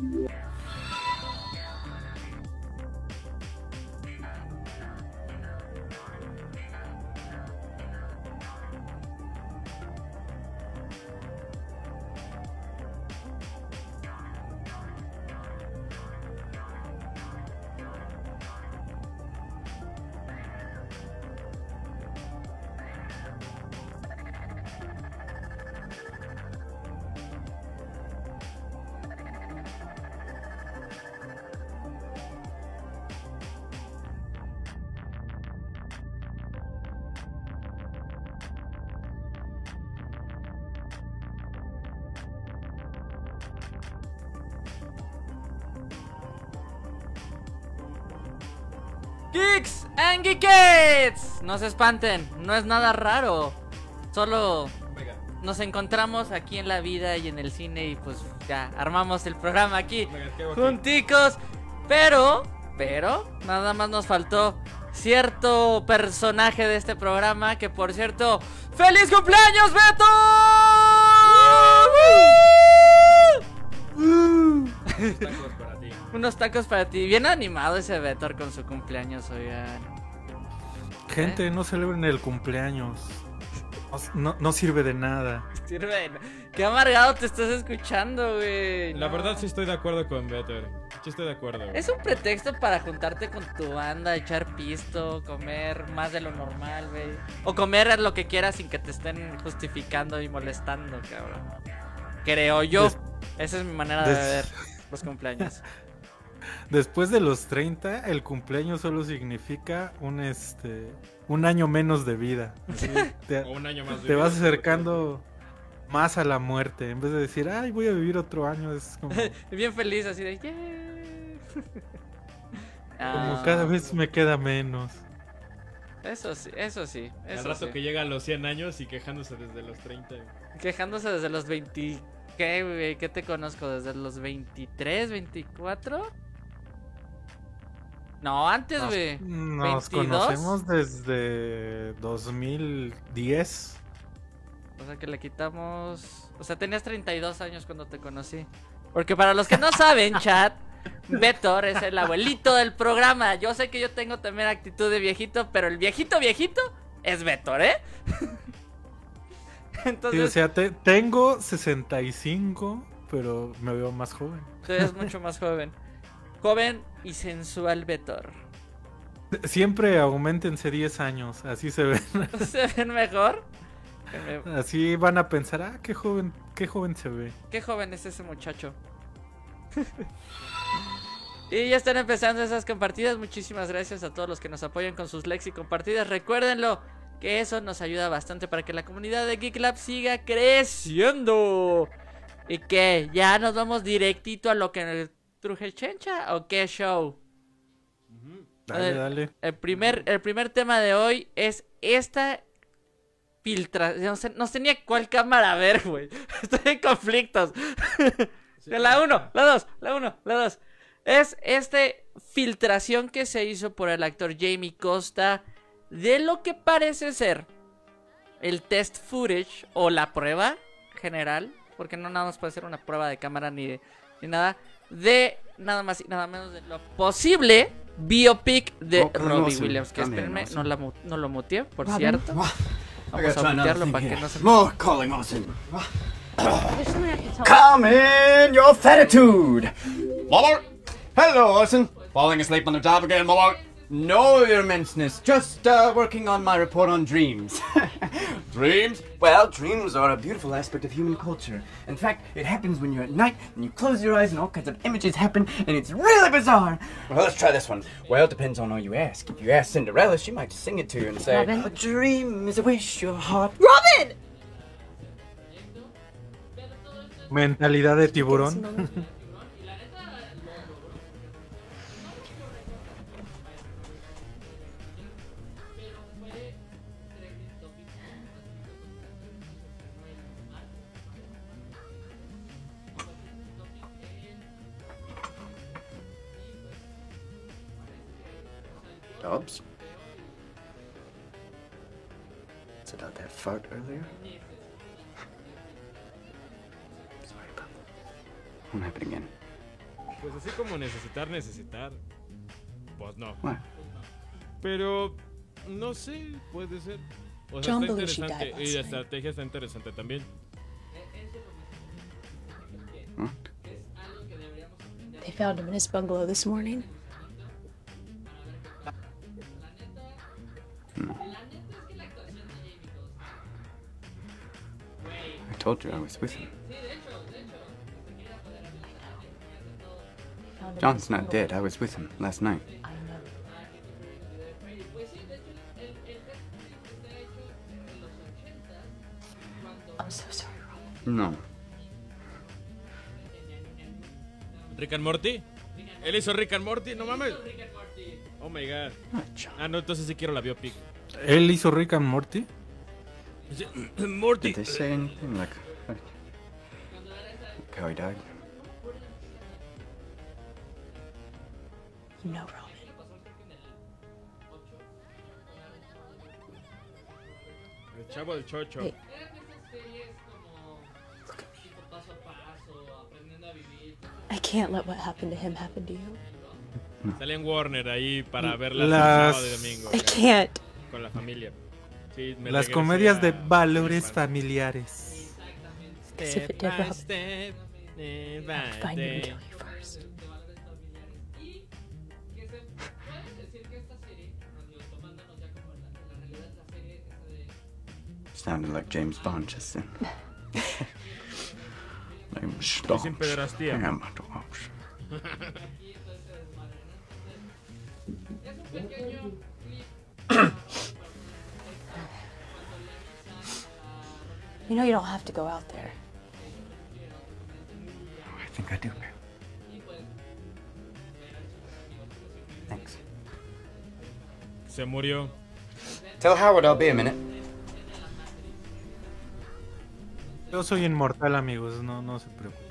Yeah. And Geekets. No se espanten, no es nada raro. Solo Venga, nos encontramos aquí en la vida y en el cine y pues ya armamos el programa aquí venga, junticos. Pero, pero, nada más nos faltó cierto personaje de este programa que por cierto, ¡Feliz cumpleaños, Beto! Tacos para ti. Unos tacos para ti. Bien animado ese Betor con su cumpleaños, oigan. Gente, no celebren el cumpleaños. No, no sirve de nada. Sirve. Qué amargado te estás escuchando, güey. La No. verdad sí estoy de acuerdo con Better. Sí estoy de acuerdo. güey. Es un pretexto para juntarte con tu banda, echar pisto, comer más de lo normal, güey. O comer lo que quieras sin que te estén justificando y molestando, cabrón. Creo yo. Des- Esa es mi manera de ver los cumpleaños. Después de los 30, el cumpleaños solo significa un este un año menos de vida. Así te, O un año más de te vas acercando más a la muerte. En vez de decir, ay, voy a vivir otro año, es como, Bien feliz, así de. "Yeah". como Ah, cada vez me queda menos. Eso sí, eso sí. Al Eso rato sí. que llega a los 100 años y quejándose desde los 30. güey. Quejándose desde los 20. ¿Qué, güey? ¿Qué te conozco? ¿Desde los 23, 24? No, antes, güey. nos 22. conocemos desde 2010. O sea que le quitamos. O sea, tenías 32 años cuando te conocí. Porque para los que no saben, chat, Betor es el abuelito del programa. Yo sé que yo tengo también actitud de viejito, pero el viejito viejito es Betor, ¿eh? Sí, Entonces, o sea, te- tengo 65, pero me veo más joven. tú eres mucho más joven. Joven y sensual Betor. Siempre aumentense 10 años, así se ven. ¿Se ven mejor? Así van a pensar, ah, qué joven, qué joven se ve. Qué joven es ese muchacho. y ya están empezando esas compartidas. Muchísimas gracias a todos los que nos apoyan con sus likes y compartidas. Recuérdenlo, que eso nos ayuda bastante para que la comunidad de Geek Lab siga creciendo. Y que ya nos vamos directito a lo que truje chencha o qué show. Dale, ver, dale. El primer, el primer tema de hoy es esta filtración. No, sé- no sé ni a cuál cámara ver, güey. Estoy en conflictos. la 1, la 2, la 1, la 2. Es este filtración que se hizo por el actor Jamie Costa de lo que parece ser el test footage o la prueba general, porque no nada más puede ser una prueba de cámara ni, de- ni nada, de nada más y nada menos de lo posible biopic de Oh, Robbie Wilson. Williams. Que espérenme, no, la no lo muteé, por Robin? cierto. Wha- I Vamos try a mutearlo para here. que no se More to tell Come in your fatitude. Lord. Hello, Wilson. Falling asleep on the job again, lord. No, your immenseness. Just uh, working on my report on dreams. dreams? Well, dreams are a beautiful aspect of human culture. In fact, it happens when you're at night and you close your eyes and all kinds of images happen, and it's really bizarre. Well, let's try this one. Well, it depends on who you ask. If you ask Cinderella, she might sing it to you and say, Robin? A dream is a wish your heart. Robin! Mentalidad de tiburón. Dubs? Is it about that fart earlier? Sorry about that. Won't happen again. Pues así como necesitar, necesitar. Pues no. What? Pero no sé, puede ser. O sea, John está interesante. Y la estrategia está interesante también. They found him in his bungalow this morning. You I was with him. John's not dead. I was with him last night. I'm so sorry, Robin. No. ¿Rick and Morty? ¿Él hizo Rick and Morty? No mames. Oh my god. John. Ah, no, entonces sí quiero la biopic. Él hizo Rick and Morty. Morty. Did they say anything like, like how he died? No, Robin. El chavo del chocho. Hey. I can't let what happened to him happen to you. Sale en Warner ahí para mm. verlas Las- el sábado domingo. I can't. Con la familia. Sí, me Las comedias de valores familiares. Step by first. Sounded like James Bond just then. I'm sin You know you don't have to go out there. Oh, I think I do. Thanks. Se murió. Tell Howard I'll be a minute. Yo soy inmortal, amigos, no, no se preocupen.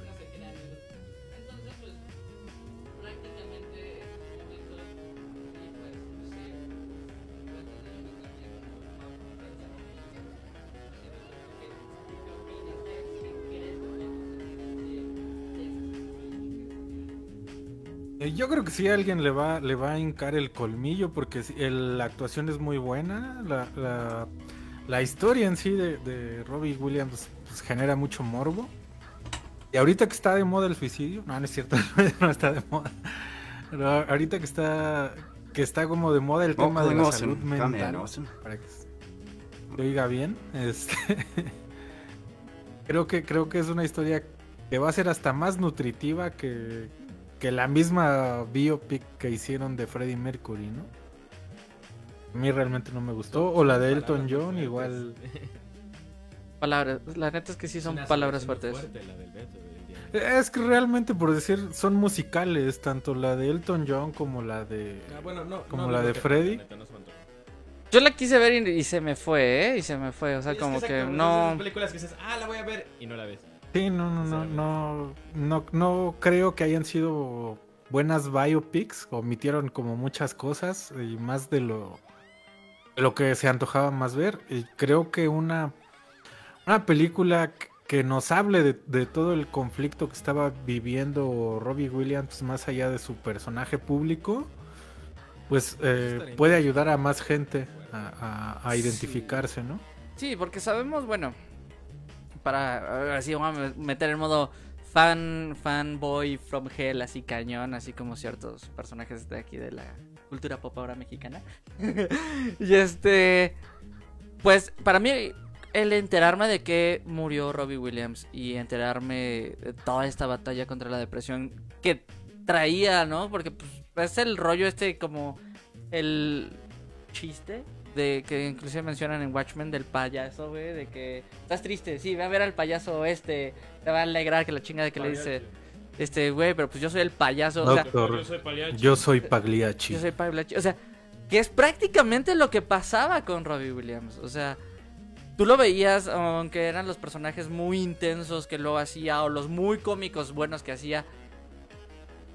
Yo creo que sí alguien le va, le va a hincar el colmillo porque el- la actuación es muy buena. La, la- la historia en sí de, de Robbie Williams pues, genera mucho morbo. Y ahorita que está de moda el suicidio, no, no es cierto, no está de moda. Pero ahorita que está que está como de moda el Oh, tema de la salud mental, para que se oiga bien, este, creo que creo que es una historia que va a ser hasta más nutritiva que, que la misma biopic que hicieron de Freddie Mercury, ¿no? A mí realmente no me gustó. O la de Elton Palabras John, igual. Palabras, la neta es que sí son Una palabras fuertes. fuerte, la del Beto, del día. Es que realmente, por decir, son musicales, tanto la de Elton John como la de. Ah, bueno, no, Como no, la no, de que- Freddy. neta, no. Yo la quise ver y, y se me fue, ¿eh? Y se me fue, o sea, Es como que exacto, no... películas que dices, ah, la voy a ver y no la ves. Sí, no, no, no, no, no, no creo que hayan sido buenas biopics. Omitieron como muchas cosas y más de lo, de lo que se antojaba más ver. Y creo que una, una película que- nos hable de, de todo el conflicto que estaba viviendo Robbie Williams más allá de su personaje público, pues eh, puede ayudar a más gente a, a- a identificarse, ¿no? Sí, porque sabemos, bueno, para así vamos a meter en modo fan fanboy from hell así cañón, así como ciertos personajes de aquí de la cultura pop ahora mexicana. y este pues para mí el enterarme de que murió Robbie Williams y enterarme de toda esta batalla contra la depresión que traía, ¿no? Porque pues es el rollo este como el chiste de que inclusive mencionan en Watchmen del payaso, güey, de que estás triste, sí, ve a ver al payaso este, te va a alegrar que la chinga de que le dice, este, güey, pero pues yo soy el payaso, o sea, Doctor, Yo soy Pagliacci. yo soy Pagliacci. o sea, que es prácticamente lo que pasaba con Robbie Williams, o sea, tú lo veías, aunque eran los personajes muy intensos que lo hacía, o los muy cómicos buenos que hacía,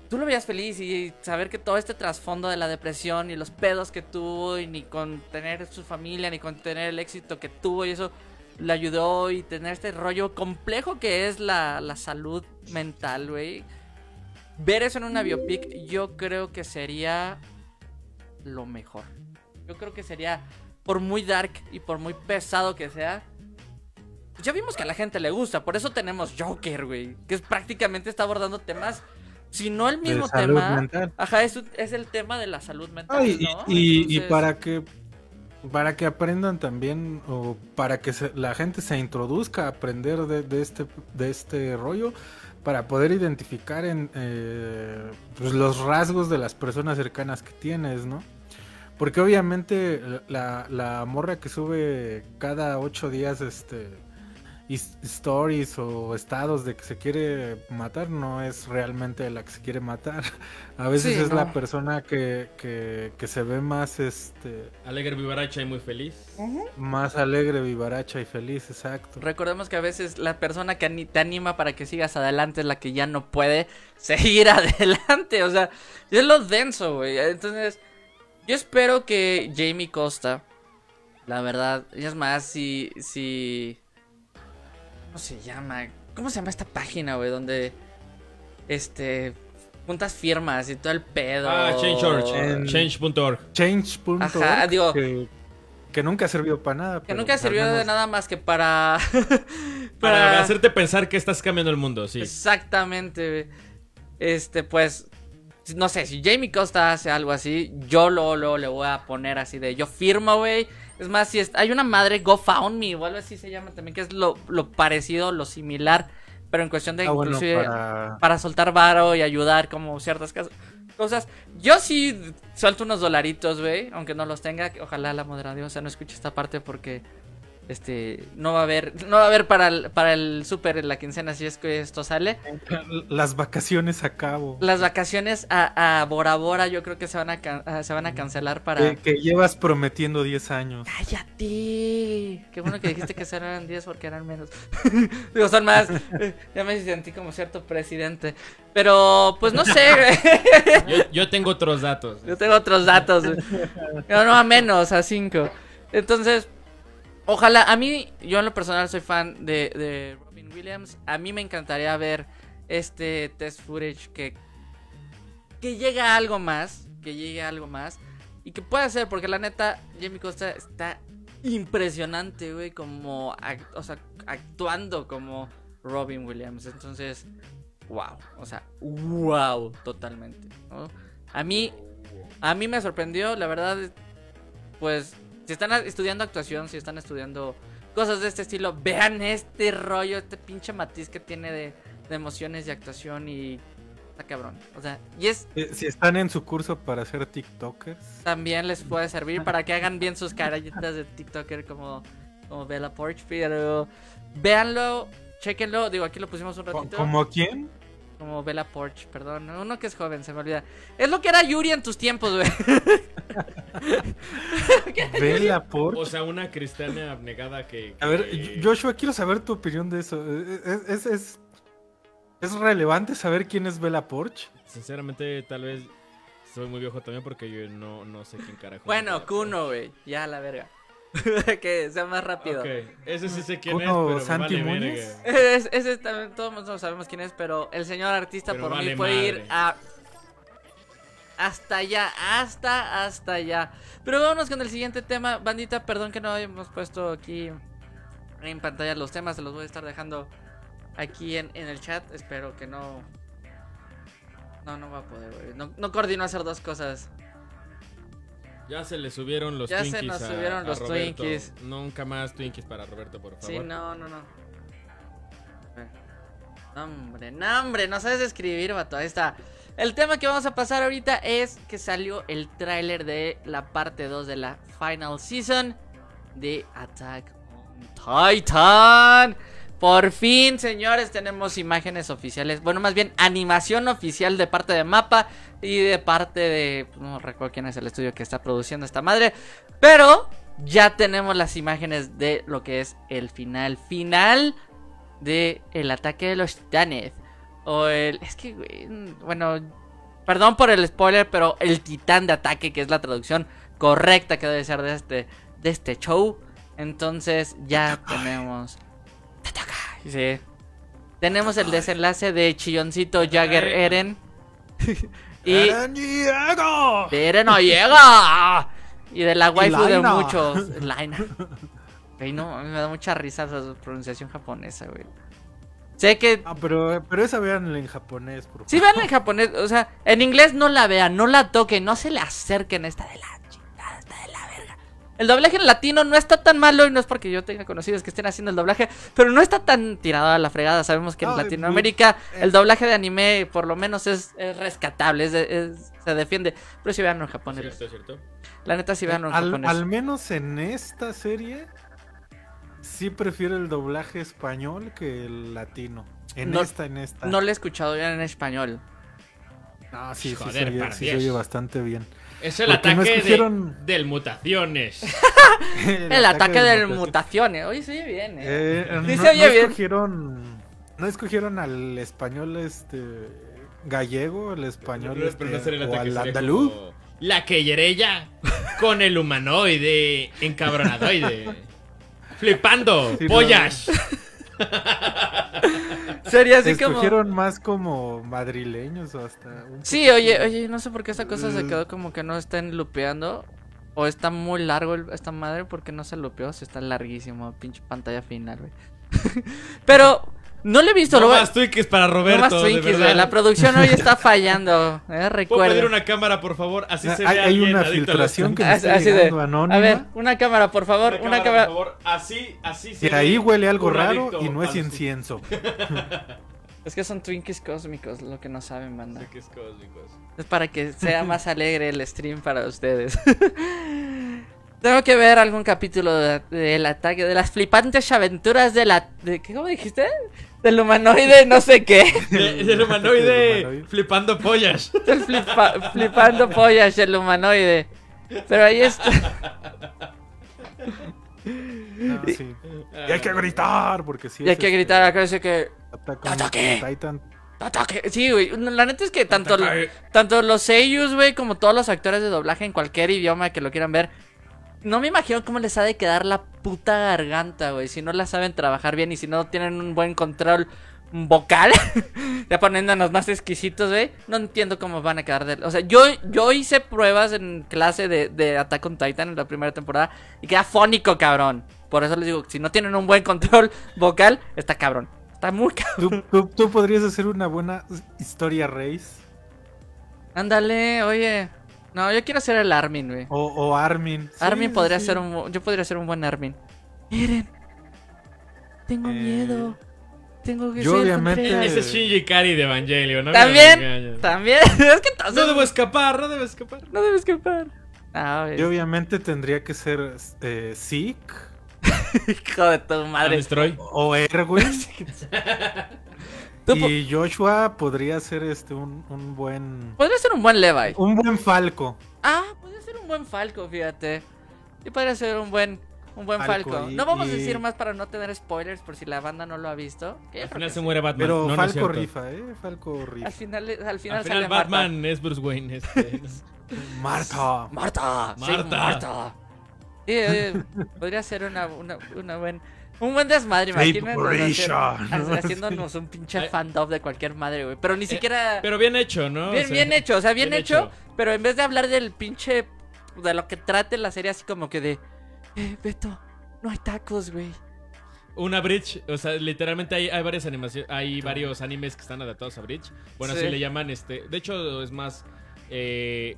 tú lo veías feliz y saber que todo este trasfondo de la depresión y los pedos que tuvo, y ni con tener su familia, ni con tener el éxito que tuvo, y eso le ayudó, y tener este rollo complejo que es la, la salud mental, güey. ver eso en una biopic, yo creo que sería lo mejor. Yo creo que sería, por muy dark y por muy pesado que sea, ya vimos que a la gente le gusta. Por eso tenemos Joker, güey, que es prácticamente está abordando temas. Si no el mismo tema. mental. Ajá, es, es el tema de la salud mental. Ah, y, ¿no? y- y Entonces, para que para que aprendan también o para que se- la gente se introduzca a aprender de, de este de este rollo para poder identificar en eh, pues, los rasgos de las personas cercanas que tienes, ¿no? Porque obviamente la, la morra que sube cada ocho días este stories o estados de que se quiere matar no es realmente la que se quiere matar. A veces Sí, es no. la persona que, que, que se ve más este Alegre, vivaracha y muy feliz. más alegre, vivaracha y feliz, exacto. Recordemos que a veces la persona que te anima para que sigas adelante es la que ya no puede seguir adelante. O sea, es lo denso, güey. Entonces, yo espero que Jamie Costa, la verdad, y es más, si, si... ¿Cómo se llama? ¿Cómo se llama esta página, güey? Donde, este, juntas firmas y todo el pedo. Ah, Change.org. Change.org. Change.org Ajá, digo- que, que nunca sirvió para nada. Que pero nunca al sirvió de nada más que para... Para hacerte pensar que estás cambiando el mundo, sí. Exactamente. güey. Este, pues. No sé, si Jamie Costa hace algo así, yo lo, lo le voy a poner así de yo firmo, güey. Es más, si es- hay una madre GoFundMe o algo así se llama también, que es lo, lo parecido, lo similar, pero en cuestión de Ah, bueno, inclusive para- para soltar varo y ayudar como ciertas cosas. Yo sí suelto unos dolaritos, güey, aunque no los tenga. Ojalá la moderadora no escuche esta parte porque este no va a haber no va a haber para el, para el súper en la quincena si es que esto sale. Las vacaciones a cabo. Las vacaciones a, a Bora Bora yo creo que se van a ah, se van a cancelar para Que, que llevas prometiendo 10 años. Cállate. Qué bueno que dijiste que eran 10 porque eran menos. Digo, son más. Ya me sentí como cierto presidente. Pero, pues no sé. Yo, yo tengo otros datos. Yo tengo otros datos. No, no a menos, a 5. Entonces, ojalá. A mí, yo en lo personal soy fan de, Robin Williams. A mí me encantaría ver este test footage que. Que llegue a algo más. Que llegue a algo más. Y que pueda ser, porque la neta, Jamie Costa está impresionante, güey. Como. o sea, actuando como Robin Williams. Entonces. Wow. O sea, wow. Totalmente. ¿no? A mí. A mí me sorprendió, la verdad. Pues. Si están estudiando actuación, si están estudiando cosas de este estilo, vean este rollo, este pinche matiz que tiene de, de emociones y actuación y. Está cabrón. O sea, y es Eh, Si están en su curso para ser TikTokers, también les puede servir para que hagan bien sus carallitas de TikToker como, como Bella Porch, pero véanlo, chequenlo, digo, aquí lo pusimos un ¿co- ratito. ¿como quién? Como Bella Porch, perdón, uno que es joven, se me olvida. Es lo que era Yuri en tus tiempos, güey. Bella por. O sea, una cristiana abnegada que. A ver, Joshua, quiero saber tu opinión de eso. Eh, ¿Es, es, es, es relevante saber quién es Bella Porch? Sinceramente, tal vez soy muy viejo también porque yo no, no sé quién carajo. Bueno, Porch. Kuno, güey, ya la verga. que sea más rápido. Ok, ese sí sé quién es, pero Santi vale ese también todos nosotros sabemos quién es, pero el señor artista Pero por mí puede ir a hasta allá, hasta, hasta allá. Pero vámonos con el siguiente tema. Bandita, perdón que no hemos puesto aquí en pantalla los temas, se los voy a estar dejando aquí en, en el chat. Espero que no. No, no va a poder. No, no coordino hacer dos cosas. Ya se le subieron los Ya se Twinkies. nos a- subieron a los Roberto. Twinkies. Nunca más Twinkies para Roberto, por favor. Sí, no, no. No, hombre, no, hombre, no sabes escribir, vato. Ahí está. El tema que vamos a pasar ahorita es que salió el tráiler de la parte 2 de la final season de Attack on Titan. Por fin, señores, tenemos imágenes oficiales. Bueno, más bien animación oficial de parte de Mapa y de parte de... No recuerdo quién es el estudio que está produciendo esta madre. Pero ya tenemos las imágenes de lo que es el final final de el ataque de los titanes. O el... Es que, güey, bueno, perdón por el spoiler, pero el titán de ataque, que es la traducción correcta que debe ser de este, de este show. Entonces ya tenemos... Sí. Tenemos el desenlace de Chilloncito Jagger Eren. y ¡Eren Diego! Eren no llega. Y de la waifu de muchos. Laina. Güey, no, me da mucha risa su pronunciación japonesa, güey. Sé que Ah, pero, pero esa vean en japonés, por favor. Sí, vean en japonés, o sea, en inglés no la vean, no la toquen, no se le acerquen, esta de la El doblaje en latino no está tan malo y no es porque yo tenga conocidos que estén haciendo el doblaje, pero no está tan tirado a la fregada. Sabemos que en No, Latinoamérica eh, el doblaje de anime por lo menos es, es rescatable, es, es- se defiende. Pero si vean en japonés, Cierto, cierto. la neta si vean en al, japonés. al menos en esta serie, sí prefiero el doblaje español que el latino. En No- esta, en esta. No lo he escuchado bien en español. No, sí, sí, Joder, se oye, par sí se oye bastante bien. Es el no ataque escogieron- de, del mutaciones. El, ataque, de mutación. mutaciones. Oye, se oye bien, eh. Eh, Sí no, se oye no bien. escogieron no escogieron al español este gallego el español Pero este, o al andaluz como La querella con el humanoide encabronadoide. Flipando, Sí, no. pollas. Sería así como. escogieron más como madrileños o hasta un Sí, oye, oye, no sé por qué esta cosa se Mm. quedó como que no estén lupeando. O está muy largo el- esta madre porque no se lupeó, si está larguísimo, pinche pantalla final, güey. Pero no le he visto, No lo más Twinkies para no Roberto. más de Twinkies, güey. La producción hoy está fallando, eh, ¿Puedo recuerda. pedir una cámara, por favor? Así se ve Ah, hay, hay alguien una adicto a las filtración que está así de, llegando anónima a ver, una cámara, por favor, Una una, cámara, cámara. por favor. Así, así se que ve ahí huele algo raro y no es incienso Es que son Twinkies cósmicos, lo que no saben, banda. Twinkies cósmicos. Es para que sea más alegre el stream para ustedes. Tengo que ver algún capítulo de- del ataque, de las flipantes aventuras de la... De, ¿qué, ¿Cómo dijiste? Del humanoide no sé qué. De- Del humanoide humanoide. flipando pollas. Del flipa- flipando pollas el humanoide. Pero ahí está. No, sí. y hay que gritar porque sí Y hay es, que este, gritar, acuérdense que... ¡Ataque! Titan ¡Ataque! Sí, güey. La neta es que tanto, tanto los seiyus, güey, como todos los actores de doblaje en cualquier idioma que lo quieran ver. No me imagino cómo les ha de quedar la puta garganta, güey. Si no la saben trabajar bien y si no tienen un buen control vocal. ya poniéndonos más exquisitos, güey. No entiendo cómo van a quedar de... O sea, yo, yo hice pruebas en clase de, de Attack on Titan en la primera temporada y queda fónico, cabrón. Por eso les digo, si no tienen un buen control vocal, está cabrón. Está muy cabrón. ¿Tú, tú, tú podrías hacer una buena historia race Ándale, oye. No, yo quiero ser el Armin, güey. o, o Armin Armin sí, podría sí. ser un... Yo podría ser un buen Armin. Eren. Tengo Eh, miedo. Tengo que yo ser obviamente-. Ese es Shinji Kari de Evangelion. No. También, también. es que entonces... No debo escapar, no debo escapar. No debe escapar. Ah, güey. Y obviamente tendría que ser eh, Zeke Hijo de tu madre. Destroy. o Erwin. Y Joshua podría ser este un, un buen Podría ser un buen Levi. un buen Falco. Ah, podría ser un buen Falco, fíjate. Sí, podría ser un buen... Un buen Falco, Falco. y- No vamos a y- decir más para no tener spoilers por si la banda no lo ha visto. Al final que se sí. muere Batman. Pero no, no Falco cierto. rifa, eh, Falco rifa. Al final, al final, Al final sale Marta. Batman es Bruce Wayne. Este. Marta. Marta, sí, Marta. Marta. Sí, eh, podría ser una, una, una buen, un buen desmadre, imagínate. Haciéndonos un pinche fandom de cualquier madre, güey. Pero ni siquiera. Pero bien hecho, ¿no? bien, O sea, bien hecho, o sea, bien, bien hecho, hecho. Pero en vez de hablar del pinche. De lo que trate la serie, así como que de. Eh, Beto, no hay tacos, güey. Una Bridge, o sea, literalmente hay, hay varias animaciones, hay varios animes que están adaptados a Bridge. Bueno, Sí. así le llaman, este. De hecho, es más eh,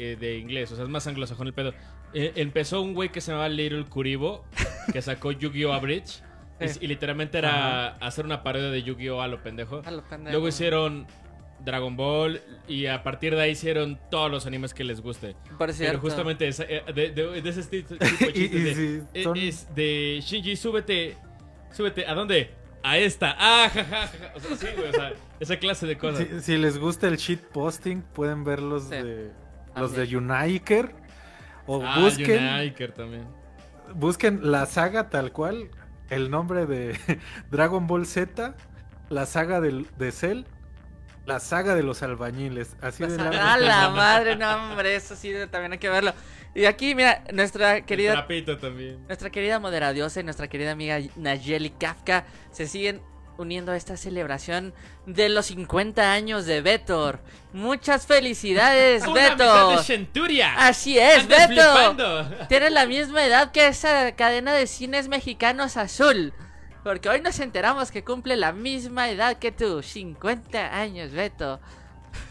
eh, de inglés, o sea, es más anglosajón el pedo. Eh, empezó un güey que se llamaba Little Kuribo, que sacó Yu-Gi-Oh! a Bridge. y- literalmente era hacer una parodia de Yu-Gi-Oh! a lo pendejo. A lo pendejo. Luego hicieron Dragon Ball y a partir de ahí hicieron todos los animes que les guste. Cierto. Pero justamente esa- eh, de, de- de ese tipo de chistes de, sí, eh, son- es de Shinji, súbete, súbete, ¿a dónde? A esta, ah, ja, ja, ja. O sea, sí, güey, o sea, esa clase de cosas. Si, si les gusta el shit posting, pueden ver los Sí. de los También. de Uniker o Ah, busquen Uniker también. busquen la saga tal cual, el nombre de Dragon Ball Z, la saga del, de Cell, la saga de los albañiles, así de largo A está. la madre, no, hombre, eso sí también hay que verlo. Y aquí, mira, nuestra querida El también. Nuestra querida moderadiosa y nuestra querida amiga Nayeli Kafka se siguen uniendo a esta celebración de los 50 años de Vetor. Muchas felicidades, Una mitad Beto. de Centuria. Así es, Andas Beto. flipando. Tienes la misma edad que esa cadena de cines mexicanos azul. Porque hoy nos enteramos que cumple la misma edad que tú. 50 años, Beto.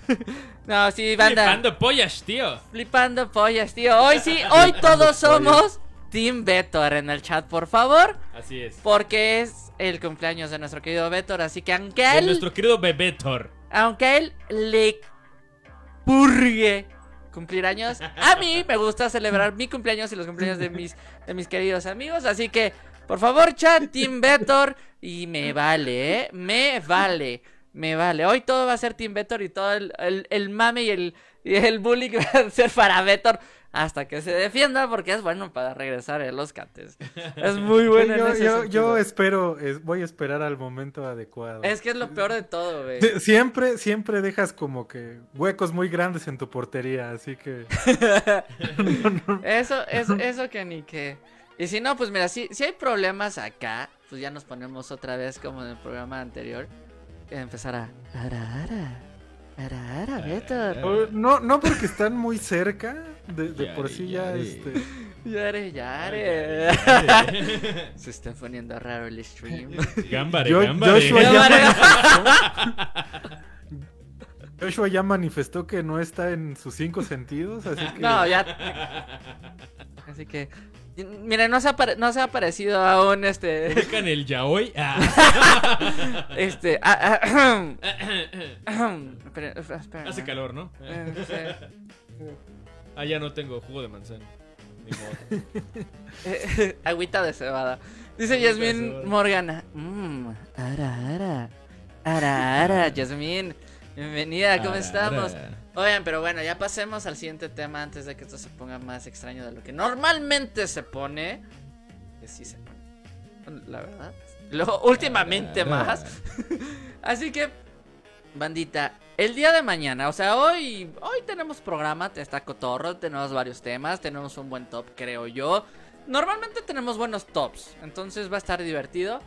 no, sí, banda. Flipando pollas, tío. Flipando pollas, tío. Hoy sí, hoy todos somos Team Betor en el chat, por favor. Así es. Porque es el cumpleaños de nuestro querido Betor. Así que aunque a De él, nuestro querido Bebetor. aunque él le purgue cumplir años, a mí me gusta celebrar mi cumpleaños y los cumpleaños de mis, de mis queridos amigos. Así que, por favor, chat, Team Betor. Y me vale, ¿eh? Me vale. Me vale. Hoy todo va a ser Team Betor y todo el, el- el mame y el, y el bullying va a ser para Betor. Hasta que se defienda porque es bueno para regresar en los cates. Es muy bueno en yo, ese yo- sentido. yo espero, es- voy a esperar al momento adecuado. Es que es lo peor de todo, güey. Sie- Siempre, siempre dejas como que huecos muy grandes en tu portería, así que Eso, eso, eso que ni que. Y si no, pues mira, si, si hay problemas acá, pues ya nos ponemos otra vez como en el programa anterior. Empezar a. Ara, ara. Ara, ara, Betor. O- no, no porque están muy cerca, de, de Yare, por sí ya yare. este Yare, yare. Se está poniendo raro el stream. Gámbare, Yo- gámbare. Joshua ya, Gámbare. manifestó, Joshua ya manifestó que no está en sus cinco sentidos, así que No, ya. Así que. Mira, no se ha, no se ha aparecido aún este. Ubican el yaoi. Ah. Este. ah, ah, espera, espera. Hace calor, ¿no? Eh, sí. Ah, ya no tengo jugo de manzana. Ni modo. Eh, Agüita de cebada. Dice Yasmín. Morgana. Mmm, ara, ara. Ara, ara, Yasmín. Bienvenida, ¿cómo Ara, estamos? ara. Oigan, pero bueno, ya pasemos al siguiente tema antes de que esto se ponga más extraño de lo que normalmente se pone. Que sí se pone. La verdad. Luego, últimamente más. Así que, bandita, el día de mañana, o sea, hoy, hoy tenemos programa, está cotorro, tenemos varios temas, tenemos un buen top, creo yo. Normalmente tenemos buenos tops, entonces va a estar divertido.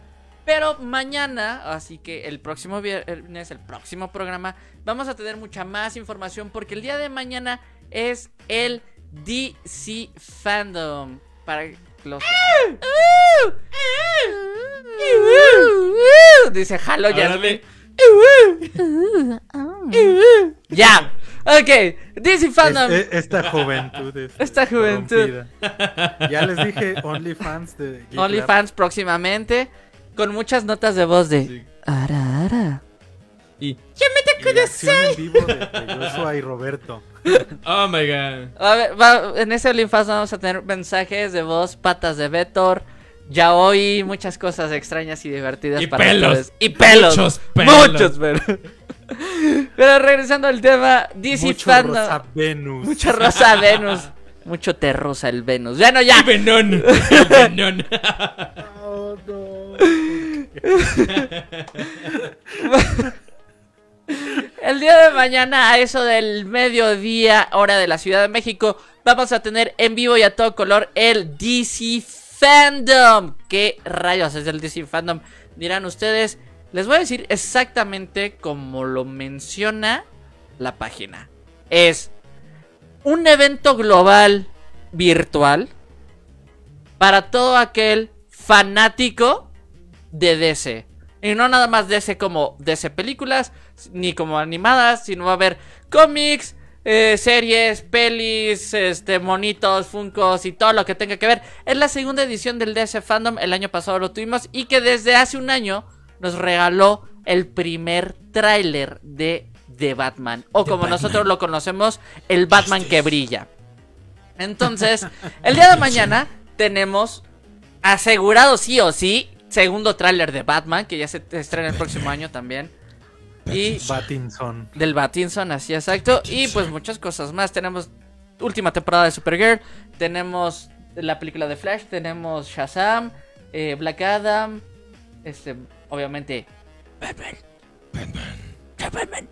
Pero mañana, así que el próximo viernes, el próximo programa, vamos a tener mucha más información porque el día de mañana es el DC Fandom. Para los... Dice Halo de- Ya. Ok. DC Fandom. es- es- esta juventud Esta juventud. corrompida. Ya les dije OnlyFans de. OnlyFans próximamente. Con muchas notas de voz de. Sí. Ara, ara. Y. Y la acción en vivo de, y Roberto. Oh my god. A ver, va- en ese OnlyFans vamos a tener mensajes de voz, patas de Vetor. Ya hoy muchas cosas extrañas y divertidas Y para pelos. ustedes. Y pelos. Muchos pelos. Muchos pelos. Pero regresando al tema, DC Mucho Fandom. Rosa Venus. Mucho rosa Venus. Mucho terrosa el Venus. Ya. Y Venón. El Venón. Oh, no. El día de mañana, a eso del mediodía, hora de la Ciudad de México, vamos a tener en vivo y a todo color el DC Fandom. ¿Qué rayos es el DC Fandom? Dirán ustedes. Les voy a decir exactamente como lo menciona la página. Es un evento global virtual para todo aquel fanático de DC. Y no nada más DC como DC películas, ni como animadas, sino va a haber cómics, eh, series, pelis, este, monitos, funcos y todo lo que tenga que ver. Es la segunda edición del DC Fandom, el año pasado lo tuvimos y que desde hace un año nos regaló el primer tráiler de The Batman. O como nosotros lo conocemos, el Batman que brilla. Entonces, el día de mañana tenemos asegurado sí o sí segundo tráiler de Batman, que ya se estrena el próximo año también. Y Batinson. del Batinson, así exacto. Y pues muchas cosas más. Tenemos última temporada de Supergirl. Tenemos la película de Flash. Tenemos Shazam. eh, Black Adam. Este, obviamente. Batman. Batman.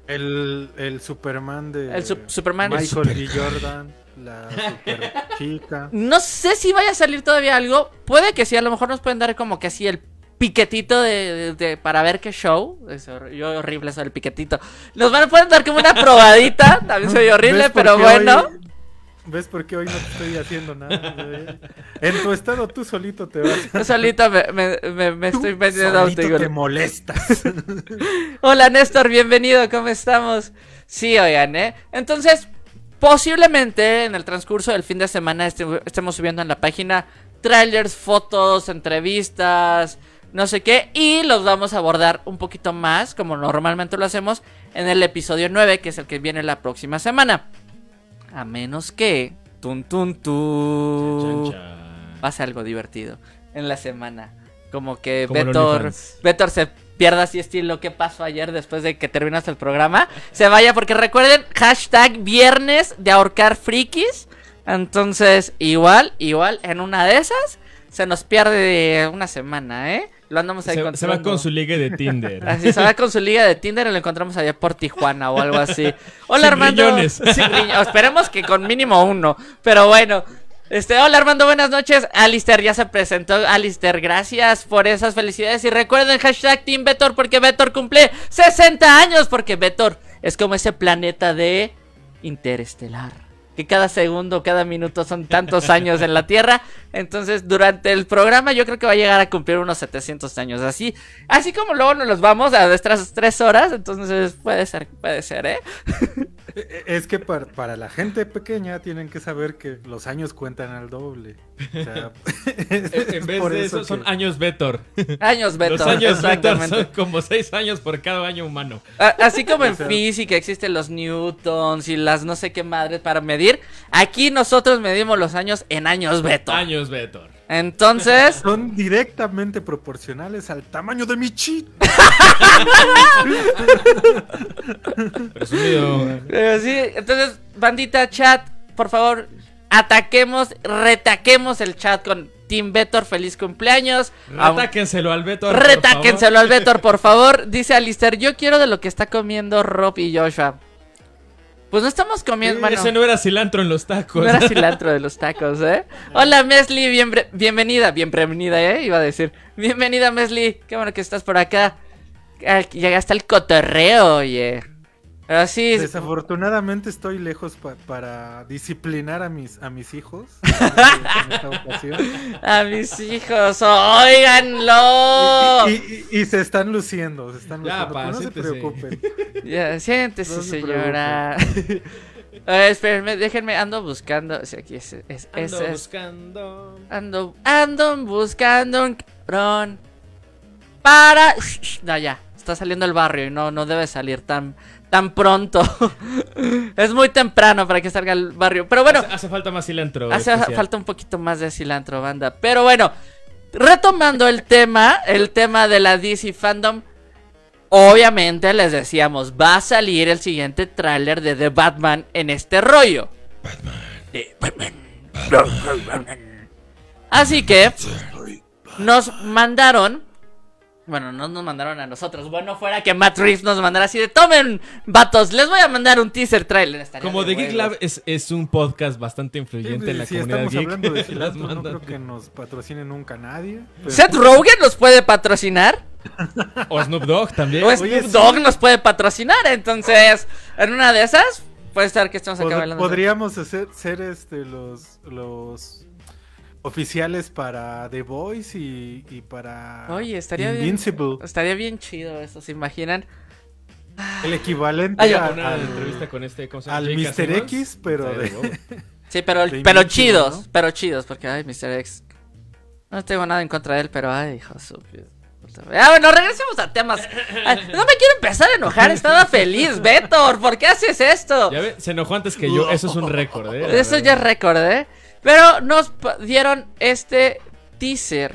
El, el Superman de El su- Superman. Michael B. Jordan. La super chica. No sé si vaya a salir todavía algo. Puede que sí, a lo mejor nos pueden dar como que así el piquetito de, de- de- para ver qué show. Es hor- yo horrible eso del piquetito. Nos van a poder dar como una probadita. También soy horrible, ¿Ves por pero bueno. hoy- ¿Ves por qué hoy no te estoy haciendo nada? En tu estado tú solito te vas. Yo solito me, me- me- me estoy metiendo Solito te molestas. Hola Néstor, bienvenido, ¿cómo estamos? Sí, oigan, ¿eh? Entonces, posiblemente en el transcurso del fin de semana este- estemos subiendo en la página trailers, fotos, entrevistas, no sé qué, y los vamos a abordar un poquito más, como normalmente lo hacemos, en el episodio 9, que es el que viene la próxima semana. A menos que... Tun, tun, tun, pase algo divertido en la semana. Como que Como OnlyFans. Betor se pierda así estilo qué pasó ayer después de que terminaste el programa. Se vaya porque recuerden, hashtag viernes de ahorcar frikis. Entonces, igual, igual, en una de esas se nos pierde una semana, ¿eh? Lo andamos ahí Se, se va con su liga de Tinder. Así se va con su liga de Tinder y lo encontramos allá por Tijuana o algo así. Hola Sin Armando. riñones. Sin riño- Esperemos que con mínimo uno. Pero bueno. Este, hola Armando, buenas noches. Alistair ya se presentó. Alistair, gracias por esas felicidades. Y recuerden hashtag Team Betor porque Betor cumple 60 años. Porque Betor es como ese planeta de interestelar. Que cada segundo, cada minuto son tantos años en la Tierra. Entonces, durante el programa yo creo que va a llegar a cumplir unos 700 años. Así, así como luego nos los vamos a nuestras tres horas. Entonces, puede ser, puede ser, ¿eh? es que para, para la gente pequeña tienen que saber que los años cuentan al doble. O sea, En, vez de eso, son años Betor. Años Betor. Los años exactamente. son como 6 años por cada año humano. Así como en O sea- física existen los newtons y las no sé qué madres para medir, aquí nosotros medimos los años en años Betor. Años Betor. Entonces, son directamente proporcionales al tamaño de mi chi. Presumido. sí, entonces, bandita chat, por favor, ataquemos, retaquemos el chat con Team Betor, feliz cumpleaños. Retáquenselo al Betor. por Retáquenselo al Betor, por favor. Dice Alistair, yo quiero de lo que está comiendo Rob y Joshua. Pues no estamos comiendo, bueno, Ese no era cilantro en los tacos. no era cilantro de los tacos, ¿eh? Hola, Mesli, bienbre- bienvenida, bienvenida, ¿eh? Iba a decir. Bienvenida, Mesli, qué bueno que estás por acá. Ah, Llegaste al cotorreo, oye. Desafortunadamente estoy lejos pa- para disciplinar a mis, a mis hijos. en esta ocasión. a mis hijos, óiganlo. Y, y- y se están luciendo, se están Ya, luciendo. pa, pero no se preocupen. Ya, siéntese, No se señora. A ver, espérenme, déjenme, ando buscando. sí, aquí es, es, es- Ando es- buscando. ando, ando buscando un cabrón. Para. No, ya. Está saliendo el barrio y no, no debe salir tan, tan pronto. es muy temprano para que salga el barrio. Pero bueno, hace, hace falta más cilantro. hace especial. falta un poquito más de cilantro, banda. Pero bueno, retomando el tema, el tema de la DC Fandom. Obviamente les decíamos, va a salir el siguiente tráiler de The Batman en este rollo. De Batman. Así que nos mandaron. Bueno, no nos mandaron a nosotros. Bueno, fuera que Matt Reeves nos mandara así de tomen, vatos, les voy a mandar un teaser trailer. Estaría Como de The Geek. Lab es, es un podcast bastante influyente en la si comunidad estamos geek. hablando de las cilantro, no creo que nos patrocine nunca nadie. pero- Seth Rogen nos puede patrocinar. O Snoop Dogg también. O Snoop Oye, sí. Dogg nos puede patrocinar. Entonces, en una de esas, puede estar que estemos acá Pod- bailando. podríamos hacer, ser este los los oficiales para The Voice y, y para Oye, estaría bien. Invincible. Estaría bien chido eso, ¿se imaginan? El equivalente Ay, a- una al, entrevista con este ¿cómo se llama? al. Mr. X, pero de-. Sí, pero, De pero chidos, ¿no? pero chidos, porque ay, Mr. X. No tengo nada en contra de él, pero ay, hijo de su puta madre. Ah, bueno, regresemos a temas. Ay, no me quiero empezar a enojar, estaba feliz, Betor, ¿por qué haces esto? Ya ve, se enojó antes que yo. Eso es un récord, ¿eh? Eso ya recordé. Pero nos dieron este teaser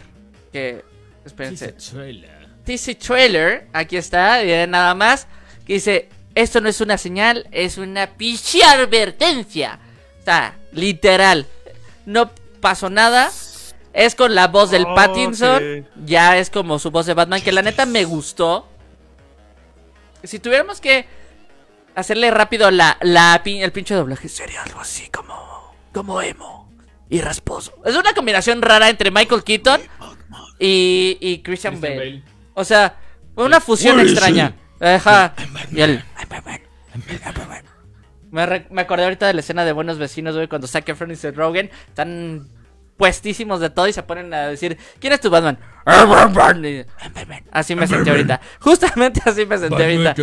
que espérense. Teaser trailer. teaser trailer, aquí está, y nada más, que dice, esto no es una señal, es una pinche advertencia. O sea, literal. No pasó nada. Es con la voz del Ok. Pattinson. Ya es como su voz de Batman, que la neta me gustó. Si tuviéramos que hacerle rápido la, la el pinche doblaje, sería algo así como, como emo y rasposo. Es una combinación rara entre Michael Keaton y, y Christian, Christian Bale. Bale. O sea, una fusión extraña. Ajá. Y el... Me, re- me acordé ahorita de la escena de Buenos Vecinos, güey, cuando Zac Efron y Seth Rogen están puestísimos de todo y se ponen a decir, ¿quién es tu Batman? Y- Así me sentí ahorita. Justamente así me sentí ahorita.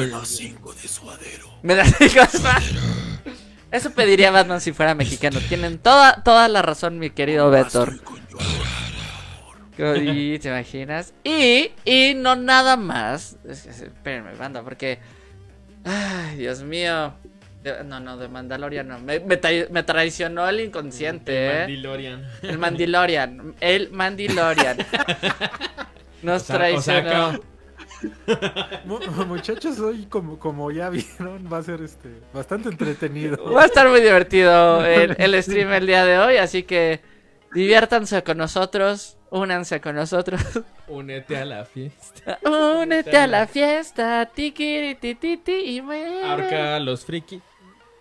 Me da Eso pediría Batman si fuera mexicano. Tienen toda, toda la razón, mi querido Betor. Y, ¿Te imaginas? Y, y no nada más. Espérenme, banda, porque. Ay, Dios mío. De- no, no, de Mandalorian no. Me, me tra- me traicionó el inconsciente, El ¿eh? Mandalorian. El Mandalorian. El Mandalorian. Nos O sea- o traicionó. sea, Muchachos, hoy como, como ya vieron, va a ser este bastante entretenido. Va a estar muy divertido el, el stream el día de hoy, así que diviértanse con nosotros, únanse con nosotros. Únete a la fiesta. Únete a la fiesta, tiki, ti, ti, ti, y mueve. Ahorca a los friki.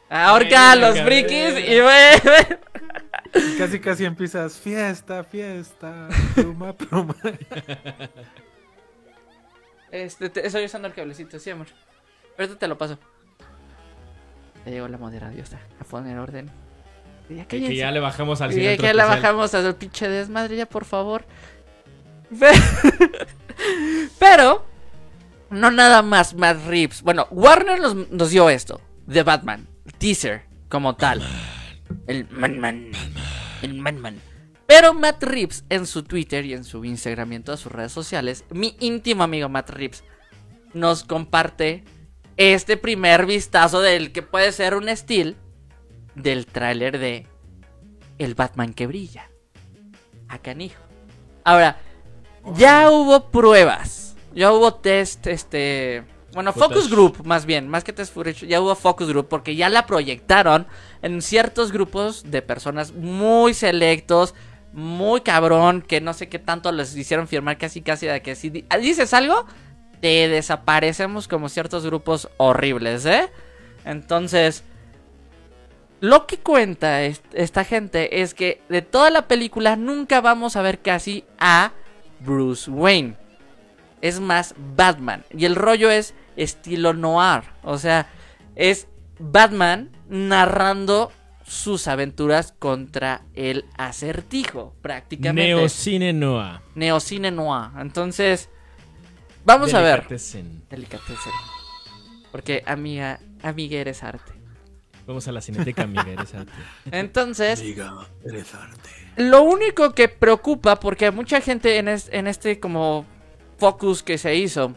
Ahorca a los frikis y mueve. Casi casi empiezas fiesta, fiesta, pluma, pluma. Este, te- estoy usando el cablecito, sí, amor. Ahorita te lo paso. Ya llegó la modera diosa a poner orden. Y Ya, Que, que ya le bajamos al cine. que la bajamos al pinche desmadre ya, por favor. Pe- Pero, no nada más Matt Reeves. Bueno, Warner nos, nos dio esto, de Batman, teaser, como tal. El Man-Man. El Man-Man. Pero Matt Reeves en su Twitter y en su Instagram y en todas sus redes sociales, mi íntimo amigo Matt Reeves nos comparte este primer vistazo del que puede ser un estilo del tráiler de El Batman que brilla. A canijo. Ahora, ya hubo pruebas. Ya hubo test, este... Bueno, Footage. focus group, más bien, más que test footage, ya hubo focus group porque ya la proyectaron en ciertos grupos de personas muy selectos, muy cabrón, que no sé qué tanto les hicieron firmar casi casi de que si di- dices algo, te desaparecemos como ciertos grupos horribles, ¿eh? Entonces, lo que cuenta est- esta gente es que de toda la película nunca vamos a ver casi a Bruce Wayne. Es más Batman. Y el rollo es estilo noir. O sea, es Batman narrando sus aventuras contra el acertijo, prácticamente. Neocine Noah. Neocine. Entonces, vamos a ver. Delicatessen. Delicatessen. Porque amiga, amiga eres arte. Vamos a la cineteca, amiga. Eres arte. Entonces, lo único que preocupa, porque mucha gente en, es- en este como focus que se hizo,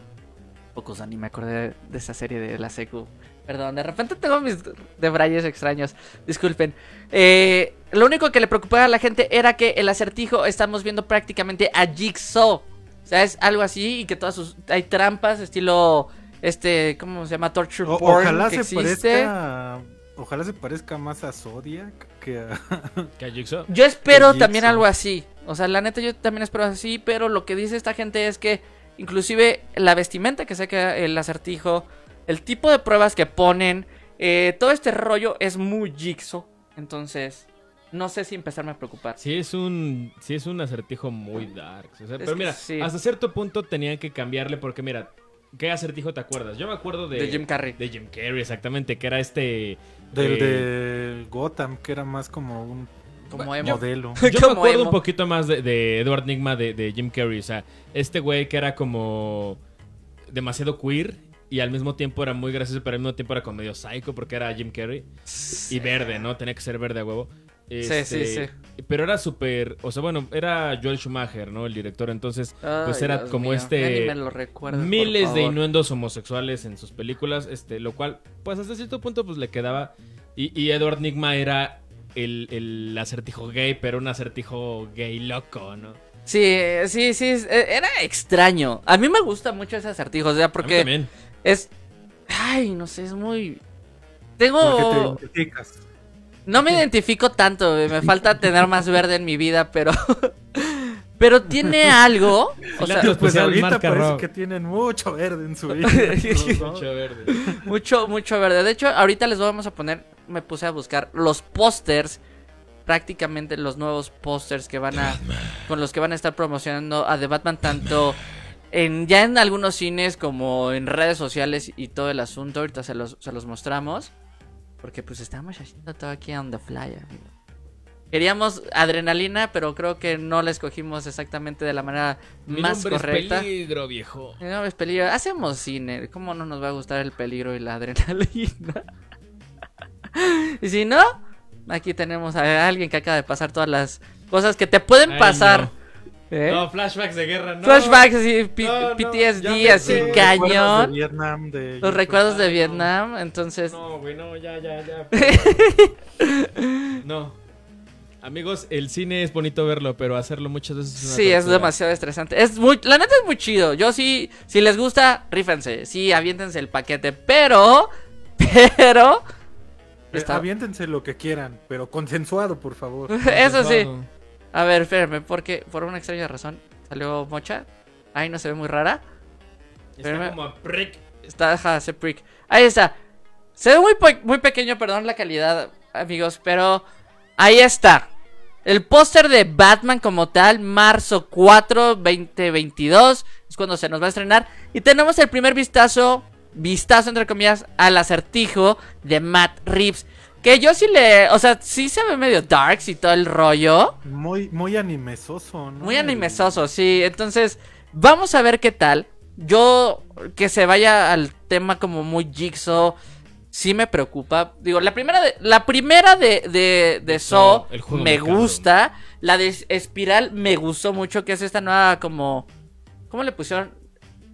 focus, ni me acordé de esa serie de la secu. Perdón, de repente tengo mis debrayes extraños. Disculpen. Eh, lo único que le preocupaba a la gente era que el acertijo estamos viendo prácticamente a Jigsaw. O sea, es algo así y que todas sus... Hay trampas estilo... Este, ¿cómo se llama? Torture O- porn ojalá que se existe. parezca. Ojalá se parezca más a Zodiac que a. ¿Qué Jigsaw? Yo espero también algo así. O sea, la neta yo también espero así, pero lo que dice esta gente es que inclusive la vestimenta que saca el acertijo, el tipo de pruebas que ponen, eh, todo este rollo es muy jigsaw. Entonces, no sé si empezarme a preocupar. Sí es un sí es un acertijo muy dark. o sea, Es pero mira, sí. hasta cierto punto tenían que cambiarle porque mira, ¿qué acertijo te acuerdas? Yo me acuerdo de De Jim Carrey. de Jim Carrey exactamente, que era este Del eh, de Gotham, que era más como un Como emo. modelo. Yo me Como acuerdo emo. un poquito más de, de Edward Nigma de, de Jim Carrey. O sea, este güey que era como demasiado queer y al mismo tiempo era muy gracioso, pero al mismo tiempo era como medio psycho porque era Jim Carrey. Y verde, ¿no? Tenía que ser verde a huevo. Este, sí, sí. Pero era súper. O sea, bueno, era Joel Schumacher, ¿no? El director. Entonces, pues era Dios como mío, este. me lo miles de innuendos homosexuales en sus películas. Este, lo cual, pues hasta cierto punto, pues le quedaba. Y, y Edward Nigma era el, el acertijo gay, pero un acertijo gay loco, ¿no? Sí, sí, sí, es- eh, era extraño. A mí me gusta mucho ese acertijo, o sea, porque. Es... Ay, no sé, es muy... Tengo... te identificas. No me identifico tanto, güey, me falta tener más verde en mi vida, pero... Pero tiene algo... O sea. Pues ahorita parece rock. que tienen mucho verde en su vida. Mucho verde. mucho, mucho verde. De hecho, ahorita les vamos a poner... Me puse a buscar los pósters prácticamente los nuevos pósters que van a con los que van a estar promocionando a The Batman tanto en ya en algunos cines como en redes sociales y todo el asunto. Ahorita se los, se los mostramos. Porque pues estamos haciendo todo aquí on the fly, amigo. Queríamos adrenalina, pero creo que no la escogimos exactamente de la manera Mi más nombre correcta. es peligro, viejo. No, es peligro. Hacemos cine. ¿Cómo no nos va a gustar el peligro y la adrenalina? y si no, aquí tenemos a alguien que acaba de pasar todas las cosas que te pueden Ay, pasar. no. ¿Eh? No, flashbacks de guerra, no. Flashbacks así, No, PTSD, así sé. Recuerdos de cañón. Vietnam, de Los recuerdos de. Vietnam. Entonces, No, güey, no, ya, ya, ya. no. Amigos, el cine es bonito verlo, pero hacerlo muchas veces es una sí, es demasiado estresante. Es muy, la neta es muy chido. Yo sí, si les gusta, rífense. Sí, aviéntense el paquete. Pero, pero. Eh, Está- Aviéntense lo que quieran, pero consensuado, por favor. Eso sí. A ver, espérenme, porque por una extraña razón salió mocha. Ahí no se ve muy rara. Está Espérame. como a prick. Está, ajá, ese prick. Ahí está. Se ve muy, muy pequeño, perdón la calidad, amigos, pero ahí está. El póster de Batman como tal, marzo 4, 2022, es cuando se nos va a estrenar. Y tenemos el primer vistazo, vistazo entre comillas, al acertijo de Matt Reeves. Que yo sí le, o sea, sí se ve medio darks y todo el rollo. Muy, muy animesoso, ¿no? Muy animesoso, sí. Entonces, vamos a ver qué tal. Yo, que se vaya al tema como muy jigsaw, sí me preocupa. Digo, la primera de, la primera de, de, de Saw me gusta. La de Espiral me gustó mucho, que es esta nueva como... ¿Cómo le pusieron?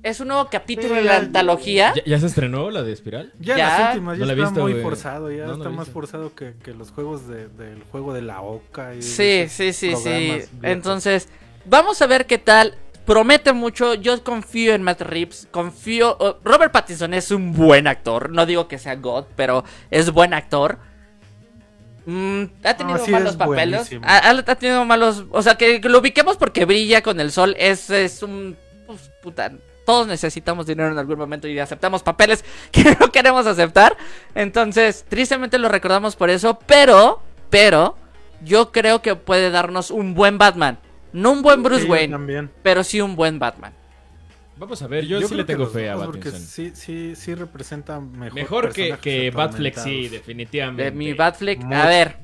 Es un nuevo capítulo Sí, de la antología. ¿Ya, ya se estrenó la de Espiral? Ya, Ya. las últimas, ya No la he está visto, muy forzado, ya No, está más visto. forzado que, que los juegos de- del juego de la Oca. Y Sí, sí, sí, sí. Entonces, vamos a ver qué tal. Promete mucho. Yo confío en Matt Reeves. Confío. oh, Robert Pattinson es un buen actor. No digo que sea God, pero es buen actor. Mm, ha tenido No, sí malos es papeles. Ha, tenido malos. O sea, que, que lo ubiquemos porque brilla con el sol. Es, es un. pues, puta. Todos necesitamos dinero en algún momento y aceptamos papeles que no queremos aceptar. Entonces, tristemente lo recordamos por eso. Pero, pero, yo creo que puede darnos un buen Batman. No un buen Bruce Sí, Wayne, también. pero sí un buen Batman. Vamos a ver, yo, sí le tengo fe a Pattinson. sí, sí, sí representa mejor. Mejor que, que Batfleck, sí, definitivamente. De mi Batfleck. A ver,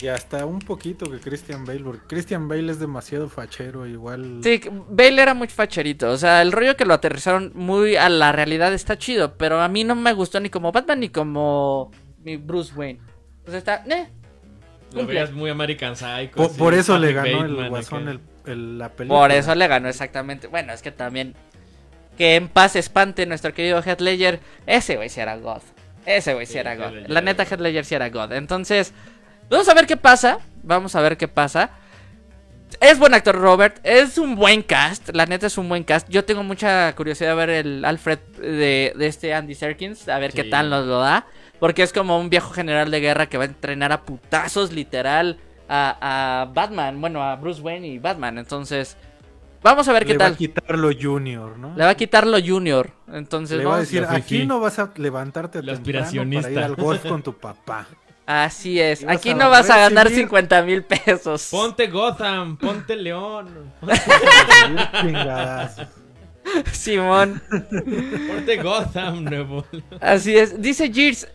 Y hasta un poquito que Christian Bale, porque Christian Bale es demasiado fachero, igual. sí, Bale era muy facherito. O sea, el rollo que lo aterrizaron muy a la realidad está chido. Pero a mí no me gustó ni como Batman ni como mi Bruce Wayne. O sea, está. Eh, Lo veías muy American Psycho. Sí, por eso le ganó Bateman el guasón el, el- la película. Por eso le ganó exactamente. Bueno, es que también. Que en paz espante nuestro querido Heath Ledger. Ese güey sí era God. Ese güey sí, Sí, era God. Ledger La neta. Heath Ledger sí era God. Entonces, vamos a ver qué pasa. Vamos a ver qué pasa. Es buen actor Robert. Es un buen cast. La neta es un buen cast. Yo tengo mucha curiosidad de ver el Alfred de, de este Andy Serkins. A ver qué tal nos lo da. Porque es como un viejo general de guerra que va a entrenar a putazos literal a, a Batman. Bueno, a Bruce Wayne y Batman. Entonces, vamos a ver qué Le va tal. a quitar lo junior, ¿no? Le va a quitar lo junior. Entonces, Le va a decir, aquí no vas a levantarte temprano para ir al golf con tu papá. Así es. Aquí no vas a ganar recibir- 50 mil pesos. Ponte Gotham, ponte León. Simón. ponte Gotham, nuevo. Así es. Dice Gears.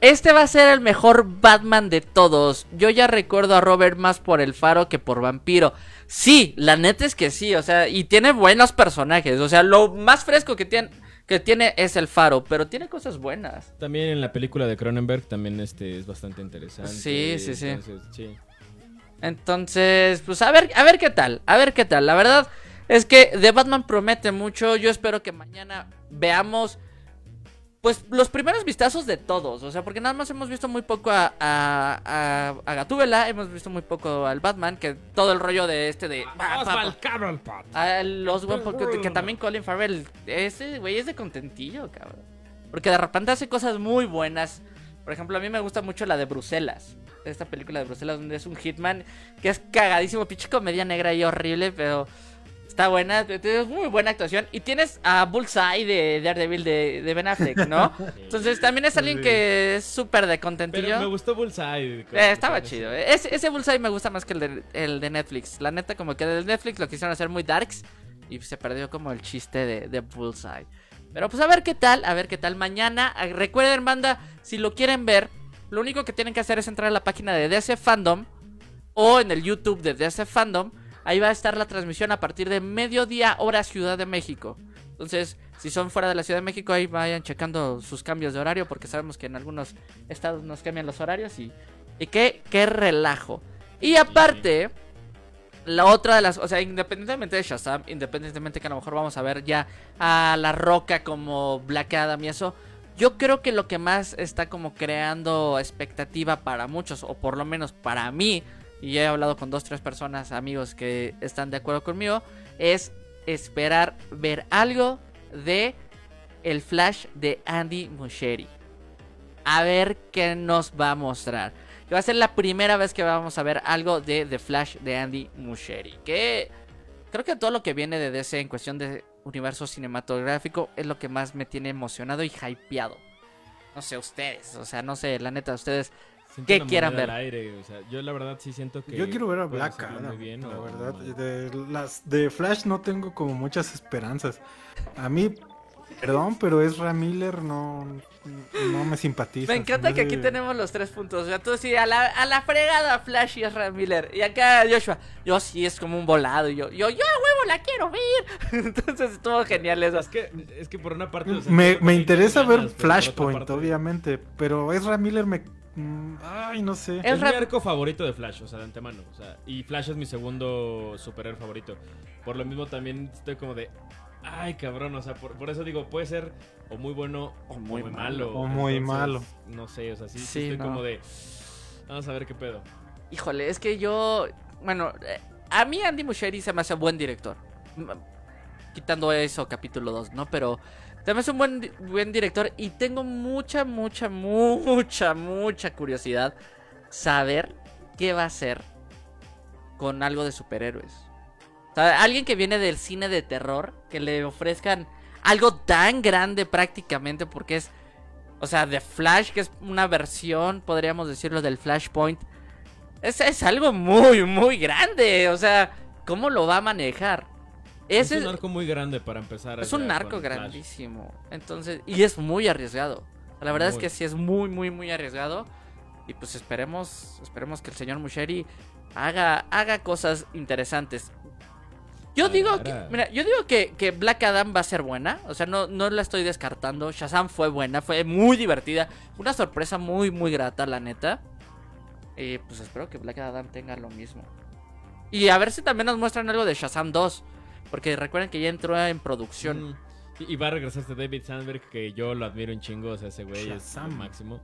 Este va a ser el mejor Batman de todos. Yo ya recuerdo a Robert más por el faro que por vampiro. Sí, la neta es que sí, o sea, y tiene buenos personajes. O sea, lo más fresco que tiene, que tiene es el faro, pero tiene cosas buenas. También en la película de Cronenberg también este es bastante interesante. Sí, sí, sí. Entonces, sí. Entonces, pues a ver, a ver qué tal, a ver qué tal. La verdad es que The Batman promete mucho. Yo espero que mañana veamos, pues, los primeros vistazos de todos. O sea, porque nada más hemos visto muy poco a, a, a, a Gatúbela, hemos visto muy poco al Batman, que todo el rollo de este de... a los porque- que también Colin Farrell, ese güey es de contentillo, cabrón. Porque de repente hace cosas muy buenas. Por ejemplo, a mí me gusta mucho la de Bruselas. Esta película de Bruselas donde es un hitman que es cagadísimo, pinche comedia negra y horrible, pero Está buena, es muy buena actuación. Y tienes a Bullseye de Daredevil de, de Ben Affleck, ¿no? Entonces también es alguien que es súper de contentillo. Pero me gustó Bullseye. Eh, estaba chido. eh. Ese, ese Bullseye me gusta más que el de, el de Netflix. La neta, como que el de Netflix lo quisieron hacer muy darks. Y se perdió como el chiste de, de Bullseye. Pero pues a ver qué tal, a ver qué tal. Mañana, eh, recuerden, banda, si lo quieren ver, lo único que tienen que hacer es entrar a la página de DC Fandom o en el YouTube de DC Fandom. Ahí va a estar la transmisión a partir de mediodía hora Ciudad de México. Entonces, si son fuera de la Ciudad de México, ahí vayan checando sus cambios de horario porque sabemos que en algunos estados nos cambian los horarios y, y qué, qué relajo. Y aparte, la otra de las, o sea, independientemente de Shazam, independientemente que a lo mejor vamos a ver ya a La Roca como Black Adam y eso, yo creo que lo que más está como creando expectativa para muchos, o por lo menos para mí, y he hablado con dos, tres personas, amigos que están de acuerdo conmigo, es esperar ver algo de el Flash de Andy Muschietti. A ver qué nos va a mostrar. Que va a ser la primera vez que vamos a ver algo de The Flash de Andy Muschietti. Que creo que todo lo que viene de DC en cuestión de universo cinematográfico es lo que más me tiene emocionado y hypeado. No sé, ustedes, o sea, no sé, la neta, ustedes Siento ¿Qué una quieran ver? al aire, o sea, yo la verdad sí siento que. Yo quiero ver a Black Adam, muy bien, la verdad. De, las, de Flash no tengo como muchas esperanzas. A mí, perdón, pero Ezra Miller no, no me simpatiza. Me encanta que aquí tenemos los tres puntos. O sea, tú sí, a la, a la fregada Flash y Ezra Miller. Y acá Joshua, yo sí es como un volado. Y yo, yo, yo a huevo la quiero ver. Entonces estuvo genial eso. Es que, es que por una parte. o sea, Me, me interesa ver Flashpoint, parte- obviamente, pero Ezra Miller me... Ay, no sé. Es Es mi arco favorito de Flash, o sea, de antemano. O sea, y Flash es mi segundo superhéroe favorito. Por lo mismo también estoy como de. Ay, cabrón, o sea, por, por eso digo, puede ser o muy bueno o muy, malo. O muy Entonces, malo. No sé, o sea, sí, sí Sí, estoy no. como de. Vamos a ver qué pedo. Híjole, es que yo. Bueno, eh, a mí Andy Muschietti se me hace buen director. Quitando eso, capítulo 2, ¿no? Pero me hace un buen, buen director y tengo mucha, mucha, mucha, mucha curiosidad saber qué va a hacer con algo de superhéroes. O sea, alguien que viene del cine de terror, que le ofrezcan algo tan grande prácticamente porque es, o sea, de Flash, que es una versión, podríamos decirlo, del Flashpoint. Es, es algo muy, muy grande. O sea, ¿cómo lo va a manejar? Es un arco muy grande para empezar. es un Flash. grandísimo. Entonces, y es muy arriesgado. La verdad es que sí es muy, muy, muy arriesgado. Y pues esperemos, esperemos que el señor Musheri haga, haga cosas interesantes. Yo digo que, mira, yo digo que, que Black Adam va a ser buena. O sea, no, no la estoy descartando. Shazam fue buena, fue muy divertida. Una sorpresa muy, muy grata, la neta. Y pues espero que Black Adam tenga lo mismo. Y a ver si también nos muestran algo de Shazam 2. Porque recuerden que ya entró en producción. Mm. Y va a regresar este David Sandberg, que yo lo admiro un chingo, o sea, ese güey es Shazam. máximo.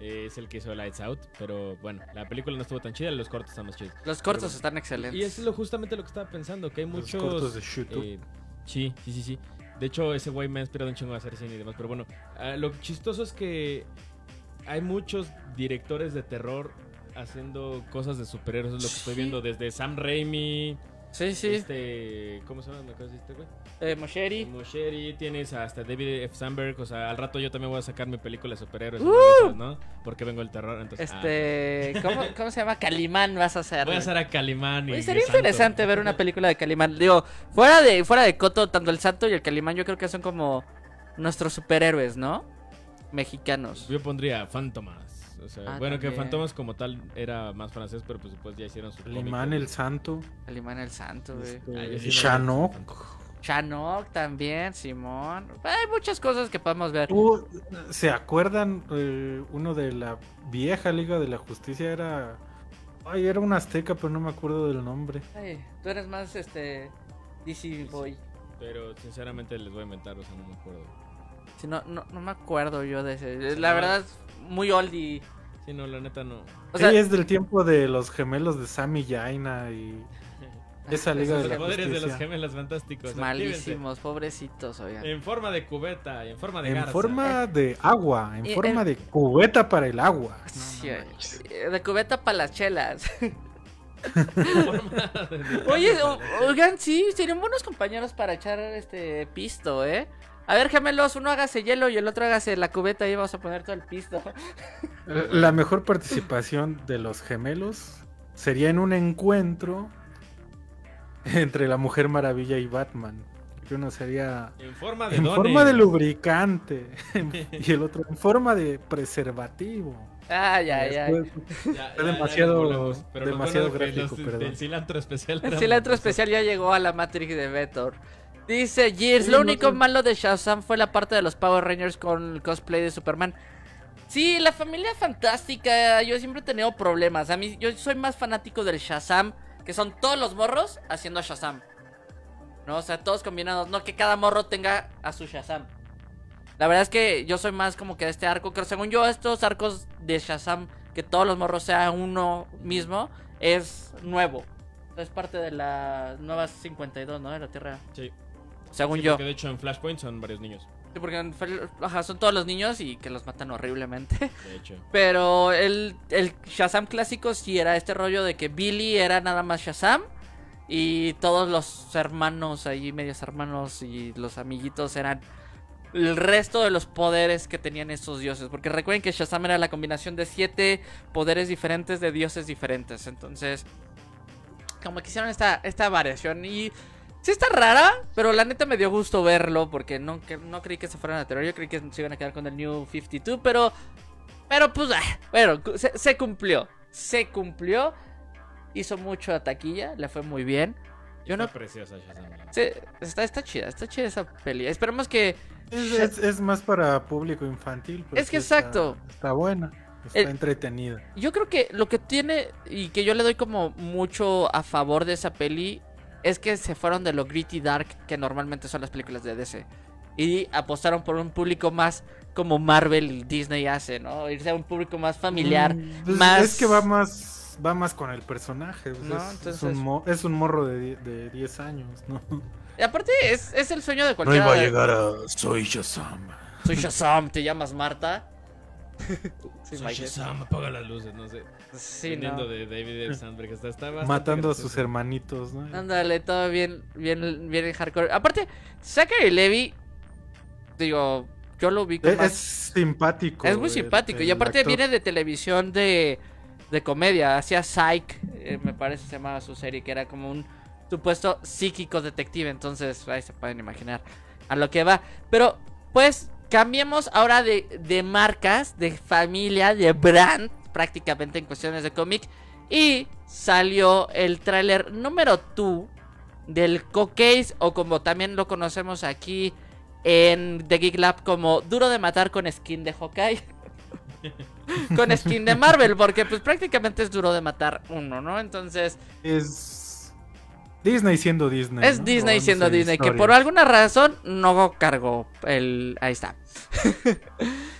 Eh, es el que hizo Lights Out, pero bueno, la película no estuvo tan chida, los cortos están más chidos. Los cortos Pero- están excelentes. Y es lo, justamente lo que estaba pensando, que hay Los muchos... cortos de YouTube. eh, sí, sí, sí, sí. De hecho, ese güey me ha inspirado un chingo a hacer cine y demás, pero bueno, ah, lo chistoso es que hay muchos directores de terror haciendo cosas de superhéroes, es lo que estoy viendo, desde Sam Raimi, Sí, sí. este... ¿Cómo se llama? ¿Me este güey? Eh, Mosheri. Mosheri, tienes hasta David F. Sandberg, o sea, al rato yo también voy a sacar mi película de superhéroes, ¡Uh! esas, ¿no? Porque vengo el terror, entonces... ah, Este. ¿cómo, cómo se llama? Calimán vas a hacer. voy a hacer a Calimán y... Sería Santo. interesante ver una película de Calimán. Digo, fuera de, fuera de Coto, tanto el Santo y el Calimán, yo creo que son como nuestros superhéroes, ¿no? Mexicanos. Yo pondría Fantomas. O sea, Ah, bueno, que. Fantomas como tal era más francés, pero pues después ya hicieron su. Limán el Santo. Calimán el Santo, güey. este, Ah, sí. Chanok también, Simón. Hay muchas cosas que podemos ver. ¿Tú- ¿Se acuerdan? eh, uno de la vieja Liga de la Justicia era... Ay, era un azteca, pero no me acuerdo del nombre. Ay, tú eres más este. DC Boy. Pero sinceramente les voy a inventar, o sea, no me acuerdo. Si no, no, no me acuerdo yo de ese. Sí, La verdad, es muy oldie. Sí, no, la neta no. O sea, Sí, es del tiempo de los gemelos de Sammy y Jaina y esa Liga de Los la poderes de los Justicia. gemelos fantásticos. malísimos, pobrecitos, oigan. En forma de cubeta y en forma de En garza. forma de agua, en Eh, forma eh. de cubeta para el agua. No, no eh, de cubeta para las chelas. Oye, oigan, sí, serían buenos compañeros para echar este pisto, ¿eh? A ver, gemelos, uno hágase hielo y el otro hágase la cubeta y vamos a poner todo el pisto. La mejor participación de los gemelos sería en un encuentro entre la Mujer Maravilla y Batman. Que uno sería En forma de en dones. forma de lubricante y el otro en forma de preservativo. Ay, ay, ay. Después- Ya, ya, demasiado- ya demasiado que gráfico, los- perdón. El cilantro especial. El cilantro especial ya llegó a la Matrix de Vetor. Dice Gears, lo único malo de Shazam fue la parte de los Power Rangers con el cosplay de Superman. Sí, la familia fantástica, yo siempre he tenido problemas. A mí, yo soy más fanático del Shazam, que son todos los morros haciendo Shazam. ¿No? O sea, todos combinados, no que cada morro tenga a su Shazam. La verdad es que yo soy más como que de este arco, pero según yo, estos arcos de Shazam, que todos los morros sean uno mismo, es nuevo. Es parte de la nueva 52, ¿no? De la Tierra. Sí. Según Sí, yo. porque de hecho en Flashpoint son varios niños. Sí, porque en ajá, son todos los niños y que los matan horriblemente. De hecho. Pero el, el Shazam clásico sí era este rollo de que Billy era nada más Shazam. Y todos los hermanos ahí, medios hermanos y los amiguitos eran el resto de los poderes que tenían esos dioses. Porque recuerden que Shazam era la combinación de siete poderes diferentes de dioses diferentes. Entonces, como que hicieron esta, esta variación. Y sí está rara, pero la neta me dio gusto verlo. Porque no, que, no creí que se fueran a terror. Yo creí que se iban a quedar con el New 52. Pero, pero pues, ah, bueno, se, se cumplió. Se cumplió. Hizo mucho a taquilla, le fue muy bien. Yo no Está preciosa Shazam. Sí, está, está chida, está chida esa peli. Esperemos que. Es, es- es más para público infantil. pero Es que sí está- exacto. Está buena. Está El- entretenida. Yo creo que lo que tiene y que yo le doy como mucho a favor de esa peli es que se fueron de lo gritty dark que normalmente son las películas de DC. Y apostaron por un público más como Marvel y Disney hace, ¿no? Irse a un público más familiar. Mm, pues, más- Es que va más va más con el personaje. pues, No, es, es un mo- es un morro de, die- de 10 años, ¿no? Y aparte es, es el sueño de cualquiera. de- a Soy Shazam. Soy Shazam, te llamas Marta. Sí. Shazam, apaga las luces, no sé. Sí, no. de David. Sandberg. Está, está Matando a sus hermanitos, ¿no? Ándale, todo bien, bien, bien hardcore. Aparte, Zachary Levy, digo, yo lo vi Es, más... simpático. Es muy el- simpático. y aparte actor. viene de televisión de, de comedia. Hacía Psych, eh, me parece se llamaba su serie, que era como un supuesto psíquico detective. Entonces, ahí se pueden imaginar a lo que va. Pero, pues, cambiemos ahora de, de marcas, de familia, de brand, prácticamente en cuestiones de cómic. Y salió el tráiler número 2 del Cocase, o como también lo conocemos aquí en The Geek Lab como Duro de Matar con skin de Hawkeye. con skin de Marvel, porque pues prácticamente es duro de matar uno, ¿no? Entonces, Es Disney siendo Disney. es ¿no? Disney siendo Disney, que por alguna razón no cargó el... Ahí está.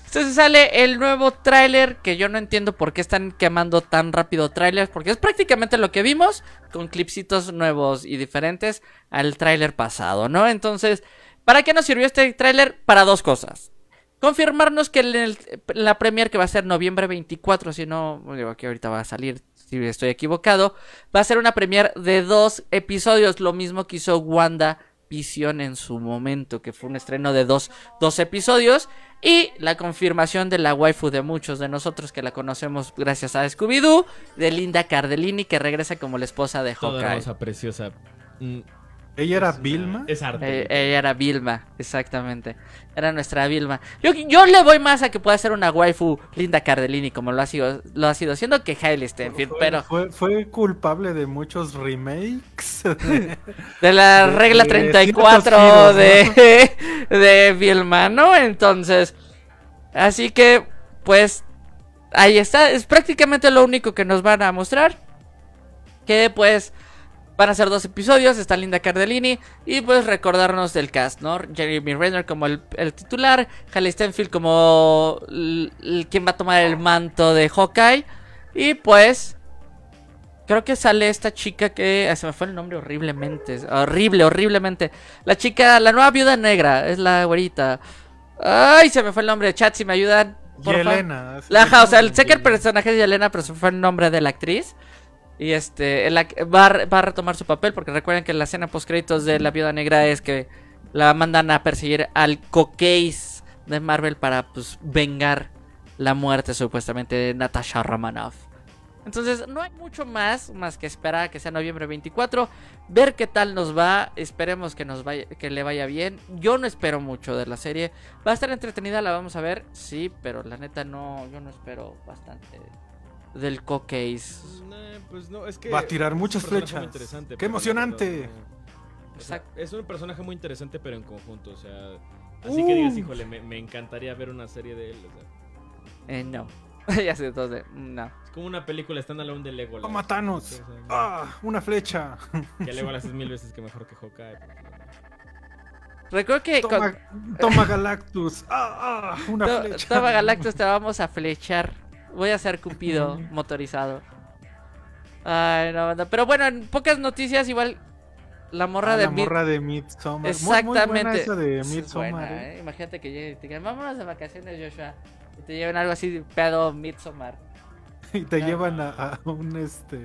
Entonces sale el nuevo tráiler, que yo no entiendo por qué están quemando tan rápido trailers, porque es prácticamente lo que vimos, con clipsitos nuevos y diferentes al tráiler pasado, ¿no? Entonces, ¿para qué nos sirvió este tráiler? Para dos cosas. Confirmarnos que en el- la premier que va a ser noviembre 24, si no, digo que ahorita va a salir, si estoy equivocado, va a ser una premier de dos episodios, lo mismo que hizo Wanda Vision en su momento, que fue un estreno de dos, dos episodios, y la confirmación de la waifu de muchos de nosotros que la conocemos gracias a Scooby-Doo, de Linda Cardellini, que regresa como la esposa de Toda Hawkeye. hermosa, preciosa. Ella era una- Vilma. Es arte. Eh, ella era Vilma, exactamente. Era nuestra Vilma. Yo, yo le voy más a que pueda ser una waifu Linda Cardellini, como lo ha sido, lo ha sido haciendo, que Hailey Steinfeld. Fue- Pero fue, fue culpable de muchos remakes. de la de- regla de 34 ciertos de, de Vilma, ¿no? Entonces, así que, pues, ahí está. Es prácticamente lo único que nos van a mostrar. Que, pues, van a ser dos episodios. Está Linda Cardellini. Y, pues, recordarnos del cast, ¿no? Jeremy Renner como el, el titular. Hailey Steinfeld como l- l- quien va a tomar el manto de Hawkeye. Y, pues... Creo que sale esta chica que. Se me fue el nombre horriblemente. Horrible, horriblemente. La chica, la nueva viuda negra. Es la güerita. Ay, se me fue el nombre. Chat, si me ayudan. porfa. Yelena. así La, o sea, se sé que el personaje es Yelena, pero se fue el nombre de la actriz. Y este, va, a va a retomar su papel porque recuerden que la escena post créditos de la Viuda Negra es que la mandan a perseguir al co-case de Marvel para pues vengar la muerte supuestamente de Natasha Romanoff. Entonces no hay mucho más más que esperar a que sea noviembre 24, ver qué tal nos va, esperemos que nos vaya que le vaya bien. Yo no espero mucho de la serie. Va a estar entretenida, la vamos a ver, sí, pero la neta no yo no espero bastante del. Nah, pues no, es que Va a tirar muchas flechas. ¡Qué emocionante! O sea, Exacto. es un personaje muy interesante, pero en conjunto, o sea. Así que Uh. digas, híjole, me, me encantaría ver una serie de él. O sea, Eh, no. ya sé, entonces, no. es como una película standalone de Legolas. ¡Toma Thanos! Sí, o sea, ¡Ah! ¡Una flecha! Que Legolas es mil veces que mejor que Hawkeye. Recuerdo que con- ¡Toma, toma Galactus! ¡Ah! ¡Ah! ¡Una To- flecha! Toma Galactus, te vamos a flechar. Voy a ser Cupido motorizado. Ay, no, banda. Pero bueno, en pocas noticias, igual la morra Ah, de la Mid- morra de Midsommar. Muy- Exactamente. Muy, buena esa de Midsommar. buena, ¿eh? ¿eh? Imagínate que llegue y te digan, vámonos de vacaciones, Joshua. Y te lleven algo así, pedo Midsommar. Y te Ah. llevan a, a un este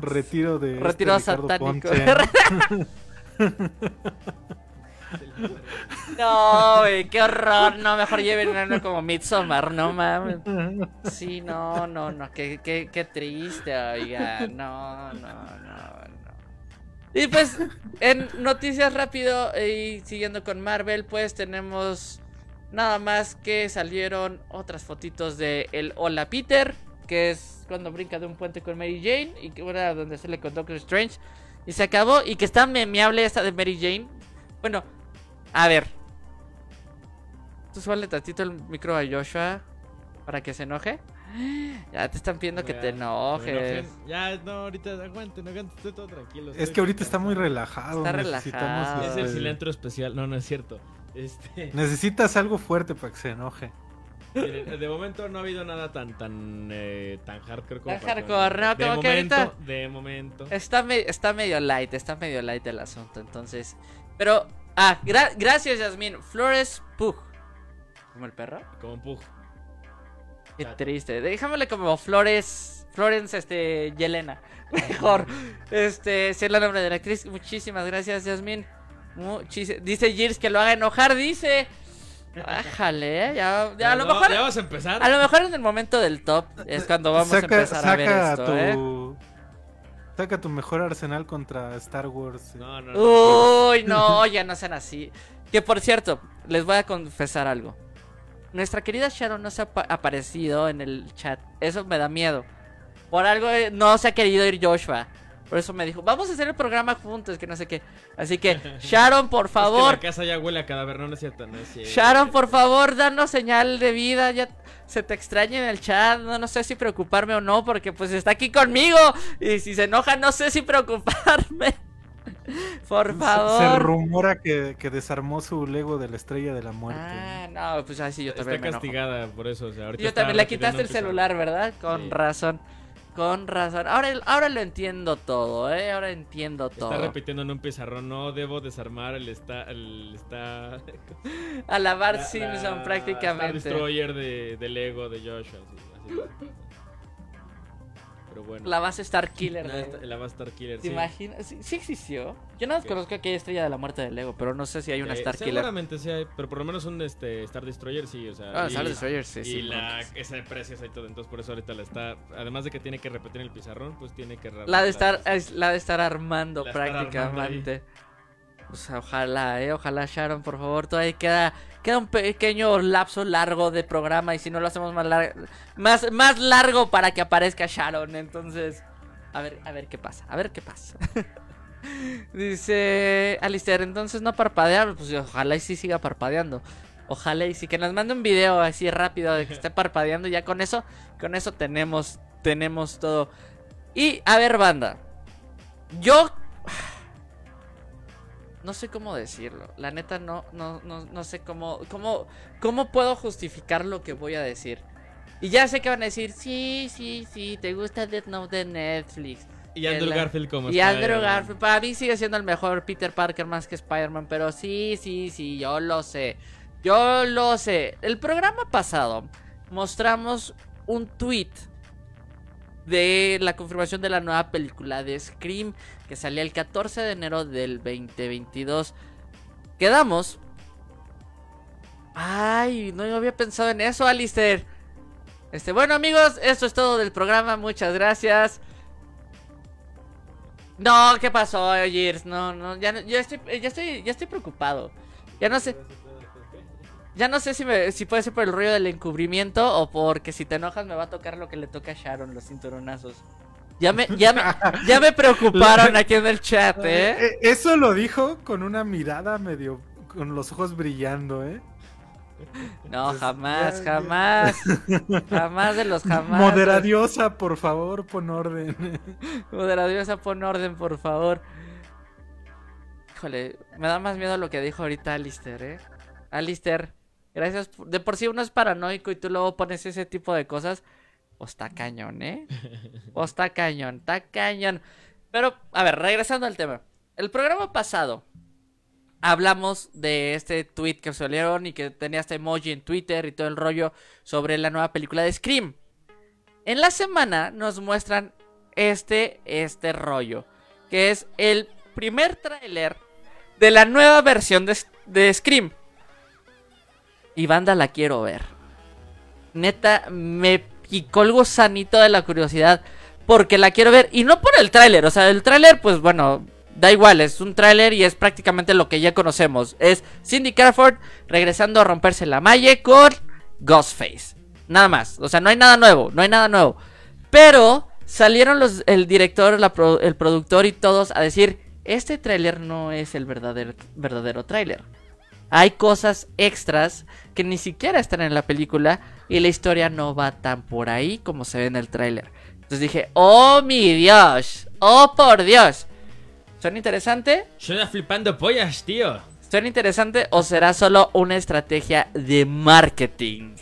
retiro de este Retiro Ricardo satánico. No, güey, qué horror. No, mejor lleven algo como Midsommar, no mames. Sí, no, no, no, qué triste, oiga. No, no, no, no. Y pues, en noticias rápido y siguiendo con Marvel, pues tenemos nada más que salieron otras fotitos de el Hola Peter, que es cuando brinca de un puente con Mary Jane y que era donde se le con Doctor Strange. Y se acabó, y que está memeable esta de Mary Jane. Bueno, a ver. Tú súbale tantito el micro a Joshua para que se enoje. Ya te están pidiendo que te Que enojes. Ya, no, ahorita aguanten, aguanten, estoy todo tranquilo. Es que ahorita está muy relajado. Está necesitamos, relajado. Es el cilantro especial. No, no es cierto. Este, Necesitas algo fuerte para que se enoje. miren, de momento no ha habido nada tan tan eh, tan hardcore como Tan para hardcore, ¿no? de Como que momento, ahorita- de momento. Está, me- está medio light, está medio light el asunto, entonces. Pero, ah, gra- gracias, Yasmin. Flores Pug. ¿Como el perro? Como pug. Qué Chato. triste. Déjamele como Flores. Florence, este, Yelena. Mejor. Este, si es el nombre de la actriz. Muchísimas gracias, Yasmin. Muchis- dice Girs que lo haga enojar, dice. Bájale, ¿eh? ya, ya a lo No, mejor. Ya vas a empezar. A lo mejor en el momento del top es cuando vamos a empezar a ver esto, tu, ¿eh? Saca tu mejor arsenal contra Star Wars. eh. No, no, no. Uy, no, ya no sean así. Que por cierto, les voy a confesar algo. Nuestra querida Sharon no se ha apa- aparecido en el chat. Eso me da miedo. Por algo eh, no se ha querido ir Joshua. Por eso me dijo, vamos a hacer el programa juntos, que no sé qué. Así que, Sharon, por Es que favor. la casa ya huele a cadáver, no, no es cierto, no es cierto. Sharon, por favor, danos señal de vida. Ya se te extraña en el chat. No, no sé si preocuparme o no, porque pues está aquí conmigo. Y si se enoja, no sé si preocuparme. Por Se- Se, favor. rumora que, que desarmó su Lego de la estrella de la muerte. Ah, no, pues así yo Está también enojo. castigada por eso, o sea, ahorita Yo está también le quitaste el celular, ¿verdad? Con Sí. razón. Con razón. Ahora, ahora lo entiendo todo, ¿eh? Ahora entiendo Está todo. repitiendo en un pizarrón, no debo desarmar el está el está A la Bart la- Simpson la prácticamente. Destroyer de, de Lego de Joshua, así, así. Pero bueno. La base Star Killer. La, la va a Star Killer, ¿Te sí. imaginas? Sí, sí existió. Yo no ¿Qué? conozco aquella estrella de la muerte de Lego, pero no sé si hay una Eh, Star Killer. Seguramente sí hay, pero por lo menos un este, Star Destroyer sí, o sea. Ah, y- Star Destroyer, sí, y sí. la, bueno. esa de precios y todo, entonces por eso ahorita la está. Además de que tiene que repetir el pizarrón, pues tiene que. La de estar, es la de estar armando La estar prácticamente. O sea, ojalá, eh, ojalá Sharon, por favor, todavía queda, queda un pequeño lapso largo de programa y si no lo hacemos más largo, más, más largo para que aparezca Sharon, entonces, a ver, a ver qué pasa, a ver qué pasa. Dice Alistair, entonces no parpadear, pues ojalá y sí siga parpadeando. Ojalá y sí que nos mande un video así rápido de que esté parpadeando ya con eso, con eso tenemos, tenemos todo. Y a ver, banda. Yo no sé cómo decirlo. La neta no, no, no, no sé cómo, cómo, cómo puedo justificar lo que voy a decir. Y ya sé que van a decir, sí, sí, sí, te gusta Death Note de Netflix. Y Andrew El- Garfield como Y Andrew. Garfield, para mí sigue siendo el mejor Peter Parker más que Spider-Man, pero sí, sí, sí, yo lo sé. Yo lo sé. El programa pasado mostramos un tweet de la confirmación de la nueva película de Scream que salía el 14 de enero del 2022. Quedamos. Ay, no había pensado en eso, Alistair. Este, bueno amigos, esto es todo del programa, muchas gracias. No, ¿qué pasó, Gears? No, no, ya, estoy, ya estoy, ya estoy preocupado. Ya no sé. Ya no sé si, me, si puede ser por el rollo del encubrimiento o porque si te enojas me va a tocar lo que le toca a Sharon, los cinturonazos. Ya me, ya me, ya me preocuparon aquí en el chat, ¿eh? Eh, Eso lo dijo con una mirada medio. con los ojos brillando, ¿eh? No, Pues, jamás, ya, ya. jamás. Jamás de los jamás. Moderadiosa, por favor, pon orden. Moderadiosa, pon orden, por favor. Híjole, me da más miedo lo que dijo ahorita Alistair, ¿eh? Alistair, gracias. por- De por sí uno es paranoico y tú luego pones ese tipo de cosas. O está cañón, ¿eh? O está cañón, está cañón. Pero, a ver, regresando al tema. El programa pasado hablamos de este tweet que salieron y que tenía este emoji en Twitter y todo el rollo sobre la nueva película de Scream. En la semana nos muestran este, este rollo, que es el primer tráiler de la nueva versión de, de Scream. Y banda la quiero ver. Neta, me picó el gusanito de la curiosidad porque la quiero ver. Y no por el tráiler, o sea, el tráiler, pues bueno, da igual, es un tráiler y es prácticamente lo que ya conocemos. Es Cindy Crawford regresando a romperse la malla con Ghostface. Nada más, o sea, no hay nada nuevo, no hay nada nuevo. Pero salieron los, el director, el productor y todos a decir, este tráiler no es el verdadero, verdadero tráiler. Hay cosas extras que ni siquiera están en la película y la historia no va tan por ahí como se ve en el tráiler. Entonces dije, oh mi Dios, oh por Dios. ¿Suena interesante? Suena flipando pollas, tío. ¿Suena interesante o será solo una estrategia de marketing?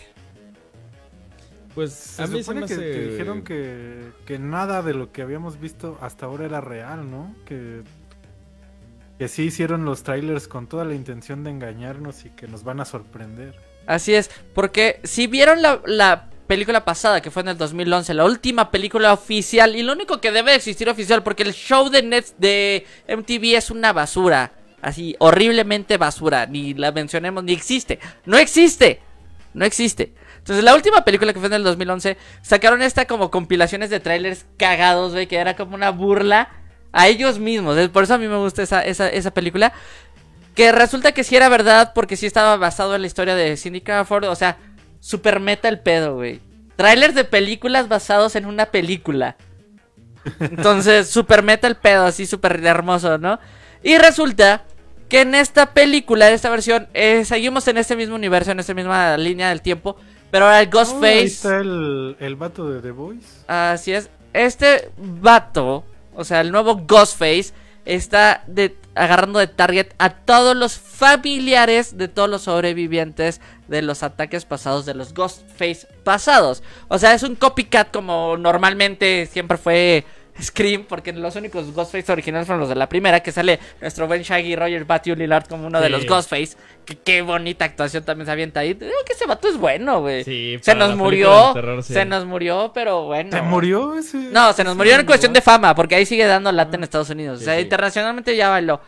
Pues Se a mí se supone me que, hace... que dijeron que, que nada de lo que habíamos visto hasta ahora era real, ¿no? Que, que sí hicieron los trailers con toda la intención de engañarnos y que nos van a sorprender. Así es, porque si vieron la, la película pasada, que fue en el 2011, la última película oficial, y lo único que debe existir oficial, porque el show de, Net, de MTV es una basura, así, horriblemente basura, ni la mencionemos, ni existe, no existe, no existe. Entonces, la última película que fue en el 2011, sacaron esta como compilaciones de trailers cagados, güey, que era como una burla a ellos mismos. Por eso a mí me gusta esa, esa, esa película. Que resulta que sí era verdad porque sí estaba basado en la historia de Cindy Crawford. O sea, super meta el pedo, güey. Trailers de películas basados en una película. Entonces, super meta el pedo, así súper hermoso, ¿no? Y resulta que en esta película, en esta versión, eh, seguimos en este mismo universo, en esta misma línea del tiempo. Pero ahora el Oh, ahí Ghostface. está el, el vato de The Voice. Así es. Este vato, o sea, el nuevo Ghostface, está agarrando de target a todos los familiares de todos los sobrevivientes de los ataques pasados de los Ghostface pasados. O sea, es un copycat como normalmente siempre fue Scream, porque los únicos Ghostface originales fueron los de la primera, que sale nuestro buen Shaggy Roger Batty Lillard como uno de los Ghostface. Que qué bonita actuación también se avienta ahí. Digo que ese vato es bueno, güey. Sí, se nos murió, terror, sí. se nos murió, pero bueno. ¿Se murió ese? No, se nos murió en cuestión de fama, porque ahí sigue dando lata en Estados Unidos. Sí, o sea, sí. internacionalmente ya bailó.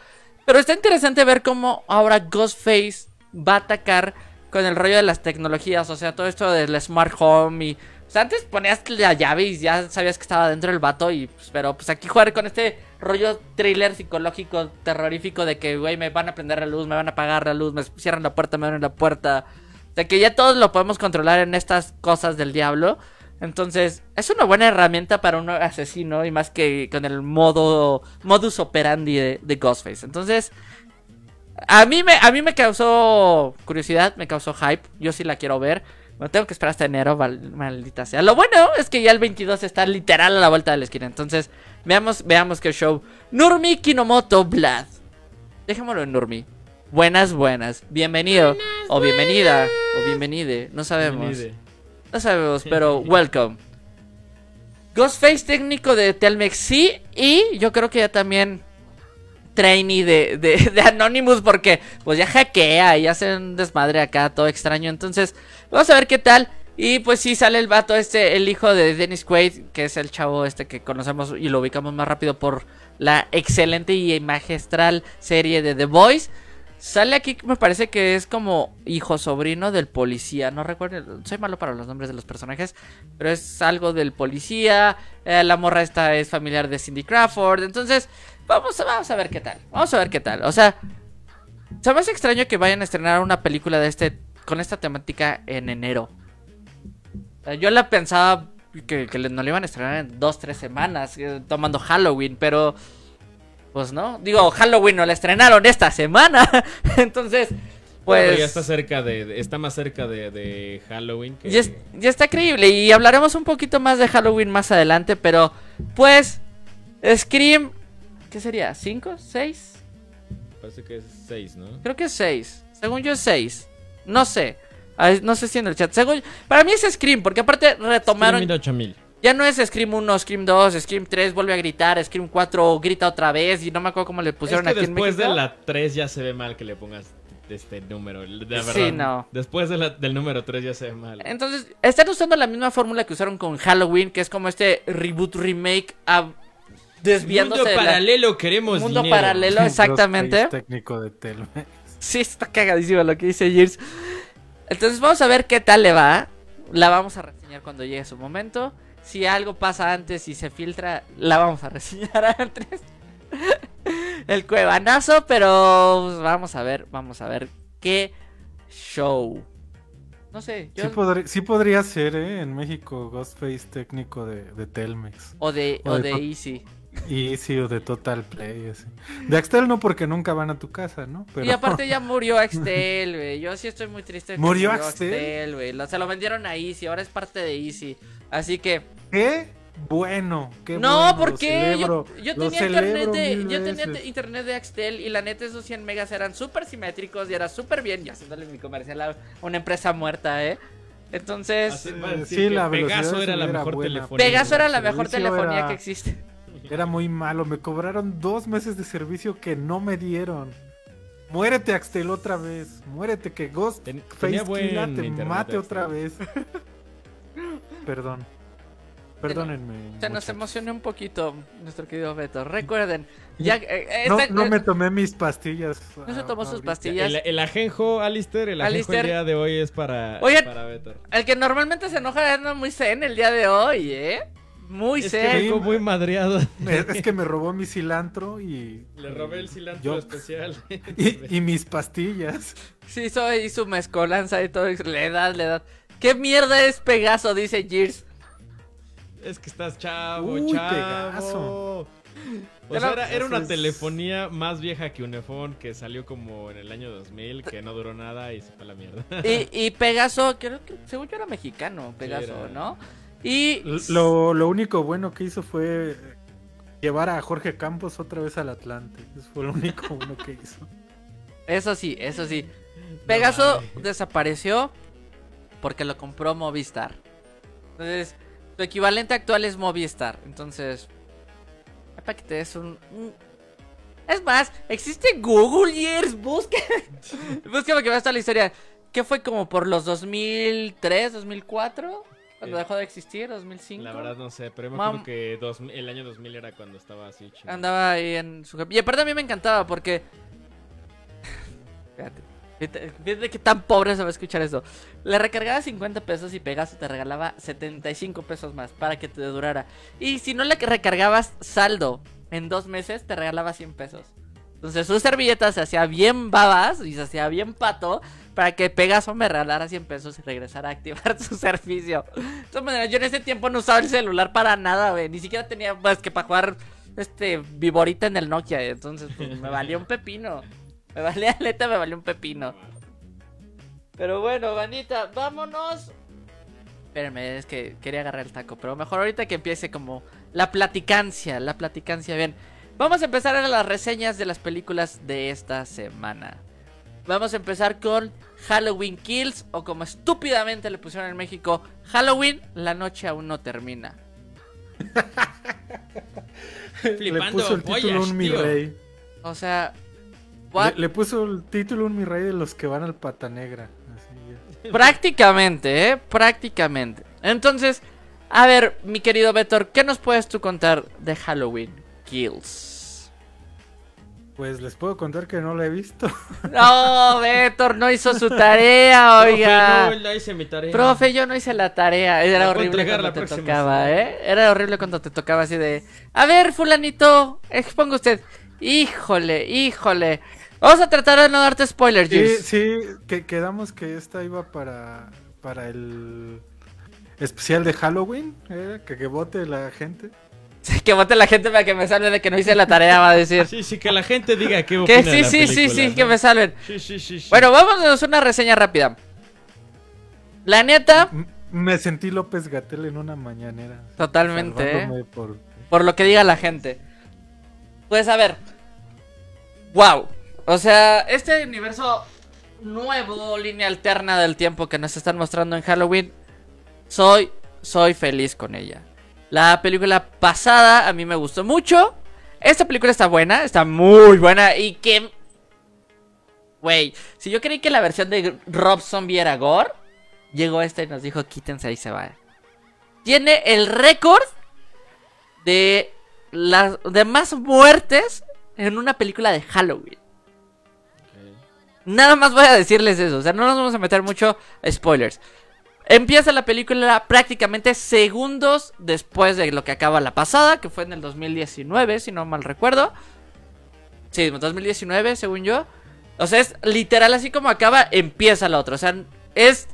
Pero está interesante ver cómo ahora Ghostface va a atacar con el rollo de las tecnologías. O sea, todo esto del smart home y. O sea, antes ponías la llave y ya sabías que estaba dentro del vato. Y, pues, pero pues aquí jugar con este rollo thriller psicológico terrorífico de que, güey, me van a prender la luz, me van a apagar la luz, me cierran la puerta, me abren la puerta. O sea, que ya todos lo podemos controlar en estas cosas del diablo. Entonces, es una buena herramienta para un asesino y más que con el modo modus operandi de, de Ghostface. Entonces, a mí me a mí me causó curiosidad, me causó hype. Yo sí la quiero ver. Me tengo que esperar hasta enero, maldita sea. Lo bueno es que ya el 22 está literal a la vuelta de la esquina. Entonces, veamos veamos qué show. Nurmi Kinomoto Blood. Dejémoslo en Nurmi. Buenas, buenas. Bienvenido. o bienvenida. O bienvenide. No sabemos. Bienvenide. No sabemos, pero welcome. Ghostface técnico de Telmex, sí. Y yo creo que ya también trainee de, de, de Anonymous porque pues ya hackea y hace un desmadre acá todo extraño. Entonces, vamos a ver qué tal. Y pues sí sale el vato este, el hijo de Dennis Quaid, que es el chavo este que conocemos y lo ubicamos más rápido por la excelente y magistral serie de The Boys. Sale aquí, me parece que es como hijo sobrino del policía. No recuerdo, soy malo para los nombres de los personajes, pero es algo del policía. eh, la morra esta es familiar de Cindy Crawford. Entonces, vamos, a- vamos a ver qué tal. Vamos a ver qué tal. O sea, se me hace extraño que vayan a estrenar una película de este con esta temática en enero. Yo la pensaba que, no le iban a estrenar en dos, tres semanas, eh, tomando Halloween, pero pues no. Digo, Halloween no la estrenaron esta semana. Entonces, Pues pues... ya está cerca de, está más cerca de, de Halloween que Ya, ya está creíble y hablaremos un poquito más de Halloween más adelante, pero pues Scream, ¿qué sería? ¿Cinco? ¿Seis? parece que es 6, ¿no? Creo que es seis. Según yo es seis. No sé. No sé si en el chat. Según, para mí es Scream, porque aparte retomaron... Scream 8000. Ya no es Scream 1, Scream 2, Scream 3, vuelve a gritar, Scream 4 grita otra vez y no me acuerdo cómo le pusieron es que aquí en después México. de la 3 ya se ve mal que le pongas este número. De verdad. Sí, no. Después de la- del número 3 ya se ve mal. Entonces, están usando la misma fórmula que usaron con Halloween, que es como este reboot remake ah, desviándose Mundo de la- paralelo, queremos Mundo dinero. paralelo, exactamente. Ghostface técnico de Telmex. Sí, está cagadísimo lo que dice Gears. Entonces vamos a ver qué tal le va. La vamos a reseñar cuando llegue su momento. Si algo pasa antes y se filtra, la vamos a reseñar antes. El cuevanazo, pero pues, vamos a ver, vamos a ver qué show. No sé, yo... Sí, podri- sí podría ser, ¿eh? En México, Ghostface técnico de, de Telmex. O de, o o de de to- Easy. Y sí, o de Total Play. así. De Axtel no, porque nunca van a tu casa, ¿no? Pero... Y aparte ya murió Axtel, güey. Yo sí estoy muy triste. de que ¿Murió Axtel? Axtel, güey. Se lo vendieron a Easy, ahora es parte de Easy. Así que ¿Qué? Bueno, qué no, bueno, ¿por lo qué? Yo, tenía internet de, yo tenía internet de Axtel y la neta esos 100 megas eran súper simétricos y era súper bien. Ya haciéndole mi comercial a una empresa muerta, ¿eh? Entonces, decir Sí, que la Pegaso era la mejor buena. telefonía. Pegaso era la mejor telefonía era- que existe. Era muy malo, me cobraron dos meses de servicio que no me dieron. Muérete, Axtel, otra vez. Muérete, que Ghost Ten- Face buen te internet, mate Axtel. otra vez. Perdón. Perdónenme. Se nos muchachos. emocionó un poquito nuestro querido Beto. Recuerden, ya eh, eh, No, esta- no me tomé mis pastillas. No se tomó sus pastillas. El, el ajenjo, Alistair, el ajenjo el día de hoy es para, Beto. El que normalmente se enoja anda muy zen el día de hoy, ¿eh? Muy Es que vengo muy madreado. Me- Es que me robó mi cilantro y. Le robé el cilantro Yo- especial. Y, y mis pastillas. Sí, soy su mezcolanza y todo. Le da, le da. ¿Qué mierda es Pegaso? Dice Gears. Es que estás chavo, Uy, chavo. Pegaso. O sea, era, era una telefonía más vieja que un iPhone que salió como en el año 2000, que no duró nada y se fue a la mierda. Y, y Pegaso, creo que según yo era mexicano, Pegaso, era. ¿no? Y Lo, lo único bueno que hizo fue llevar a Jorge Campos otra vez al Atlante. Eso fue lo único bueno que hizo. eso sí, eso sí. Pegaso desapareció porque lo compró Movistar. Entonces, su equivalente actual es Movistar. Entonces, es para que te des un, un- Es más, existe Google Years. Busca. Busca para que veas toda la historia. ¿Qué fue como por los 2003, 2004? Cuando Eh, dejó de existir, 2005. La verdad no sé, pero yo me Mam- acuerdo que dos- el año 2000 era cuando estaba así chido. Andaba ahí en su... Y aparte a mí me encantaba porque... Fíjate. Fíjate, fíjate que tan pobre se va a escuchar eso. Le recargaba 50 pesos y Pegaso te regalaba 75 pesos más para que te durara. Y si no le recargabas saldo en dos meses, te regalaba 100 pesos. Entonces su servilleta se hacía bien babas y se hacía bien pato para que Pegaso me regalara 100 pesos y regresara a activar su servicio. De todas maneras, yo en ese tiempo no usaba el celular para nada, güey. Ni siquiera tenía más que para jugar este Viborita en el Nokia. Entonces, pues, me valía un pepino. Me valía neta, me valió un pepino. Pero bueno, Vanita, vámonos. Espérenme, es que quería agarrar el taco. Pero mejor ahorita que empiece como la platicancia. La platicancia, bien. Vamos a empezar a las reseñas de las películas de esta semana. Vamos a empezar con Halloween Kills. O como estúpidamente le pusieron en México, Halloween, la noche aún no termina. le Flipando puso el título un mi tío. rey. O sea? Le, le puso el título un mi rey de los que van al pata negra. Así Prácticamente, ¿eh? Prácticamente. Entonces, a ver, mi querido Betor, ¿qué nos puedes tú contar de Halloween Kills? Pues les puedo contar que no la he visto. No, Betor no hizo su tarea, oiga. Profe, no, la hice mi tarea. Profe, yo no hice la tarea. Era horrible cuando la te tocaba, semana. ¿eh? Era horrible cuando te tocaba así de... A ver, fulanito, exponga usted. Híjole, híjole. Vamos a tratar de no darte spoilers, Sí, sí, que quedamos que esta iba para, para el especial de Halloween, ¿eh? que, que vote la gente. Sí, que vote la gente para que me salve de que no hice la tarea, va a decir. Sí, sí, que la gente diga qué opina que de sí, la sí, sí, película, sí, ¿no? que me salven. Sí, sí, sí, sí. Bueno, vámonos a una reseña rápida. La neta, me sentí López Gatel en una mañanera. totalmente, ¿eh? por- por lo que diga la gente. Pues a ver. Wow. O sea, este universo nuevo, línea alterna del tiempo que nos están mostrando en Halloween, soy, soy feliz con ella. La película pasada a mí me gustó mucho. Esta película está buena, está muy buena y que... Güey, si yo creí que la versión de Rob Zombie era gore, llegó esta y nos dijo quítense ahí se va. Tiene el récord de las de más muertes en una película de Halloween. Nada más voy a decirles eso, o sea, no nos vamos a meter mucho spoilers. Empieza la película prácticamente segundos después de lo que acaba la pasada, que fue en el 2019, si no mal recuerdo. Sí, 2019, según yo. O sea, es literal así como acaba, empieza la otra. O sea, es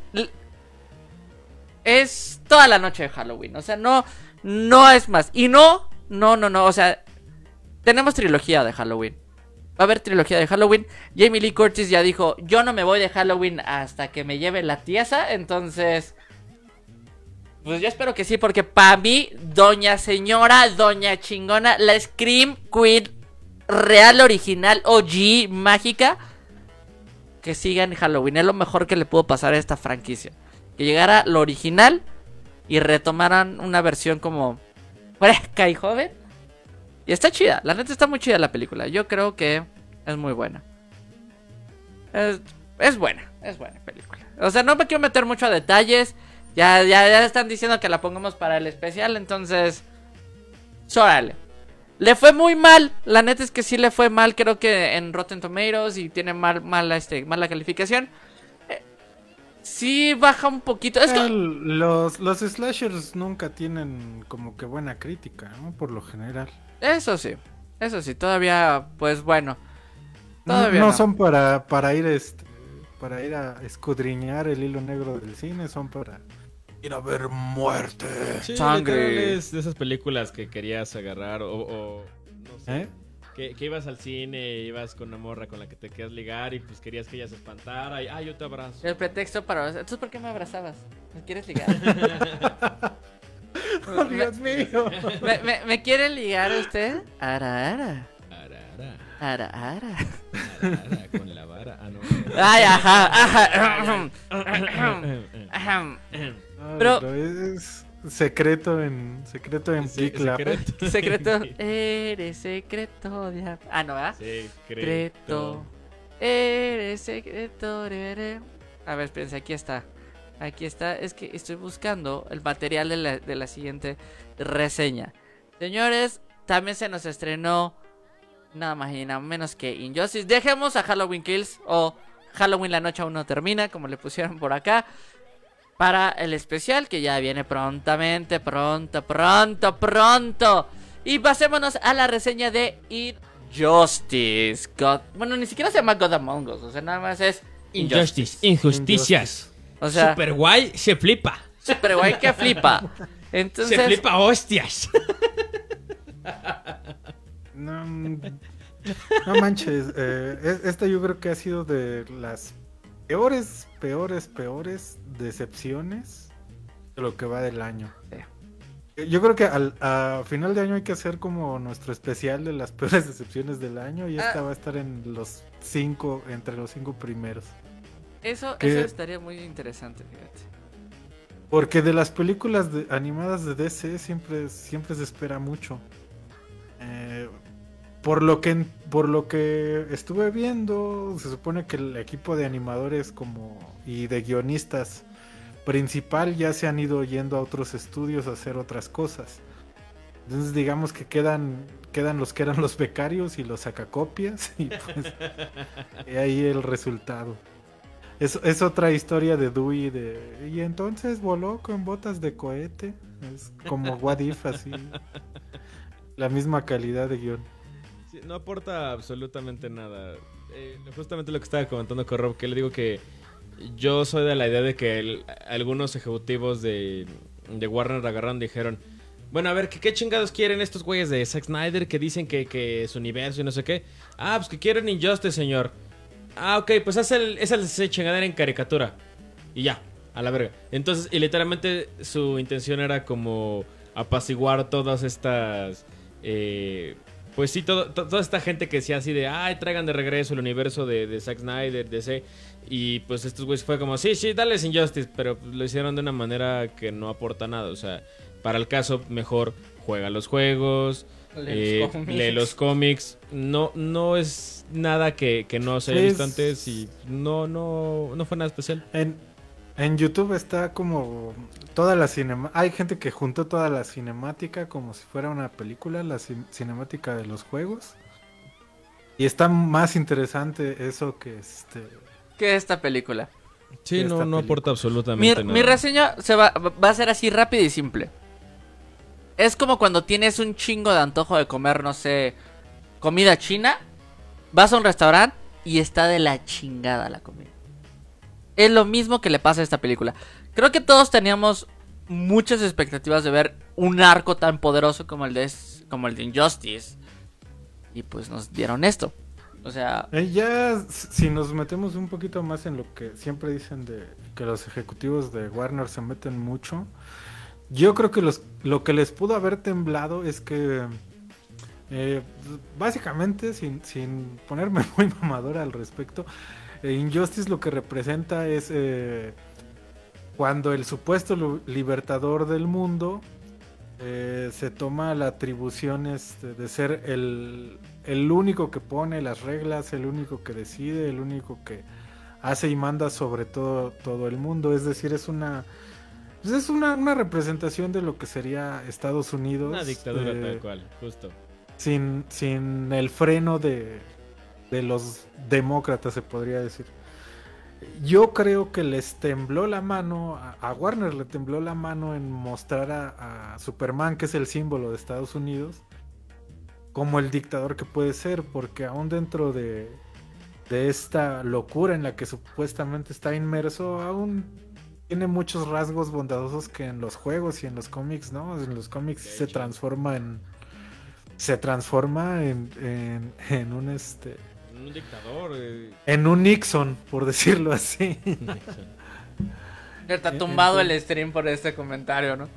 es toda la noche de Halloween. O sea, no, no es más. Y no, no, no, no. O sea, tenemos trilogía de Halloween. Va a haber trilogía de Halloween. Jamie Lee Curtis ya dijo, yo no me voy de Halloween hasta que me lleve la tiesa. Entonces, pues yo espero que sí, porque para mí, doña señora, doña chingona, la Scream Queen real, original, OG, mágica, que siga en Halloween. Es lo mejor que le pudo pasar a esta franquicia. Que llegara lo original y retomaran una versión como fresca y joven. Y está chida, la neta está muy chida la película. Yo creo que es muy buena. Es, buena, es buena película. O sea, no me quiero meter mucho a detalles. Ya, ya, ya están diciendo que la pongamos para el especial, entonces. Sórale. Le fue muy mal. La neta es que sí le fue mal. Creo que en Rotten Tomatoes y tiene mal, mala, este, mala calificación. Eh, sí baja un poquito. Los, los slashers nunca tienen como que buena crítica, ¿no? Por lo general. Eso sí. Eso sí. Todavía, pues bueno. No, Todavía no no. son para, para ir este, para ir a escudriñar el hilo negro del cine, son para ir a ver muerte. Sí, Sangre. de esas películas que querías agarrar o, o, no sé, ¿Eh? que, que ibas al cine, ibas con una morra con la que te querías ligar y pues querías que ella se espantara y, ah, yo te abrazo. El pretexto para... Entonces, ¿por qué me abrazabas? ¿Me quieres ligar? ¡Oh, Dios mío! ¿Me, me, me quiere ligar usted? Ara, ara. Arara, Ara, ara. arara, con la vara. Ah, no. Ay, ajá, ajá. Pero- es secreto en secreto en Sí, Picla. secreto. Secreto. Eres secreto de... Ah, no, ¿verdad? Secreto. Secreto. Eres secreto. re, A ver, espérense, aquí está. Aquí está. Es que estoy buscando el material de la, de la siguiente reseña. Señores, también se nos estrenó nada más y nada menos que Injustice. Dejemos a Halloween Kills o Halloween la noche aún no termina, como le pusieron por acá. Para el especial que ya viene prontamente, pronto, pronto, pronto. Y pasémonos a la reseña de Injustice. God- Bueno, ni siquiera se llama God Among Us, o sea, nada más es Injustice. Injustice, injusticias. O sea, Super guay, se flipa. super guay que flipa. Entonces, Se flipa hostias. No, no manches, eh, es- esta yo creo que ha sido de las peores, peores, peores decepciones de lo que va del año. Yo creo que al a final de año hay que hacer como nuestro especial de las peores decepciones del año y esta Ah. va a estar en los cinco, entre los cinco primeros. Eso, eso estaría muy interesante, fíjate. Porque de las películas de- animadas de DC siempre, siempre se espera mucho. Eh, por lo que por lo que estuve viendo, se supone que el equipo de animadores como y de guionistas principal ya se han ido yendo a otros estudios a hacer otras cosas. Entonces digamos que quedan quedan los que eran los becarios y los sacacopias y pues y ahí el resultado. Es, es otra historia de Dewey de y entonces voló con botas de cohete, es como What If así. La misma calidad de guion. No aporta absolutamente nada. Eh, justamente lo que estaba comentando con Rob, que le digo que yo soy de la idea de que algunos ejecutivos de, de Warner agarraron dijeron, bueno, a ver, ¿qué, qué chingados quieren estos güeyes de Zack Snyder que dicen que, que es universo y no sé qué? Ah, pues que quieren Injustice, señor. Ah, ok, pues haz el, esa chingadera en caricatura. Y ya, a la verga. Entonces, y literalmente su intención era como apaciguar todas estas... eh, pues sí, todo- to- toda esta gente que decía así de, ay, traigan de regreso el universo de, de Zack Snyder, DC. Y pues estos güeyes fue como, sí, sí, dale Injustice, pero lo hicieron de una manera que no aporta nada. O sea, para el caso, mejor juega los juegos, Lee los eh, cómics. lee los cómics. No, no es nada que, que no se haya visto es- antes y no, no, no fue nada especial. En, en YouTube está como toda la cinema. Hay gente que juntó toda la cinemática como si fuera una película, la cin- cinemática de los juegos. Y está más interesante eso que este. ¿Qué es esta película? Sí, no, no película. aporta Mi, absolutamente nada. mi reseña se va, va a ser así rápida y simple. Es como cuando tienes un chingo de antojo de comer, no sé, comida china. Vas a un restaurante y está de la chingada la comida. Es lo mismo que le pasa a esta película. Creo que todos teníamos muchas expectativas de ver un arco tan poderoso como el de, como el de Injustice. Y pues nos dieron esto. O sea, Eh, ya, si nos metemos un poquito más en lo que siempre dicen de que los ejecutivos de Warner se meten mucho, yo creo que los, lo que les pudo haber temblado es que, eh, básicamente, sin, sin ponerme muy mamadora al respecto, eh, Injustice lo que representa es eh, cuando el supuesto libertador del mundo eh, se toma la atribución este, de ser el, el único que pone las reglas, el único que decide, el único que hace y manda sobre todo, todo el mundo. Es decir, es una pues es una, una representación de lo que sería Estados Unidos. Una dictadura eh, tal cual, justo. sin, sin el freno de, de los demócratas, se podría decir. Yo creo que les tembló la mano, a, Warner le tembló la mano en mostrar a, a Superman, que es el símbolo de Estados Unidos, como el dictador que puede ser, porque aún dentro de, de esta locura en la que supuestamente está inmerso, aún tiene muchos rasgos bondadosos que en los juegos y en los cómics, ¿no? En los cómics se transforma en se transforma en, en, en un este Un dictador. eh, en un Nixon, por decirlo así. está tumbado el stream por este comentario, ¿no?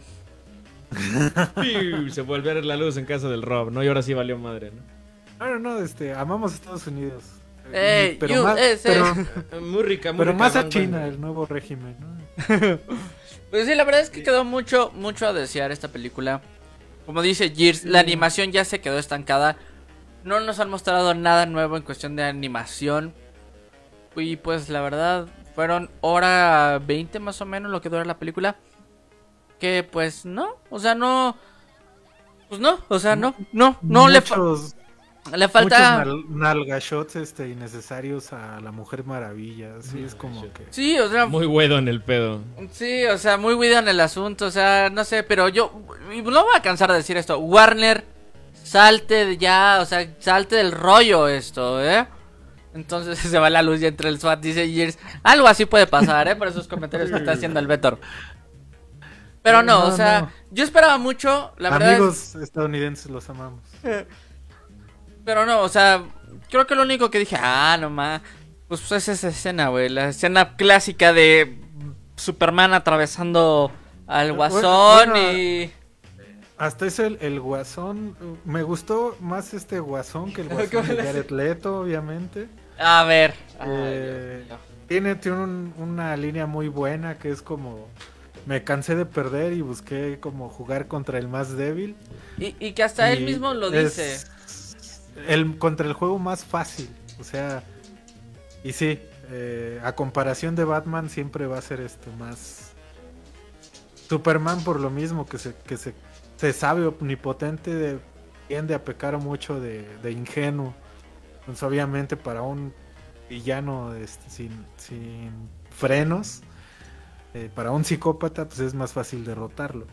Se vuelve a ver la luz en casa del Rob, ¿no? Y ahora sí valió madre, ¿no? No, no, este, amamos a Estados Unidos. Ey, pero, más, pero, Muy rica, muy pero rica, más a China, el nuevo régimen, ¿no? Pues sí, la verdad es que quedó mucho, mucho a desear esta película. Como dice Gears, la animación ya se quedó estancada. No nos han mostrado nada nuevo en cuestión de animación. Y pues la verdad, fueron hora 20 más o menos lo que dura la película. Que pues no, o sea, no. Pues no, o sea, no, no, no le, fa- muchos, le falta. muchos nal- nalgashots este, innecesarios a la Mujer Maravilla. Sí, es como que. Sí, o sea, Muy huedo en el pedo. Sí, o sea, muy cuidado en el asunto, o sea, no sé, pero yo no voy a cansar de decir esto. Warner, salte de ya, o sea, salte del rollo esto, ¿eh? Entonces se va la luz y entre el SWAT dice Gears. Algo así puede pasar, ¿eh? Por esos comentarios que está haciendo el Vetor. Pero no, No, o sea, no. yo esperaba mucho, la verdad. es- Amigos estadounidenses los amamos. pero no, o sea, creo que lo único que dije, ah, no más, pues es esa escena, güey, la escena clásica de Superman atravesando al guasón bueno, y... Hasta eso el, el guasón. Me gustó más este guasón que el guasón ¿Cómo de? Jared Leto, obviamente. A ver. Eh. Tiene, tiene un- una línea muy buena que es como me cansé de perder y busqué como jugar contra el más débil. Y, y que hasta él mismo lo es- dice. El contra el juego más fácil. O sea, y sí, eh, a comparación de Batman siempre va a ser este más Superman por lo mismo que se que se, se sabe omnipotente de- tiende a pecar mucho de, de ingenuo. Entonces obviamente para un villano este, sin, sin frenos, eh, para un psicópata pues es más fácil derrotarlo.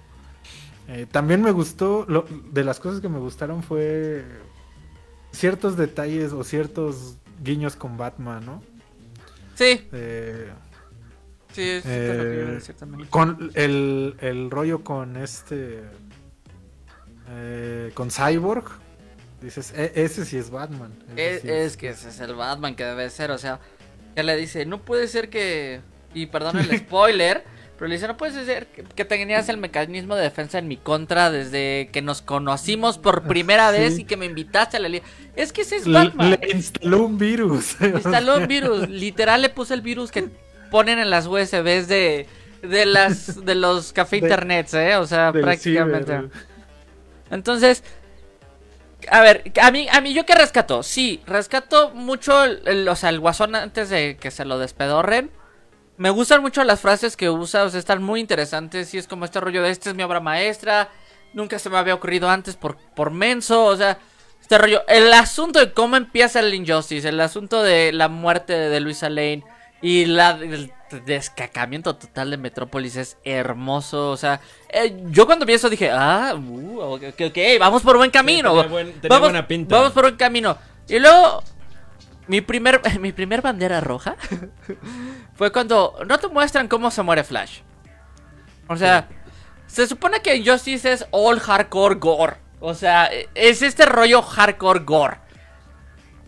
Eh, también me gustó, lo- de las cosas que me gustaron fue ciertos detalles o ciertos guiños con Batman, ¿no? Sí, Eh, sí, es lo que iba a eh, decir también. con el, el rollo con este eh, con Cyborg dices "E- ese sí es Batman Es, sí es que ese es el Batman que debe ser, o sea, que le dice, no puede ser que, y perdón el spoiler, pero le dice, no puede ser que, que tenías el mecanismo de defensa en mi contra desde que nos conocimos por primera Sí. vez y que me invitaste a la liga. Es que ese es Batman. le instaló un virus Instaló un virus, literal le puse el virus que ponen en las USBs de, de las de los café internets, ¿eh? O sea, prácticamente. ciber. Entonces, a ver, a mí, a mí yo que rescato, sí, rescato mucho, el, el- o sea, el guasón antes de que se lo despedorren. Me gustan mucho las frases que usa, o sea, están muy interesantes. Y es como este rollo de esta es mi obra maestra. Nunca se me había ocurrido antes por, por menso. O sea, este rollo. El asunto de cómo empieza el Injustice, el asunto de la muerte de Luisa Lane y la, el descacamiento total de Metrópolis es hermoso. O sea, eh, yo cuando vi eso dije, ah, uh, ok, ok, vamos por buen camino. tenía buen- tenía vamos, buena pinta. vamos por buen camino. Y luego, mi primer, mi primer bandera roja fue cuando no te muestran cómo se muere Flash. O sea, se supone que Injustice es all hardcore gore. O sea, es este rollo hardcore gore.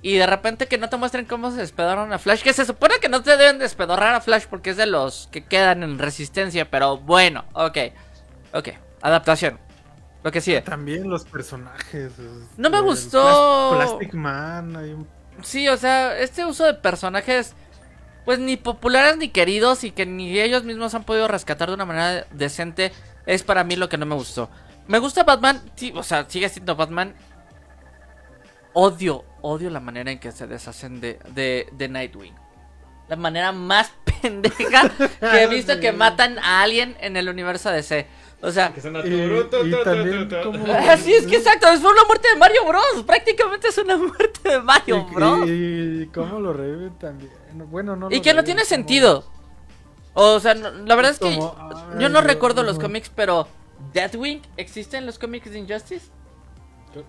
Y de repente que no te muestren cómo se despedorran a Flash. Que se supone que no te deben despedorrar a Flash porque es de los que quedan en resistencia. Pero bueno, ok. Ok, adaptación. Lo que sigue. también los personajes No me gustó- Plas- Plastic Man hay un- Sí, o sea, este uso de personajes, pues ni populares ni queridos y que ni ellos mismos han podido rescatar de una manera decente, es para mí lo que no me gustó. Me gusta Batman, sí, o sea, sigue siendo Batman. Odio, odio la manera en que se deshacen de, de, de Nightwing. La manera más pendeja que he visto que matan a alguien en el universo DC. O sea, Que suena así es que exacto, es una muerte de Mario Bros. Prácticamente es una muerte de Mario y, Bros. y- y cómo lo reviven también bueno no Y lo que no tiene sentido. O sea, no- la verdad es que Como, yo no recuerdo los cómics, pero Deathwing existe en los cómics de Injustice.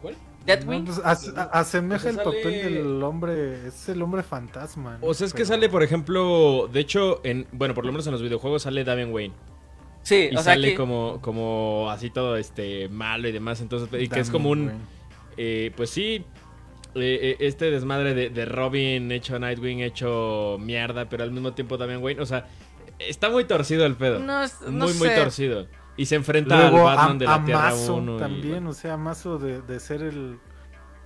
¿Cuál? Deathwing. No, pues, as- asemeja Pues el sale- papel del hombre es el hombre fantasma ¿no? O sea, es que sale, por ejemplo, de hecho, en bueno, por lo menos en los videojuegos sale Damian Wayne. Sí, Y o sea, sale que- como, como así todo este malo y demás. Entonces, y que es como un. Eh, pues sí. eh, eh, este desmadre de, de Robin hecho Nightwing hecho mierda, pero al mismo tiempo Damian Wayne. O sea, está muy torcido el pedo. No, es- no muy, muy torcido. Y se enfrenta Luego al Batman a, de la a Tierra Mazo 1. y- también, o sea, Mazo de, de ser el,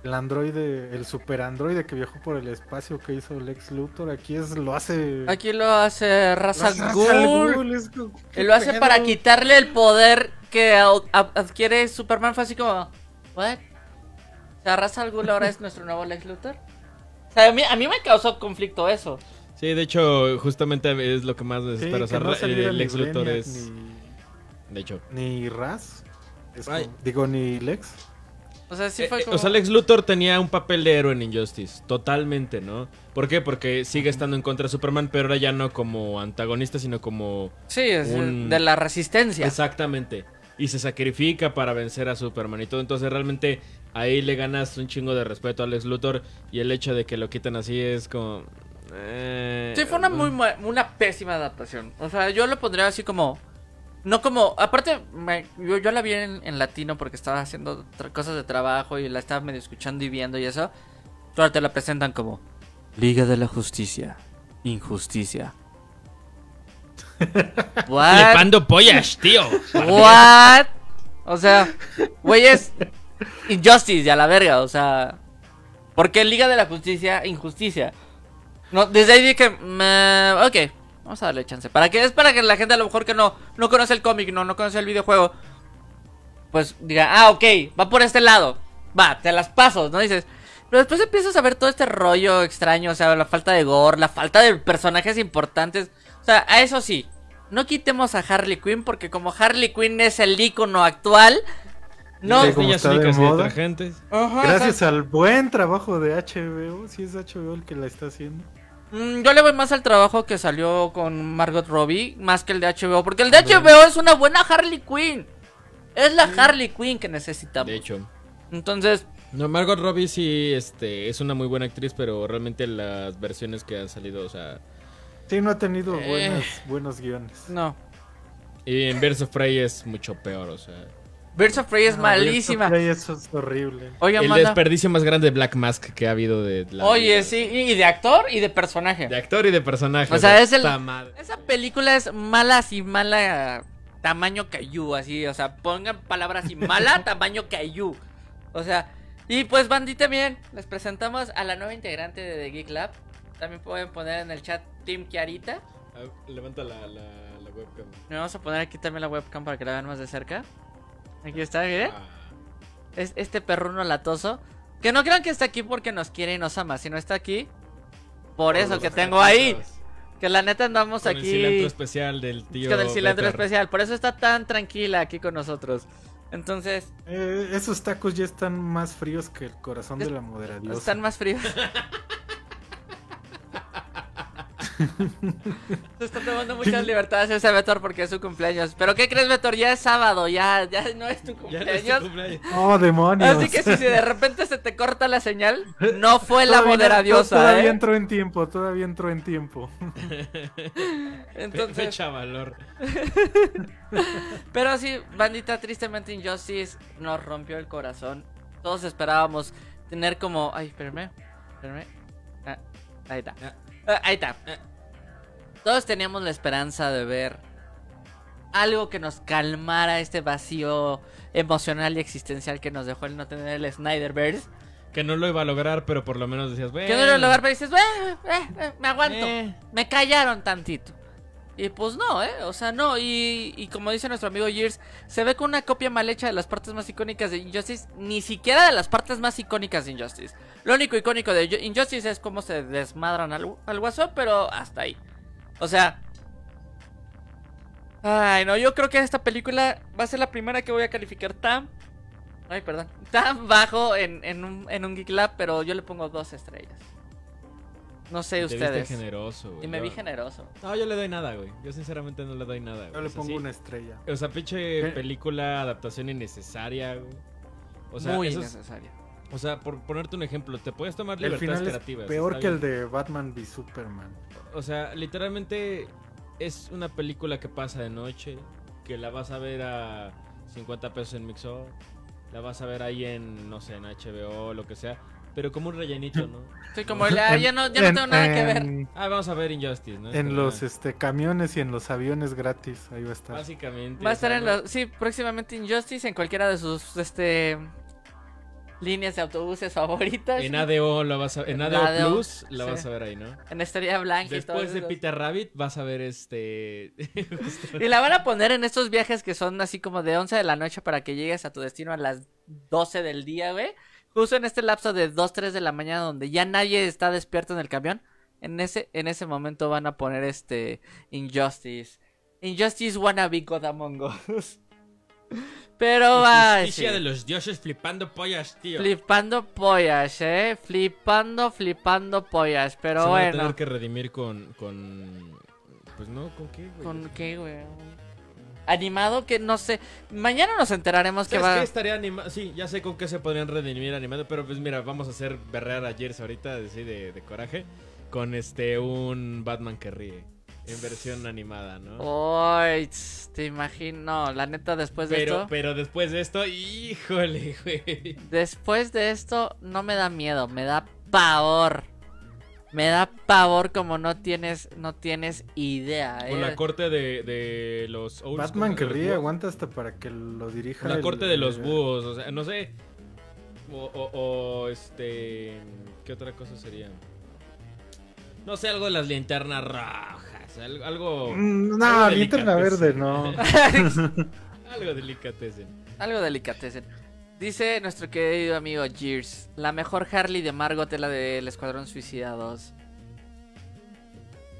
el androide, el super androide que viajó por el espacio que hizo Lex Luthor, aquí es lo hace Aquí lo hace lo Ra's hace al Ra's al Ghul, Ghul, es como, Y ¿qué lo hace pedo? para quitarle el poder que adquiere Superman. Fue así como, ¿what? O sea, Ra's al Ghul ahora es nuestro nuevo Lex Luthor. O sea, a mí, a mí me causó conflicto eso. Sí, de hecho, justamente es lo que más Sí, desespera. o sea, no ni Lex Luthor es. De hecho. Ni, ni Raz. Como- digo, ni Lex. O sea, sí Eh, fue eh, como... O sea, Lex Luthor tenía un papel de héroe en Injustice, totalmente, ¿no? ¿Por qué? Porque sigue estando en contra de Superman, pero ahora ya no como antagonista, sino como... Sí, es un- de la resistencia. Exactamente. Y se sacrifica para vencer a Superman y todo. Entonces realmente ahí le ganas un chingo de respeto a Lex Luthor y el hecho de que lo quiten así es como... eh, Sí, fue una muy una pésima adaptación. O sea, yo lo pondría así como. No como. Aparte, me- yo, yo la vi en, en latino porque estaba haciendo cosas de trabajo y la estaba medio escuchando y viendo y eso. Ahora te la presentan como. Liga de la Justicia. Injusticia. What? Flippando pollas, tío. What? O sea, güey, es Injustice, ya la verga, o sea. Porque Liga de la Justicia, injusticia. No, desde ahí dije, "Meh, ok, vamos a darle chance. ¿Para qué? Es para que la gente a lo mejor que no, no conoce el cómic, no, no conoce el videojuego, pues diga, ah, ok, va por este lado. Va, te las paso, ¿no? Dices, Pero después empiezas a ver todo este rollo extraño, o sea, la falta de gore, la falta de personajes importantes. O sea, a eso sí, no quitemos a Harley Quinn porque como Harley Quinn es el icono actual, no... Sí, Las como está de moda. Ajá, Gracias al buen trabajo de HBO, si es HBO el que la está haciendo. Mm, Yo le voy más al trabajo que salió con Margot Robbie, más que el de HBO, porque el de HBO es una buena Harley Quinn. Es la Harley Quinn que necesitamos. De hecho. Entonces, No, Margot Robbie sí este, es una muy buena actriz, pero realmente las versiones que han salido, o sea... Sí, no ha tenido Eh. buenos, buenos guiones. no. Y en Birds of Prey es mucho peor, o sea... Birds of Prey es No, malísima. Birds of Prey, Eso es horrible. Oye, el desperdicio más grande de Black Mask que ha habido de la Oye, vida. sí, y de actor y de personaje. De actor y de personaje. O sea, es el-. Esa película es mala así, mala tamaño Caillou, así, o sea, pongan palabras así, mala tamaño Caillou. O sea, y pues bandita bien, les presentamos a la nueva integrante de The Geek Lab. También pueden poner en el chat Team Kiarita. Ah, Levanta la, la, la webcam. Me vamos a poner aquí también la webcam para que la vean más de cerca. Aquí está, miren. Ah. Es este perruno latoso. Que no crean que está aquí porque nos quiere y nos ama, sino está aquí por eso que tengo ahí. Que la neta andamos Con aquí. el cilantro especial del tío. con el cilantro especial. Por eso está tan tranquila aquí con nosotros. Entonces, Eh, esos tacos ya están más fríos que el corazón Es- de la moderadiosa. están más fríos. Se está tomando muchas libertades ese Vetor porque es su cumpleaños. Pero ¿qué crees, Vetor? Ya es sábado, ya, ya no es tu Ya no es tu cumpleaños. ¡Oh, demonios! Así que si de repente se te corta la señal, no fue la Todavía- moderadiosa, Todavía ¿eh? entró en tiempo, todavía entró en tiempo. Entonces, Fecha valor. Pero sí, bandita, tristemente Injustice nos rompió el corazón. Todos esperábamos tener como. Ay, espérame. Espérame. Ah, ahí está. Ah, ahí está. Todos teníamos la esperanza de ver algo que nos calmara este vacío emocional y existencial que nos dejó el no tener el Snyderverse. Que no lo iba a lograr, pero por lo menos decías, bueno. Que no era el lugar, pero dices, "Eh, eh, eh, me aguanto. Eh. Me callaron tantito. Y pues no, ¿eh? O sea, no. Y, y como dice nuestro amigo Gears, se ve con una copia mal hecha de las partes más icónicas de Injustice. Ni siquiera de las partes más icónicas de Injustice. Lo único icónico de Injustice es cómo se desmadran al, al guasón, pero hasta ahí. O sea... Ay, no, yo creo que esta película va a ser la primera que voy a calificar tan... Ay, perdón. Tan bajo en, en un, en un Geek Lab, pero yo le pongo dos estrellas. No sé Te viste ustedes. generoso, güey. Y me Yo- vi generoso. No, yo le doy nada, güey. Yo sinceramente no le doy nada, güey. Yo le O sea, pongo sí. una estrella. O sea, pinche ¿Qué? película, adaptación innecesaria, güey. O sea, Muy es- innecesaria. o sea, por ponerte un ejemplo, te puedes tomar El libertades final es creativas. peor que el de Batman v Superman. O sea, literalmente es una película que pasa de noche, que la vas a ver a 50 pesos en Mixo, la vas a ver ahí en, no sé, en HBO lo que sea, pero como un rellenito, ¿no? Sí, como ya, ya no, ya no En- tengo nada que ver. Ah, vamos a ver Injustice, ¿no? En como, los ah, este, camiones y en los aviones gratis, ahí va a estar. Básicamente. Va a estar en los. Sí, próximamente Injustice en cualquiera de sus este líneas de autobuses favoritas. En ADO, la vas a, en ADO, ADO, Plus la sí. vas a ver ahí, ¿no? En Estrella Blanca y todo Después de. Peter Rabbit vas a ver este... Y la van a poner en estos viajes que son así como de 11 de la noche para que llegues a tu destino a las 12 del día, güey. Justo en este lapso de 2, 3 de la mañana donde ya nadie está despierto en el camión. En ese, en ese momento van a poner este Injustice. Injustice wanna be God Among Us. Pero ay, Justicia sí. de los dioses flipando pollas, tío. Flipando pollas, eh. Flipando, flipando pollas. Pero Se van a tener que redimir con... con... Pues no, ¿con qué, güey? ¿Con qué, güey? Animado que no sé. Mañana nos enteraremos que ¿Sabes va. qué estaría animado? Sí, ya sé con qué se podrían redimir animado, pero pues mira, vamos a hacer berrear a Gears ahorita, así de, de coraje, con este un Batman que ríe, en versión animada, ¿no? Ay, te imagino. No, la neta, después de pero, esto. pero después de esto, híjole, güey. Después de esto, no me da miedo, me da pavor. Me da pavor como no tienes, no tienes idea. Con eh. la corte de, de los Owls, Batman ¿cómo? que De los ríe búhos. aguanta hasta para que lo dirija. La el- corte de los el- búhos, o sea, no sé. O, o- o, este. ¿Qué otra cosa sería? No sé, algo de las linternas rojas. Algo. Algo, Mm, No, algo linterna verde, no. algo delicatessen. Algo delicatessen. Dice nuestro querido amigo Gears, la mejor Harley de Margot es la del Escuadrón Suicida 2.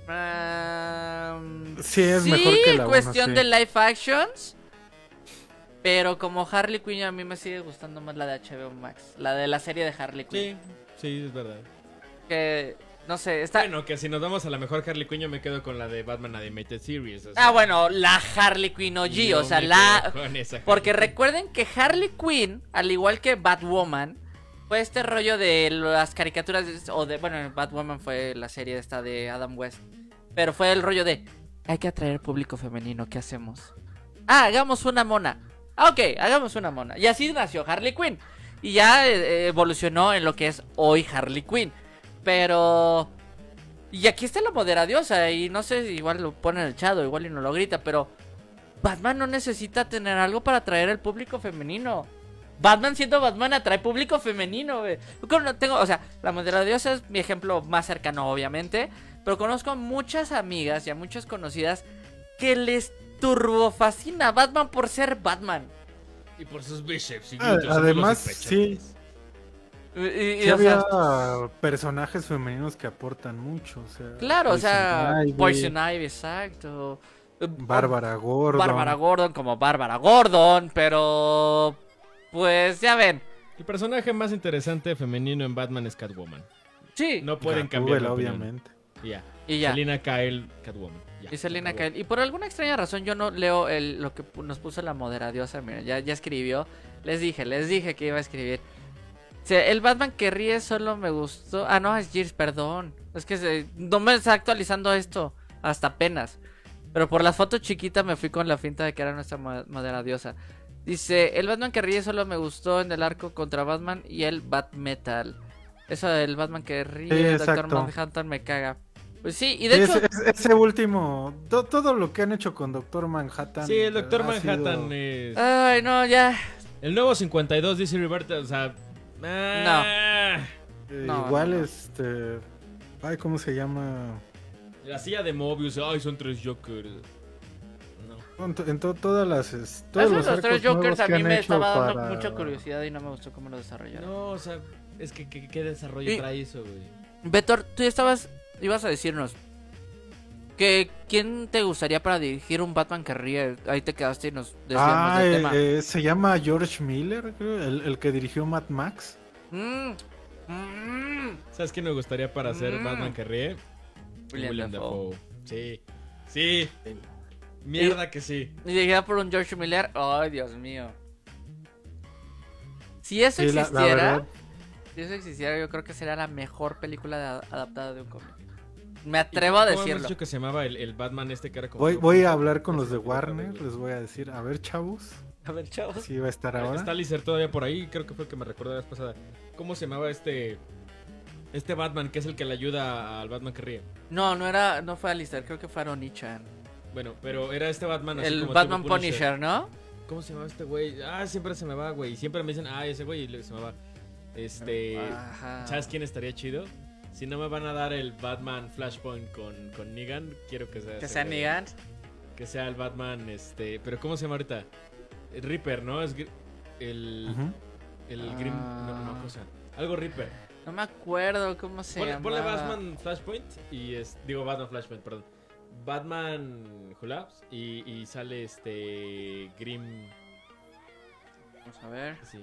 Um, Sí, es mejor que la cuestión sí. de live actions. Pero como Harley Quinn a mí me sigue gustando más la de HBO Max, la de la serie de Harley Quinn. Sí, sí, es verdad. Que no sé, está Bueno, que si nos vamos a la mejor Harley Quinn, yo me quedo con la de Batman Animated Series. o sea, Ah, bueno, la Harley Quinn OG, yo o sea, la quedo con esa Porque recuerden que Harley Quinn, al igual que Batwoman, fue este rollo de las caricaturas, de- o de, bueno, Batwoman fue la serie esta de Adam West, pero fue el rollo de, hay que atraer público femenino, ¿qué hacemos? Ah, hagamos una mona. Ah, ok, hagamos una mona. Y así nació Harley Quinn. Y ya eh, evolucionó en lo que es hoy Harley Quinn. Pero... Y aquí está la moderadiosa, y no sé, igual lo pone en el chat, o igual y no lo grita, pero... Batman no necesita tener algo para atraer al público femenino. Batman siendo Batman atrae público femenino, güey. Tengo, o sea, la moderadiosa es mi ejemplo más cercano, obviamente. Pero conozco a muchas amigas y a muchas conocidas que les turbo fascina Batman por ser Batman. Y por sus bíceps y Ah, además, muslos y sí. sea, había personajes femeninos que aportan mucho. O sea, claro, o sea, Poison Ivy, Poison Ivy, exacto. Eh, Bárbara Gordon. Bárbara Gordon como Bárbara Gordon, pero pues ya ven. El personaje más interesante femenino en Batman es Catwoman. Sí. No pueden cambiar. Gatúbela, la opinión. obviamente. Y Ya. y ya. Selina Kyle, Catwoman. Ya. Y Acabó. Kyle. Y por alguna extraña razón yo no leo el, lo que nos puso la moderadiosa. Mira, ya, ya escribió. Les dije, les dije que iba a escribir. O sea, el Batman que ríe solo me gustó. Ah, no, es Gears, perdón. Es que se- no me está actualizando esto. Hasta apenas. Pero por las fotos chiquitas me fui con la finta de que era nuestra mo- moderadiosa. Dice, el Batman que ríe solo me gustó en el arco contra Batman y el Batmetal. Eso del Batman que ríe, Sí, el Doctor. Manhattan me caga. Pues sí, y de Sí, hecho... ese, último, to- todo lo que han hecho con Doctor Manhattan. Sí, el Doctor ha Manhattan sido- es. Ay, no, ya. El nuevo 52 dice Roberta, o sea. Ah, eh, No, igual, no, no. este. Ay, ¿cómo se llama? La silla de Mobius, ay, son tres Jokers. No. En, to- en to- todas las. es- todos Esos los los tres Jokers a mí me estaba dando para- mucha curiosidad y no me gustó cómo lo desarrollaron. No, o sea, es que, que- ¿qué desarrollo Y- trae eso, güey? Betor, tú ya estabas, ibas a decirnos que quién te gustaría para dirigir un Batman que ríe. Ahí te quedaste y nos desviamos Ah, del eh, tema. eh, se llama George Miller, creo, el, el que dirigió Mad Max. Mm, mm. ¿Sabes quién me gustaría para hacer Mm. Batman que ríe? William Dafoe. Sí. Sí. Mierda que sí. Y dirigida por un George Miller. Ay, Dios mío. Si eso Sí, la- la existiera, verdad. si eso existiera, yo creo que sería la mejor película de- adaptada de un cómic. Me atrevo a ¿Cómo hemos decirlo. dicho que se llamaba el, el Batman este que era como... Voy, voy a hablar con los de Warner, les voy a decir, a ver, chavos, A ver, chavos. si va a estar ahora. Está Lizer todavía por ahí, creo que fue el que me recordó la vez pasada. ¿Cómo se llamaba este... Este Batman que es el que le ayuda al Batman que ríe? No, no era, no fue Alistair, creo que fue Aronichan. Bueno, pero era este Batman así El como Batman tipo Punisher, ¿no? ¿Cómo se llama este güey? Ah, siempre se me va, güey. Siempre me dicen, ah, ese güey, se me va. Este. Ajá. ¿Sabes quién estaría chido? Si no me van a dar el Batman Flashpoint con, con Negan, quiero que sea. Que sea. Negan. Que sea el Batman, este. Pero ¿cómo se llama ahorita? El Reaper, ¿no? Es el. El Grim. No, no, cosa. Algo Reaper. No me acuerdo cómo se llama. ponle Batman Flashpoint y es. Digo Batman Flashpoint, perdón. Batman Collapse y, y sale este. Grim. Vamos a ver. Sí,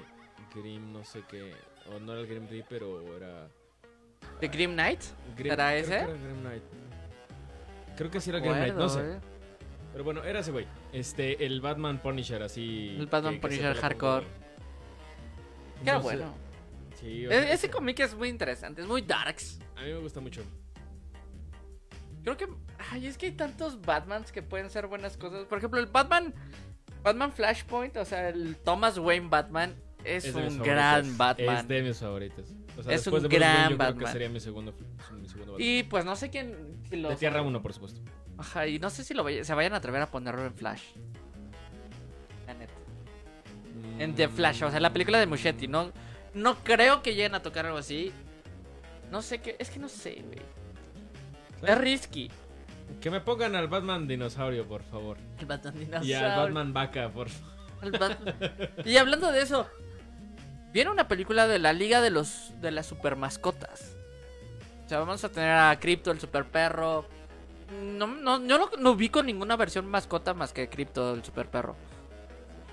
Grim, no sé qué. O no era el Grim Reaper o era. ¿The Grim Knight? Grim, ¿Será creo ese? que era Grim Knight. Creo que sí era Grim Knight, no sé. Eh. Pero bueno, era ese güey. Este, el Batman Punisher, así. El Batman que- Punisher hardcore. Era No bueno. Sí, o E- Ese cómic es muy interesante, es muy darks. A mí me gusta mucho. Creo que. Ay, es que hay tantos Batmans que pueden ser buenas cosas. Por ejemplo, el Batman. Batman Flashpoint, o sea, el Thomas Wayne Batman es, de un favoritos. gran Batman. Es de mis favoritos. O sea, Es un de gran yo creo que Batman. sería mi segundo, mi segundo Batman. Y pues no sé quién. si lo- De Tierra 1, por supuesto. Ajá, y no sé si lo vaya- se vayan a atrever a ponerlo en Flash. La neta. En The Flash, o sea, la película de Muschetti, no, no creo que lleguen a tocar algo así. No sé qué, es que no sé, güey. Es risky. Que me pongan al Batman dinosaurio, por favor. El Batman Y al dinosaurio. Batman vaca, por favor. Batman- Y hablando de eso, viene una película de la Liga de los de las super mascotas. O sea, vamos a tener a Crypto, el super perro. No, no, yo no, no ubico ninguna versión mascota más que Crypto, el super perro.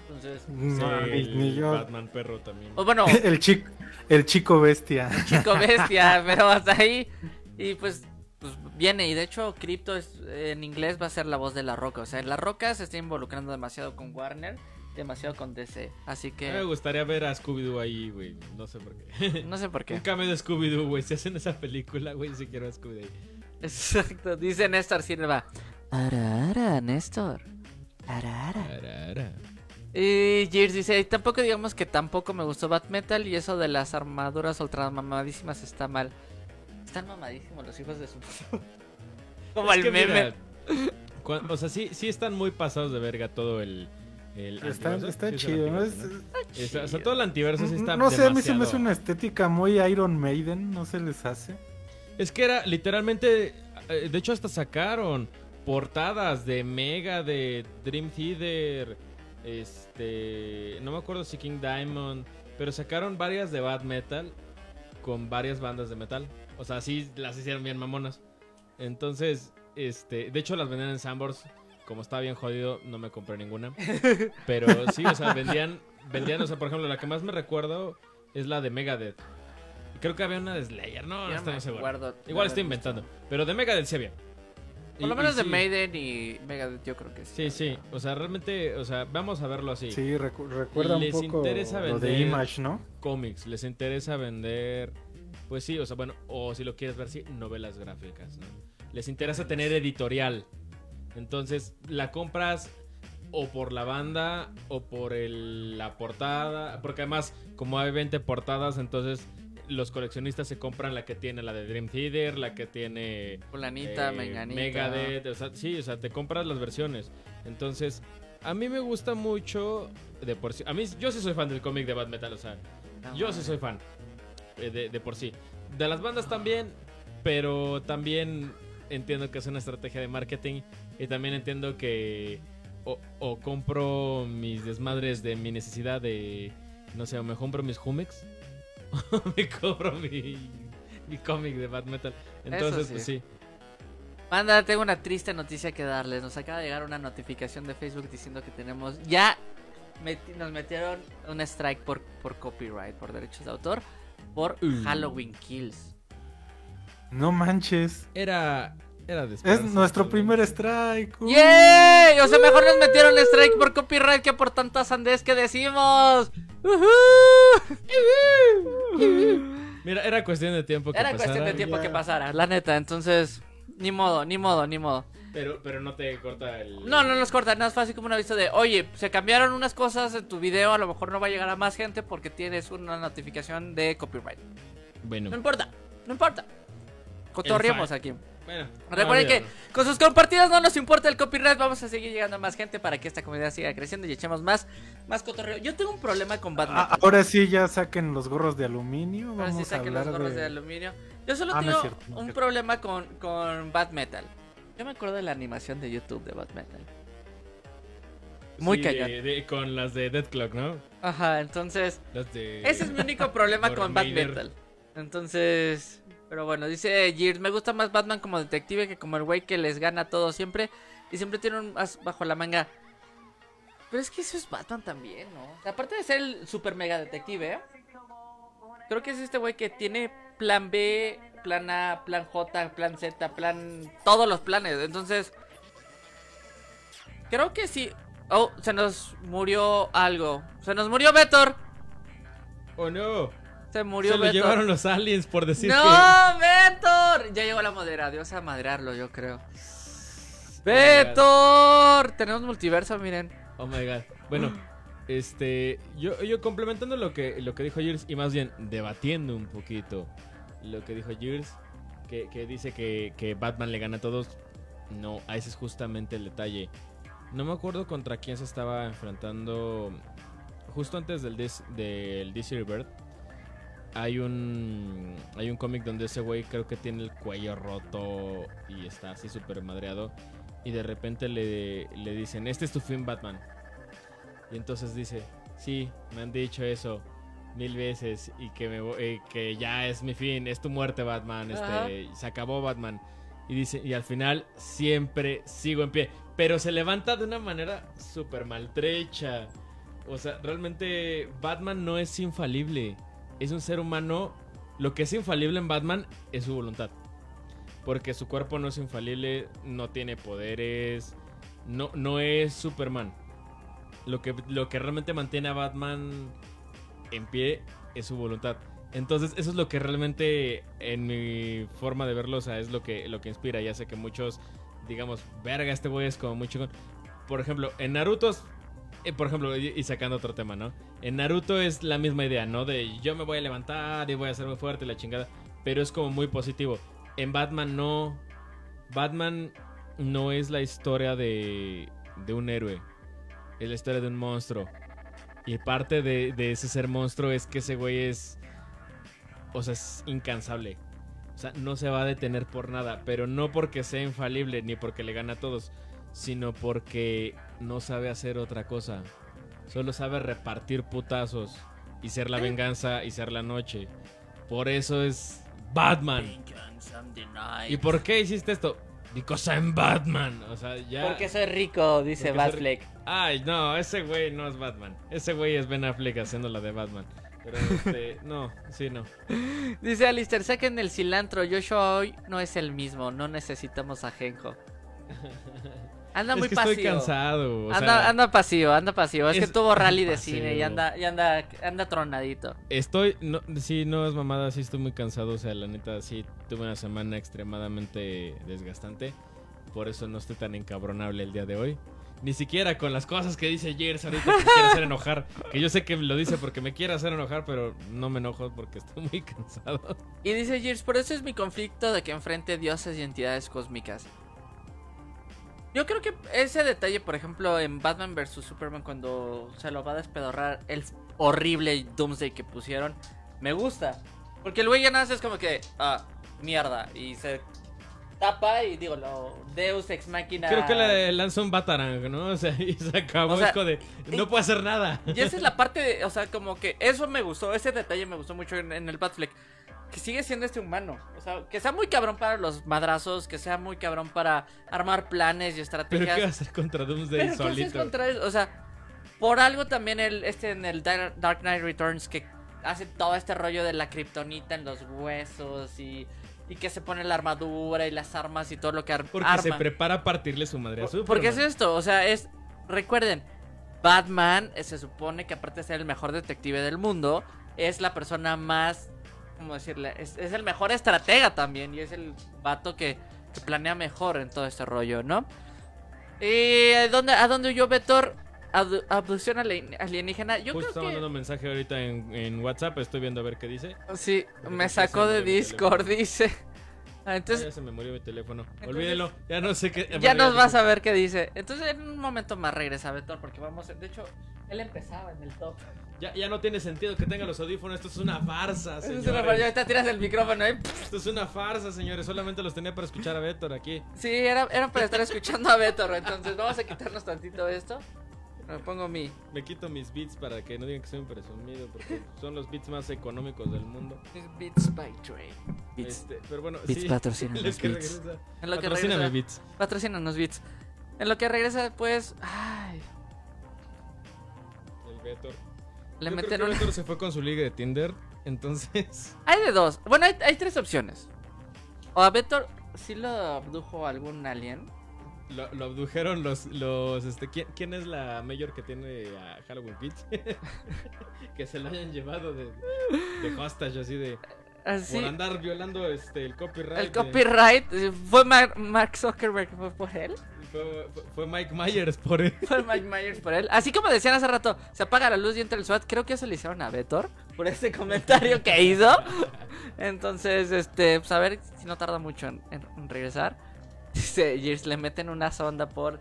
Entonces, No, Sí, el. Batman perro también. o bueno, El chico, el chico bestia. chico bestia, pero hasta ahí. Y pues, pues viene. Y de hecho, Crypto es, en inglés va a ser la voz de la roca. O sea, la roca se está involucrando demasiado con Warner, demasiado con DC. Así Me que gustaría ver a Scooby-Doo ahí, güey. No sé por qué. no sé por Un qué. cambio de Scooby-Doo, güey. Si hacen esa película, güey, si quiero a Scooby-Doo ahí. Exacto, dice Néstor Silva. Ara, ara, Néstor. Ara, ara. Arara. Y Gears dice, tampoco digamos que tampoco me gustó Bat Metal y eso de las armaduras ultra mamadísimas está mal. Están mamadísimos los hijos de su... Como Es el meme. mira, o sea, sí, sí están muy pasados de verga todo el. El Está, está es chido, ¿no? Es-. Está- o sea, todo el antiverso sí está no sé, a mí se me hace una estética muy Iron Maiden, no se les hace. Es que era literalmente. eh, De hecho, hasta sacaron portadas de Mega, de Dream Theater. Este. No me acuerdo si King Diamond. Pero sacaron varias de Bad Metal. Con varias bandas de metal. O sea, sí las hicieron bien mamonas. Entonces, este. De hecho, las vendían en Sambors. Como estaba bien jodido, no me compré ninguna. Pero sí, o sea, vendían. Vendían, o sea, por ejemplo, la que más me recuerdo es la de Megadeth. Y creo que había una de Slayer, no, no estoy me seguro. acuerdo. Igual estoy inventando. Pero de Megadeth sí había. Por lo menos de sí. Maiden y Megadeth yo creo que sí. Sí, sí. O sea, realmente, o sea, vamos a verlo así. Sí, recu- recuerda un Les poco interesa lo de vender- Image, ¿no? Cómics. Les interesa vender. Pues sí, o sea, bueno, o si lo quieres ver, sí, novelas gráficas, ¿no? Les interesa tener editorial. Entonces, la compras o por la banda o por el- la portada. Porque además, como hay 20 portadas, entonces los coleccionistas se compran la que tiene la de Dream Theater, la que tiene Fulanita, eh, menganita. Megadeth, o sea, sí, o sea, te compras las versiones. Entonces, a mí me gusta mucho de por sí. A mí, yo sí soy fan del cómic de Bad Metal, o sea, No yo sí soy fan eh, de, de por sí. De las bandas también, pero también entiendo que es una estrategia de marketing y también entiendo que o, o compro mis desmadres de mi necesidad de, no sé, o me compro mis Humex o me compro mi, mi cómic de Bad Metal. Entonces, sí. pues sí. Manda, tengo una triste noticia que darles. Nos acaba de llegar una notificación de Facebook diciendo que tenemos. Ya meti- nos metieron un strike por, por copyright, por derechos de autor, por Uh. Halloween Kills. No manches. Era, era de Es nuestro ¿no? primer strike. Uh. ¡Yay! O sea, mejor nos metieron strike por copyright que por tanta sandez que decimos. ¡Uhú! Mira, era cuestión de tiempo que Era cuestión pasara, de tiempo que pasara, la neta. Entonces, ni modo, ni modo, ni modo. Pero, pero no te corta el... No, no nos corta, nada es fácil como un aviso de, oye, se cambiaron unas cosas en tu video, a lo mejor no va a llegar a más gente porque tienes una notificación de copyright. Bueno. No importa, no importa. Cotorriemos aquí. Bueno, Recuerden que con sus compartidas no nos importa el copyright, vamos a seguir llegando a más gente para que esta comunidad siga creciendo y echemos más, más cotorreo. Yo tengo un problema con Batman. Ah, ahora sí ya saquen los gorros de aluminio. Ahora sí Vamos a saquen los hablar gorros de... de... aluminio. Yo solo Ah, tengo cierto, no es un cierto. problema con, con Bat Metal. Yo me acuerdo de la animación de YouTube de Bat Metal. Muy sí, cañón. de- de- con las de Dead Clock, ¿no? Ajá, entonces... Las de... Ese es mi único problema con Bat Gormainer. Metal. Entonces, pero bueno, dice Gears, me gusta más Batman como detective que como el güey que les gana todo siempre y siempre tiene un as bajo la manga. Pero es que eso es Batman también, ¿no? Aparte de ser el super mega detective, ¿eh? creo que es este güey que tiene plan B, plan A, plan J, plan Z, plan todos los planes. Entonces, creo que sí. Oh, se nos murió algo. Se nos murió Vetor. ¡Oh, no! Se murió Se lo llevaron los aliens por decir ¡No, que... Ya llegó la madera, Dios a madrearlo, yo creo. Oh. Tenemos multiverso, miren. Oh my god. Bueno, este... Yo, yo complementando lo que, lo que dijo Gears y más bien debatiendo un poquito lo que dijo Gears, que, que dice que, que Batman le gana a todos. No, a ese es justamente el detalle. No me acuerdo contra quién se estaba enfrentando justo antes del, DC del DC Rebirth. Hay un hay un cómic donde ese güey creo que tiene el cuello roto y está así súper madreado. Y de repente le, le dicen, este es tu fin Batman. Y entonces dice, sí, me han dicho eso. mil veces y que, me, eh, que ya es mi fin, es tu muerte, Batman, este, se acabó Batman. Y dice, y al final siempre sigo en pie. Pero se levanta de una manera súper maltrecha. O sea, realmente Batman no es infalible. Es un ser humano. Lo que es infalible en Batman es su voluntad. Porque su cuerpo no es infalible, no tiene poderes, no, no es Superman. Lo que, lo que realmente mantiene a Batman en pie es su voluntad. Entonces, eso es lo que realmente, en mi forma de verlo, o sea, es lo que, lo que inspira. Ya sé que muchos, digamos, verga, este güey es como muy chingón. Por ejemplo, en Naruto, eh, por ejemplo, y, y sacando otro tema, ¿no? En Naruto es la misma idea, ¿no? De yo me voy a levantar y voy a ser muy fuerte la chingada. Pero es como muy positivo. En Batman no. Batman no es la historia de, de un héroe. Es la historia de un monstruo. Y parte de, de ese ser monstruo es que ese güey es. O sea, es incansable. O sea, no se va a detener por nada. Pero no porque sea infalible ni porque le gana a todos. Sino porque no sabe hacer otra cosa. Solo sabe repartir putazos. Y ser la venganza y ser la noche. Por eso es Batman. ¿Y por qué hiciste esto? Because I'm Batman. O sea, ya. Porque soy rico, dice soy Batfleck. Ay, no, ese güey no es Batman. Ese güey es Ben Affleck haciendo la de Batman. Pero este, no, sí, no. Dice Alistair, saquen el cilantro. Joshua hoy no es el mismo. No necesitamos a Genjo. Anda es muy que pasivo. estoy cansado. O anda, sea, anda pasivo, anda pasivo. Es, que es- tuvo rally de pasivo. cine y anda, y anda, anda tronadito. Estoy, no, sí, no es mamada, sí estoy muy cansado. O sea, la neta, sí tuve una semana extremadamente desgastante. Por eso no estoy tan encabronable el día de hoy. Ni siquiera con las cosas que dice Jers ahorita que quiere hacer enojar. Que yo sé que lo dice porque me quiere hacer enojar, pero no me enojo porque estoy muy cansado. Y dice Gears, por eso es mi conflicto de que enfrente dioses y entidades cósmicas. Yo creo que ese detalle, por ejemplo, en Batman vs. Superman, cuando se lo va a despedorrar el horrible Doomsday que pusieron, me gusta. Porque el güey ya nace es como que, ah, mierda. Y se tapa y digo, lo Deus Ex Machina. Creo que le lanzó un Batarang, ¿no? O sea, y se acabó. O sea, de, no puedo hacer nada. Y esa es la parte, de- o sea, como que eso me gustó, ese detalle me gustó mucho en, en el Batfleck. Que sigue siendo este humano. O sea, que sea muy cabrón para los madrazos, que sea muy cabrón para armar planes y Pero estrategias. ¿qué va a hacer contra Doomsday Pero ¿qué haces solito? contra eso? O sea, por algo también el, este en el Dark Knight Returns que hace todo este rollo de la kriptonita en los huesos y, y que se pone la armadura y las armas y todo lo que ar- Porque arma. se prepara a partirle su madre a Superman. Porque es esto, o sea, es. Recuerden, Batman eh, se supone que aparte de ser el mejor detective del mundo, es la persona más. ¿Cómo decirle? Es, es el mejor estratega también. Y es el vato que, que planea mejor en todo este rollo, ¿no? ¿Y a dónde, a dónde huyó Vector? Abdu- abducción alien- alienígena. Yo Justo está creo mandando un que. mensaje ahorita en, en WhatsApp, estoy viendo a ver qué dice. Sí, Creo me que sacó de Discord, dice. Ah, Ah, Entonces, ya se me murió mi teléfono. Entonces- Olvídelo, ya no sé qué. Ya nos vas a ver qué dice. Entonces en un momento más regresa Betor porque vamos, de hecho, él empezaba en el top. Ya, ya no tiene sentido que tenga los audífonos, esto es una farsa, señores. es una falla, ahorita tiras el micrófono ahí. Esto es una farsa, señores, solamente los tenía para escuchar a Héctor aquí. Sí, era, era para estar escuchando a Betor, entonces vamos a quitarnos tantito esto. Me pongo mi, Me quito mis beats para que no digan que soy un presumido, porque son los beats más económicos del mundo. mis Beats by Dre. Beats. Este, pero bueno, Beats sí. patrocina lo los que Beats. regresa. En lo que regresa, beats. patrocínanos Beats. En lo que regresa, pues, ay, El Héctor. Le Yo meten creo que una... Héctor se fue con su liga de Tinder, entonces... Hay de dos. Bueno, hay, hay tres opciones. O a Betor sí lo abdujo algún alien. Lo, lo abdujeron los, los, este, ¿quién, quién es la mayor que tiene a Halloween Kids? que se lo hayan llevado de, de hostage, así de, Así. por andar violando, este, el copyright. El copyright fue Mar- Mark Zuckerberg fue por él. Fue, Mike Myers por él. Fue Mike Myers por él. Así como decían hace rato, se apaga la luz y entra el SWAT. Creo que eso le hicieron a Betor por ese comentario que hizo. Entonces, este, pues a ver si no tarda mucho en, en- en regresar. Dice Gears, le meten una sonda por.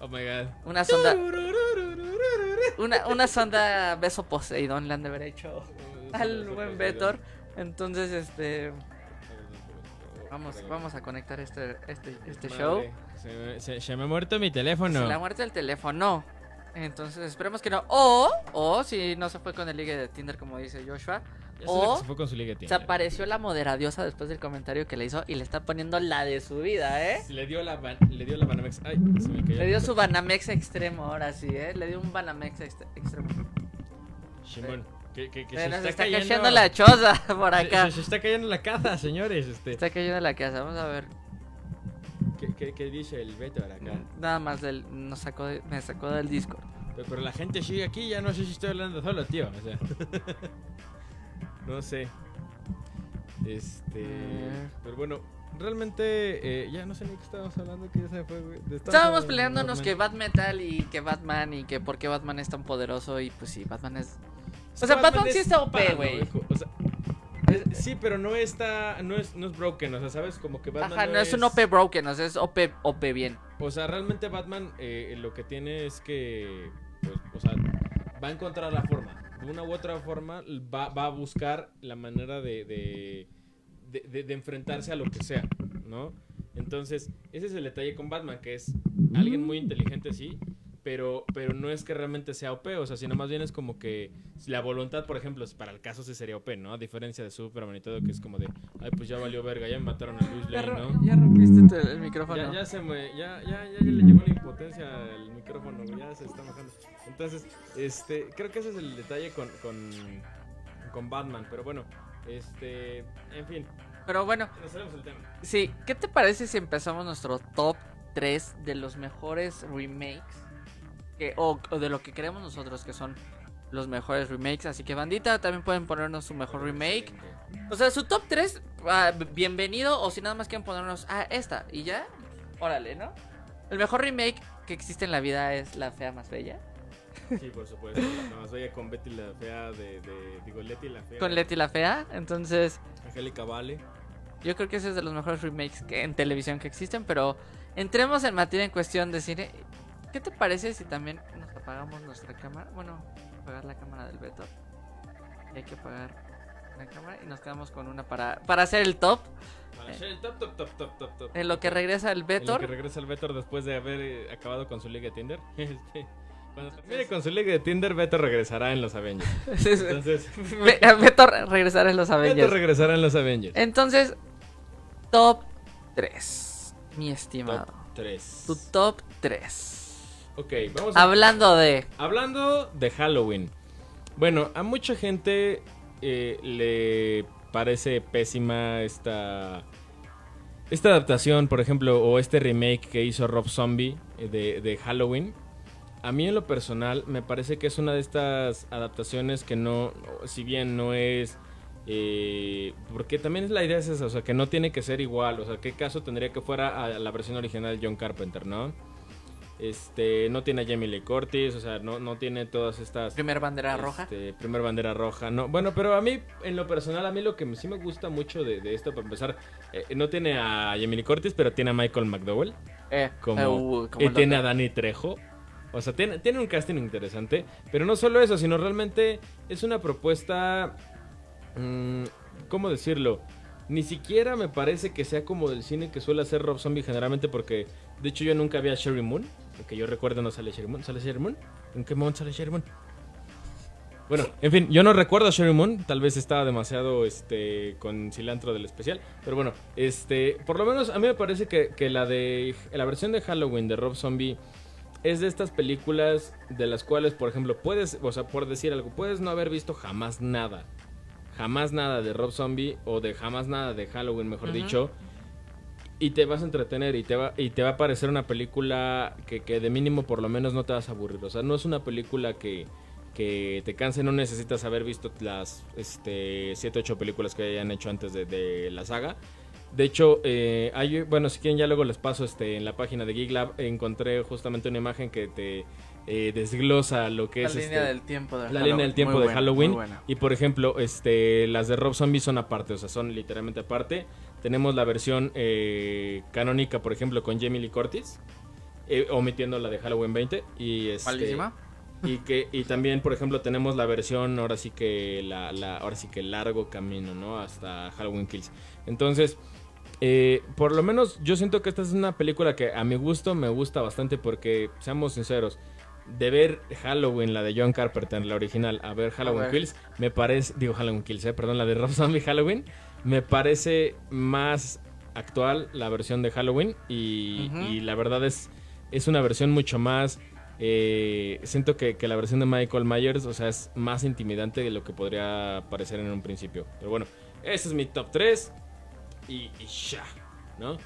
Oh my god. Una sonda. Una, una sonda beso Poseidón le han de haber hecho al buen Betor. Entonces, este. Vamos, vamos a conectar este, este, este show. Se, me- se- se me ha muerto mi teléfono. Se la muerte del teléfono. Entonces esperemos que no. O, o si no se fue con el ligue de Tinder como dice Joshua. O se fue con su liga de se Tinder. apareció la moderadiosa después del comentario que le hizo y le está poniendo la de su vida, ¿eh? Le dio la, le dio la Banamex. Ay, se me cayó. Le dio su Banamex extremo ahora sí, ¿eh? Le dio un Banamex ext- extremo. Shimon. Que, que, que Se se nos está, está cayendo cayendo la choza por se- acá. Se, se está cayendo la caza, señores. Este, Está cayendo la casa, vamos a ver. ¿Qué, qué, qué dice el Beto acá? Nada más del, nos sacó de- me sacó del Discord. Pero, pero la gente sigue aquí, ya no sé si estoy hablando solo, tío. O sea. no sé. Este. Pero bueno, realmente. eh, ya no sé ni qué estábamos hablando, que ya se fue, güey. Estábamos peleándonos Batman. que Bat Metal y que Batman y que por qué Batman es tan poderoso y pues sí, Batman es... O sea, Batman sí es está OP, güey. O sea, es- sí, pero no está. No es, no es broken, o sea, ¿sabes? Como que Batman. Ajá, no es un OP broken, o sea, es OP, OP bien. O sea, realmente Batman eh, lo que tiene es que, pues, o sea, va a encontrar la forma. De una u otra forma va, va a buscar la manera de- de- de enfrentarse a lo que sea, ¿no? Entonces, ese es el detalle con Batman, que es alguien muy inteligente, sí, pero, pero no es que realmente sea OP, o sea, sino más bien es como que la voluntad, por ejemplo, para el caso sí sería OP, ¿no? A diferencia de Superman y todo, que es como de, ay, pues ya valió verga, ya me mataron a Luis Lane, ¿no? ya rompiste el micrófono. Ya, ya se me, ya, ya, ya, le llegó la impotencia al micrófono, ya se está bajando. Entonces, este, creo que ese es el detalle con, con, con Batman, pero bueno, este, en fin, Pero bueno, nos salimos del tema. sí, ¿qué te parece si empezamos nuestro top 3 de los mejores remakes? Que, o, o de lo que creemos nosotros que son los mejores remakes. Así que, bandita, también pueden ponernos su mejor remake. O sea, su top 3, bienvenido. O si nada más quieren ponernos, ah, esta. Y ya, órale, ¿no? El mejor remake que existe en la vida es La Fea Más Bella. Sí, por supuesto, nada más vaya con Betty la fea de, de digo, Letty la fea. Con Letty la Fea. Entonces, Angélica Vale. yo creo que ese es de los mejores remakes que, en televisión que existen. Pero entremos en materia en cuestión de cine. ¿Qué te parece si también nos apagamos nuestra cámara? Bueno, apagar la cámara del Beto. Y hay que apagar la cámara y nos quedamos con una para, para hacer el top. Para hacer el top, top, top, top, top, top. En lo que regresa el En lo que regresa el Betor después de haber eh, acabado con su liga de Tinder. Este, cuando termine con su liga de Tinder, Beto regresará en los Avengers. Entonces, Be- Beto regresará en los Beto Avengers. regresará en los Avengers. Entonces, top 3, mi estimado. Top 3. Tu top 3. Ok, vamos a... Hablando de. Hablando de Halloween. Bueno, a mucha gente eh, le parece pésima esta... Esta adaptación, por ejemplo, o este remake que hizo Rob Zombie eh, de, de Halloween. A mí en lo personal me parece que es una de estas adaptaciones que no, si bien no es... eh, porque también la idea es esa, o sea, que no tiene que ser igual, o sea, ¿qué caso tendría que fuera a la versión original de John Carpenter, no? Este, no tiene a Jamie Lee Curtis, o sea, no, no tiene todas estas... Primer bandera roja. Este, primer bandera roja, no. Bueno, pero a mí, en lo personal, a mí lo que sí me gusta mucho de, de esto, para empezar, eh, no tiene a Jamie Lee Curtis, pero tiene a Michael McDowell. Eh, Como, eh, uh, como y el tiene a. Danny Trejo. O sea, tiene, tiene un casting interesante. Pero no solo eso, sino realmente es una propuesta... mm, ¿Cómo decirlo? Ni siquiera me parece que sea como del cine que suele hacer Rob Zombie generalmente porque... De hecho yo nunca vi a Sherry Moon. Que yo recuerdo no sale Sherry Moon. ¿Sale Sherry Moon? ¿En qué momento sale Sherry Moon? Bueno, en fin, yo no recuerdo a Sherry Moon, tal vez estaba demasiado este con cilantro del especial, pero bueno, este, por lo menos a mí me parece que, que la de la versión de Halloween de Rob Zombie es de estas películas de las cuales, por ejemplo, puedes, o sea, por decir algo, puedes no haber visto jamás nada. Jamás nada de Rob Zombie o de jamás nada de Halloween, mejor dicho. Y te vas a entretener y te va, y te va a parecer una película que, que de mínimo por lo menos no te vas a aburrir. O sea, no es una película que, que te canse, no necesitas haber visto las este, 7, 8 películas que hayan hecho antes de, de la saga. De hecho, eh, hay, bueno, si quieren ya luego les paso este, en la página de Geek Lab, encontré justamente una imagen que te eh, desglosa lo que La es línea este, del tiempo de la línea del tiempo Muy de buena, Halloween. Y por ejemplo, este, las de Rob Zombie son aparte, o sea, son literalmente aparte. Tenemos la versión eh, canónica, por ejemplo, con Jamie Lee Curtis, eh, omitiendo la de Halloween 20. Y este, Malísima. Y que y también, por ejemplo, tenemos la versión ahora sí que la, la- ahora sí que largo camino, ¿no? Hasta Halloween Kills. Entonces, eh, por lo menos yo siento que esta es una película que a mi gusto me gusta bastante porque, seamos sinceros, de ver Halloween, la de John Carpenter, la original, a ver Halloween ver. Kills, me parece, digo Halloween Kills, eh, perdón, la de Rob Zombie Halloween, me parece más actual la versión de Halloween y, la verdad es, es una versión mucho más... eh, siento que, que la versión de Michael Myers, o sea, es más intimidante de lo que podría parecer en un principio. Pero bueno, ese es mi top 3 y, y ya, ¿no?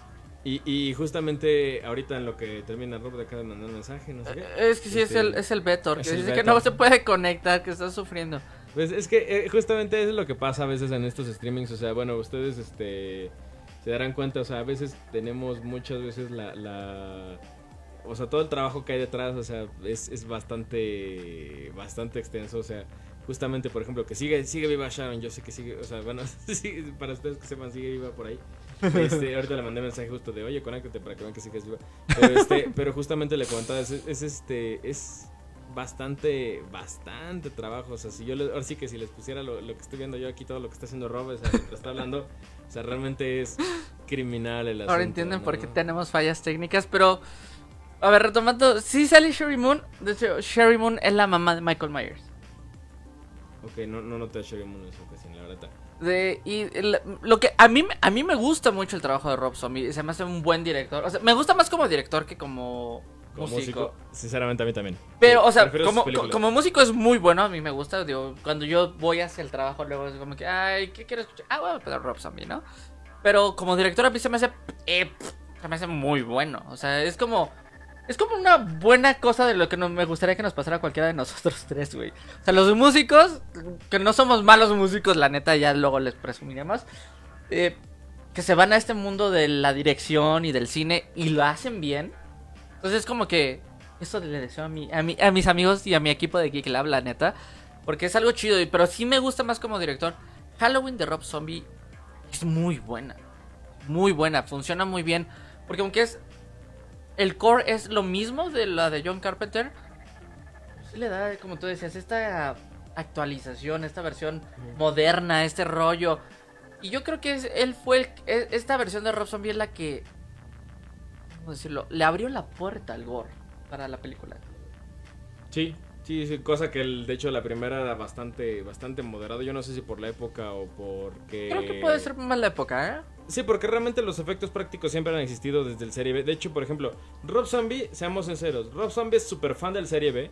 Y, y justamente ahorita en lo que termina Rob de acá de mandar un mensaje, no sé qué. Eh, Es que sí, es Este, el, es el que es dice que no se puede conectar, que está sufriendo. Pues es que eh, justamente eso es lo que pasa a veces en estos streamings. O sea, bueno, ustedes este se darán cuenta, o sea, a veces tenemos muchas veces la, la o sea, todo el trabajo que hay detrás, o sea, es, es bastante bastante extenso, o sea, justamente por ejemplo, que sigue sigue viva Sharon, yo sé que sigue, o sea, bueno, sí, para ustedes que sepan sigue viva por ahí. Este, ahorita le mandé mensaje justo de, "Oye, conéctate para que vean que sigues viva." Pero este, pero justamente le comentaba es, es este es bastante, bastante trabajo. O sea, si yo les, ahora sí que si les pusiera lo, lo que estoy viendo yo aquí, todo lo que está haciendo Rob, o sea, está hablando, o sea, realmente es criminal el asunto. Ahora entienden ¿no? por qué tenemos fallas técnicas, pero... A ver, retomando, sí sale Sherry Moon. De hecho, Sherry Moon es la mamá de Michael Myers. Ok, no, no noté a Sherry Moon en esa ocasión, la verdad. De, y el- lo que a mí, me- a mí me gusta mucho el trabajo de Rob Zombie. Se me hace un buen director. O sea, me gusta más como director que como, Como músico. músico, sinceramente a mí también. Pero, o sea, como, como músico es muy bueno, a mí me gusta. Digo, cuando yo voy hacia el trabajo, luego es como que, ay, ¿qué quiero escuchar? Ah, bueno, pero Rob Zombie, ¿no? Pero como director a mí se me hace, eh, se me hace muy bueno. O sea, es como, es como una buena cosa de lo que no, me gustaría que nos pasara a cualquiera de nosotros tres, güey. O sea, los músicos, que no somos malos músicos, la neta, ya luego les presumiremos. eh, que se van a este mundo de la dirección y del cine y lo hacen bien. Entonces es como que eso le deseo a, mi, a, mi- a mis amigos y a mi equipo de Geek Lab, la neta. Porque es algo chido, pero sí me gusta más como director. Halloween de Rob Zombie es muy buena. Muy buena, funciona muy bien. Porque aunque es... El core es lo mismo de la de John Carpenter. Sí le da, como tú decías, esta actualización, esta versión moderna, este rollo. Y yo creo que es- él fue el, e- esta versión de Rob Zombie es la que, ¿cómo decirlo? Le abrió la puerta al gore para la película. Sí, sí, sí, cosa que el, de hecho la primera era bastante, bastante moderado. Yo no sé si por la época o porque... Creo que puede ser más la época, ¿eh? Sí, porque realmente los efectos prácticos siempre han existido desde el Serie B. De hecho, por ejemplo, Rob Zombie, seamos sinceros, Rob Zombie es súper fan del Serie B,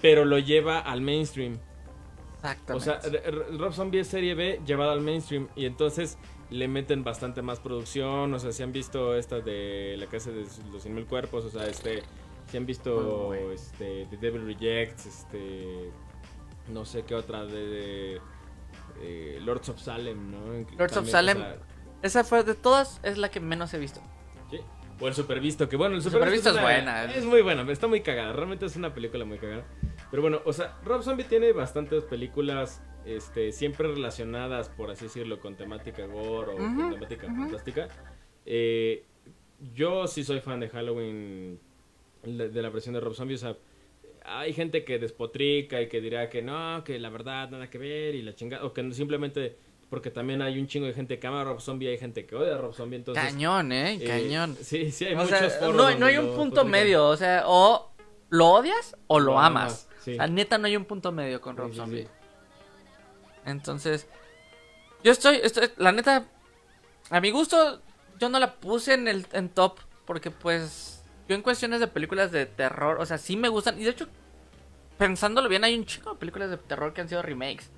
pero lo lleva al mainstream. O Exactamente. sea, R- R- Rob Zombie es Serie B llevado al mainstream y entonces le meten bastante más producción. O sea, si han visto esta de La Casa de los Cien Mil Cuerpos, o sea, este, si han visto este, The Devil Rejects, este, no sé qué otra, de, de, eh, Lords of Salem, ¿no? Lords of Salem. o sea, Esa fue de todas, es la que menos he visto. Sí. O el Supervisto, que bueno, el Supervisto Supervisto, es una- buena. Es muy buena, está muy cagada. Realmente es una película muy cagada. Pero bueno, o sea, Rob Zombie tiene bastantes películas este, siempre relacionadas, por así decirlo, con temática gore o con temática ujú. fantástica. Eh, yo sí soy fan de Halloween, de, la versión de Rob Zombie. O sea, hay gente que despotrica y que dirá que no, que la verdad nada que ver y la chingada. O que simplemente, porque también hay un chingo de gente que ama a Rob Zombie, hay gente que odia a Rob Zombie. Entonces, cañón, ¿eh? eh, Cañón. Sí, sí, hay O muchos sea, no, no hay un punto medio, o sea, o lo odias o lo, Lo amas. amas, sí. Neta no hay un punto medio con Rob sí, Zombie. sí. Entonces, yo estoy, estoy- la neta, a mi gusto, yo no la puse en el en top porque pues yo en cuestiones de películas de terror, o sea, sí me gustan y de hecho pensándolo bien hay un chico de películas de terror que han sido remakes.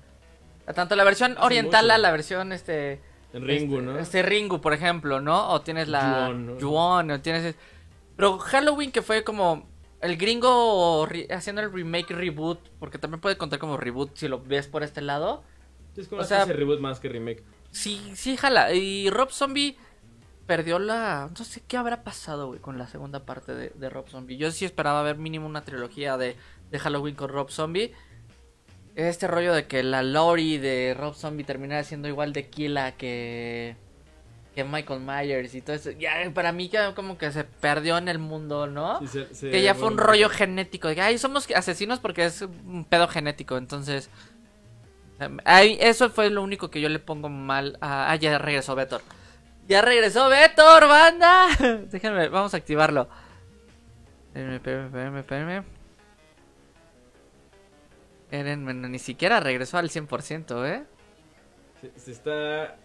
Tanto la versión Hace oriental mucho. a la versión este Ringu, este, ¿no? Este Ringu, por ejemplo, ¿no? O tienes la Ju-on, ¿no? Ju-on, o tienes Pero Halloween que fue como el gringo haciendo el remake reboot, porque también puede contar como reboot si lo ves por este lado. Es como o sea- de reboot más que remake. Sí, sí, jala. Y Rob Zombie perdió la. No sé qué habrá pasado, güey, con la segunda parte de, de Rob Zombie. Yo sí esperaba ver mínimo una trilogía de, de Halloween con Rob Zombie. Este rollo de que la Lori de Rob Zombie terminara siendo igual de Killa que. Que Michael Myers y todo eso. Ya, para mí ya como que se perdió en el mundo, ¿no? Sí, se- se- que ya fue un bueno, rollo genético. De que, ay, somos asesinos porque es un pedo genético. Entonces. em, ahí- eso fue lo único que yo le pongo mal a. Ah, ya regresó Betor. ¡Ya regresó Betor, banda! Déjenme, vamos a activarlo. Espérenme, espérenme, espérenme, espérenme. Eren, ni siquiera regresó al 100%, ¿eh? Se, se está...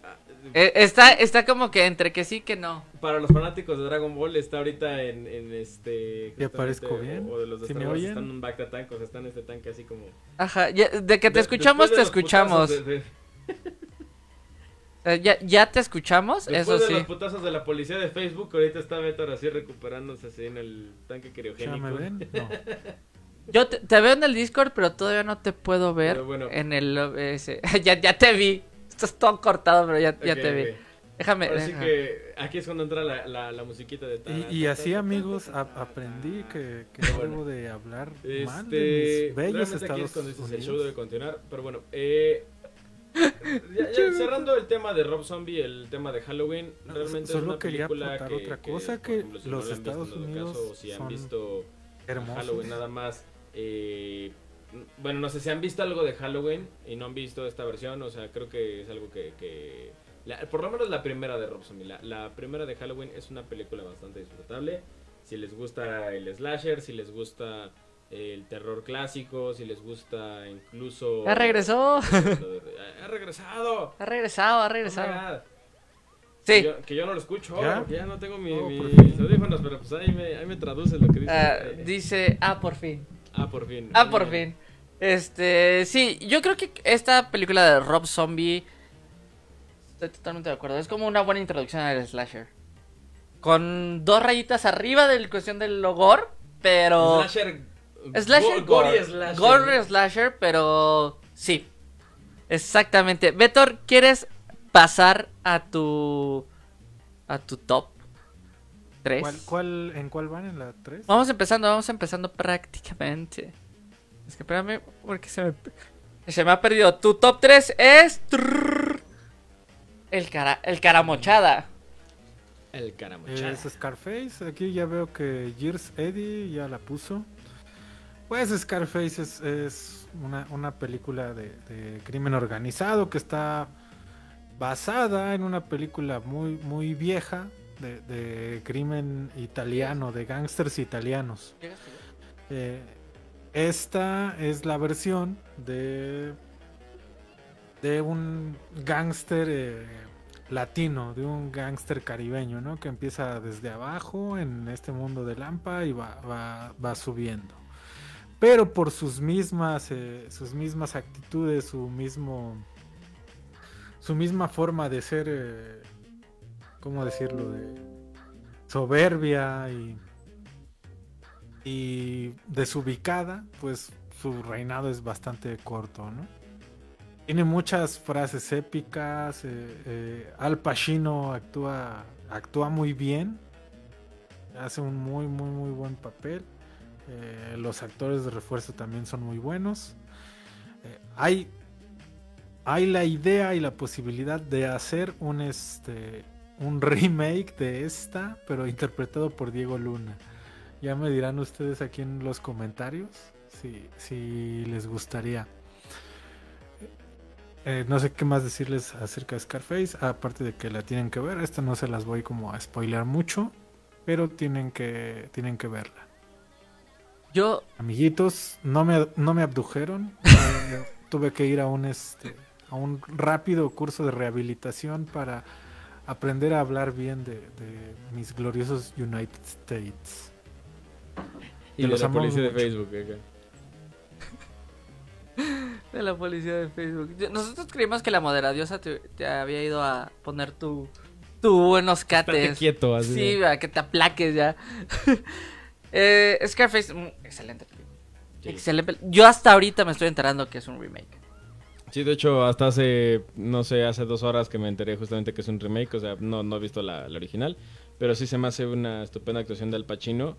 Eh, Está, está como que entre que sí que no. Para los fanáticos de Dragon Ball está ahorita en, en este... ¿Ya justamente, aparezco bien? O, de los de ¿Sí Star Wars están en un back tank, o sea, están en este tanque así como... Ajá, ya- de que te De- escuchamos, te escuchamos. de- de- Eh, ya, ya te escuchamos, Después eso de sí. los putazos de la policía de Facebook, ahorita está Beto así recuperándose así en el tanque ¿Ya criogénico. me ven? No. Yo te, te veo en el Discord, pero todavía no te puedo ver bueno. en el OBS. ya, ya te vi. Estás todo cortado, pero ya, ya Ok, te vi. ok. Déjame. Ahora sí deja- que aquí es cuando entra la, la, la musiquita de... Y, y así, amigos, a- aprendí que, que no debo de hablar mal Este, de mis bellos realmente aquí es Estados cuando dices, el show debe continuar, pero bueno, eh, ya- ya cerrando el tema de Rob Zombie, el tema de Halloween, realmente Solo es una quería aportar que, otra que, cosa, por que ejemplo, si los no han visto, Estados Unidos caso, si han son visto hermosos. Halloween nada más, eh, bueno, no sé si han visto algo de Halloween y no han visto esta versión, o sea, creo que es algo que... que la- por lo menos la primera de Rob Zombie, la, la primera de Halloween es una película bastante disfrutable. Si les gusta el slasher, si les gusta el terror clásico, si les gusta incluso... ¡Ha regresado! Ha regresado, ha Oh my regresado. God. Sí. Que yo, que yo no lo escucho, ¿Ya? porque ya no tengo mi- Oh, mis audífonos, pero pues ahí me, ahí me traduce lo que dice. Ah, dice, ah, por fin. ah, por fin. Ah, por fin. Este, sí, yo creo que esta película de Rob Zombie. Estoy totalmente de acuerdo. Es como una buena introducción al slasher. Con dos rayitas arriba de la cuestión del logor, pero. Slasher. Slasher go- gory gore. slasher. Gore slasher, pero. Sí. Exactamente. Betor, ¿quieres pasar a tu. a tu top 3? ¿Cuál, cuál, ¿En cuál van? ¿En la 3? Vamos empezando, vamos empezando prácticamente. Es que espérame, porque se me, se me ha perdido. Tu top 3 es. el, cara, el caramochada. El caramochada. Es Scarface. Aquí ya veo que Gears Eddie ya la puso. Pues Scarface es, es una, una película de, de crimen organizado que está basada en una película muy, muy vieja de, de crimen italiano, de gángsters italianos. Eh, esta es la versión de de un gángster eh, latino, de un gángster caribeño, ¿no? Que empieza desde abajo en este mundo de Lampa y va, va, subiendo. Pero por sus mismas, eh, sus mismas actitudes, su mismo, su misma forma de ser, eh, ¿cómo decirlo? De soberbia y y desubicada, pues su reinado es bastante corto, ¿no? Tiene muchas frases épicas. eh, eh, Al Pacino actúa, actúa muy bien. Hace un muy, muy, muy buen papel. eh, los actores de refuerzo también son muy buenos. Hay, hay la idea y la posibilidad de hacer un, este, un remake de esta, pero interpretado por Diego Luna. Ya me dirán ustedes aquí en los comentarios si, si les gustaría. Eh, no sé qué más decirles acerca de Scarface, aparte de que la tienen que ver. Esta no se las voy como a spoilear mucho, pero tienen que, tienen que verla. Yo, Amiguitos, no me, no me abdujeron. eh, tuve que ir a un, este, a un rápido curso de rehabilitación para aprender a hablar bien de, de mis gloriosos United States. Y de los la policía de. Facebook. acá. de la policía de Facebook. Nosotros creímos que la moderadiosa te, te había ido a poner tu, tu buenos Estate cates. quieto, así. Sí, a que te aplaques ya. eh, Scarface, mm, excelente. Sí. Excelente. Yo hasta ahorita me estoy enterando que es un remake. Sí, de hecho, hasta hace, no sé, hace dos horas que me enteré justamente que es un remake, o sea, no, no he visto la, la original, pero sí se me hace una estupenda actuación de Al Pacino.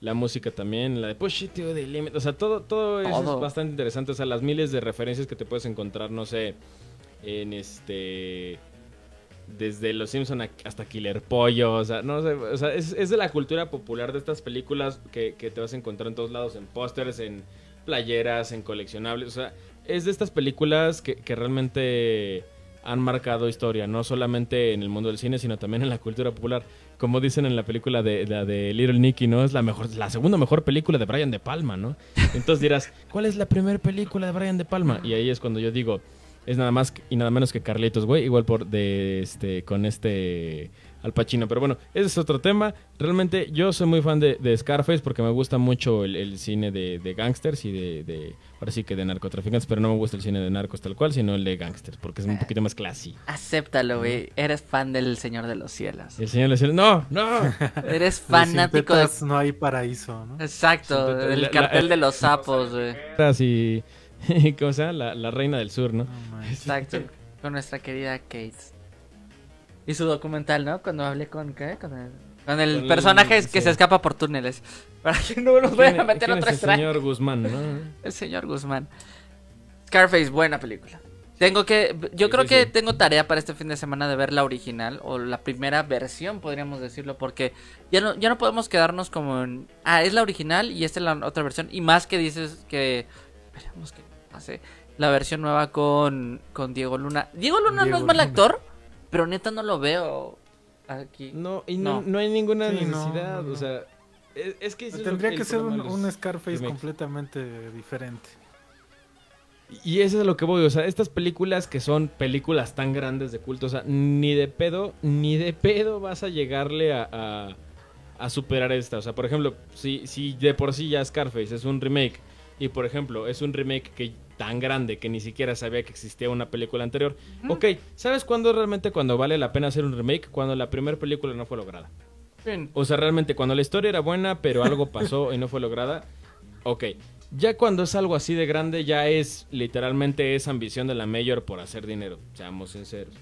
La música también, la de Push It to the Limit, o sea, todo, todo eso Todo. es bastante interesante, o sea, las miles de referencias que te puedes encontrar, no sé, en este... Desde Los Simpson hasta Killer Pollo, o sea, no sé, o sea, es, es de la cultura popular de estas películas que, que te vas a encontrar en todos lados, en pósters, en playeras, en coleccionables, o sea, es de estas películas que, que realmente han marcado historia, no solamente en el mundo del cine, sino también en la cultura popular. Como dicen en la película de, Little Nicky, ¿no? Es la mejor, la segunda mejor película de Brian De Palma, ¿no? Entonces dirás, ¿cuál es la primera película de Brian De Palma? Y ahí es cuando yo digo, es nada más y nada menos que Carlitos, güey, igual por de este con este al Pacino. Pero bueno, ese es otro tema. Realmente yo soy muy fan de, Scarface porque me gusta mucho el, cine de, gangsters y de, ahora sí que de narcotraficantes, pero no me gusta el cine de narcos tal cual, sino el de gangsters, porque es un poquito más classy. Acéptalo, güey. Eres fan del Señor de los Cielos. El Señor de los Cielos. No, no. Eres fanático de... No hay paraíso, ¿no? Exacto, el cartel de los sapos, güey. Y, ¿cómo se llama? La, reina del sur, ¿no? Exacto. Con nuestra querida Kate. Y su documental, ¿no? Cuando hablé con, ¿qué? Con el, personaje que se escapa por túneles. Para que no nos vayan a meter otra El señor Guzmán, ¿no? El señor Guzmán. Scarface, buena película. Tengo que. Yo creo que tengo tarea para este fin de semana de ver la original o la primera versión, podríamos decirlo, porque ya no, ya no podemos quedarnos como en. Ah, es la original y esta es la otra versión. Y más que dices que. Esperemos que pase la versión nueva con, con Diego Luna. Diego Luna no es mal actor, pero neta no lo veo aquí. No, y no, no. hay ninguna necesidad, o sea... Es, que tendría que, ser un, Scarface completamente diferente. Y eso es a lo que voy, o sea, estas películas que son películas tan grandes de culto, o sea, ni de pedo, ni de pedo vas a llegarle a, a, superar esta. O sea, por ejemplo, si, si de por sí ya Scarface es un remake, y por ejemplo, es un remake que tan grande que ni siquiera sabía que existía una película anterior. Ok, ¿sabes cuándo realmente cuando vale la pena hacer un remake? Cuando la primera película no fue lograda. O sea, realmente cuando la historia era buena, pero algo pasó y no fue lograda. Ok. Ya cuando es algo así de grande, ya es literalmente esa ambición de la mayor por hacer dinero. Seamos sinceros.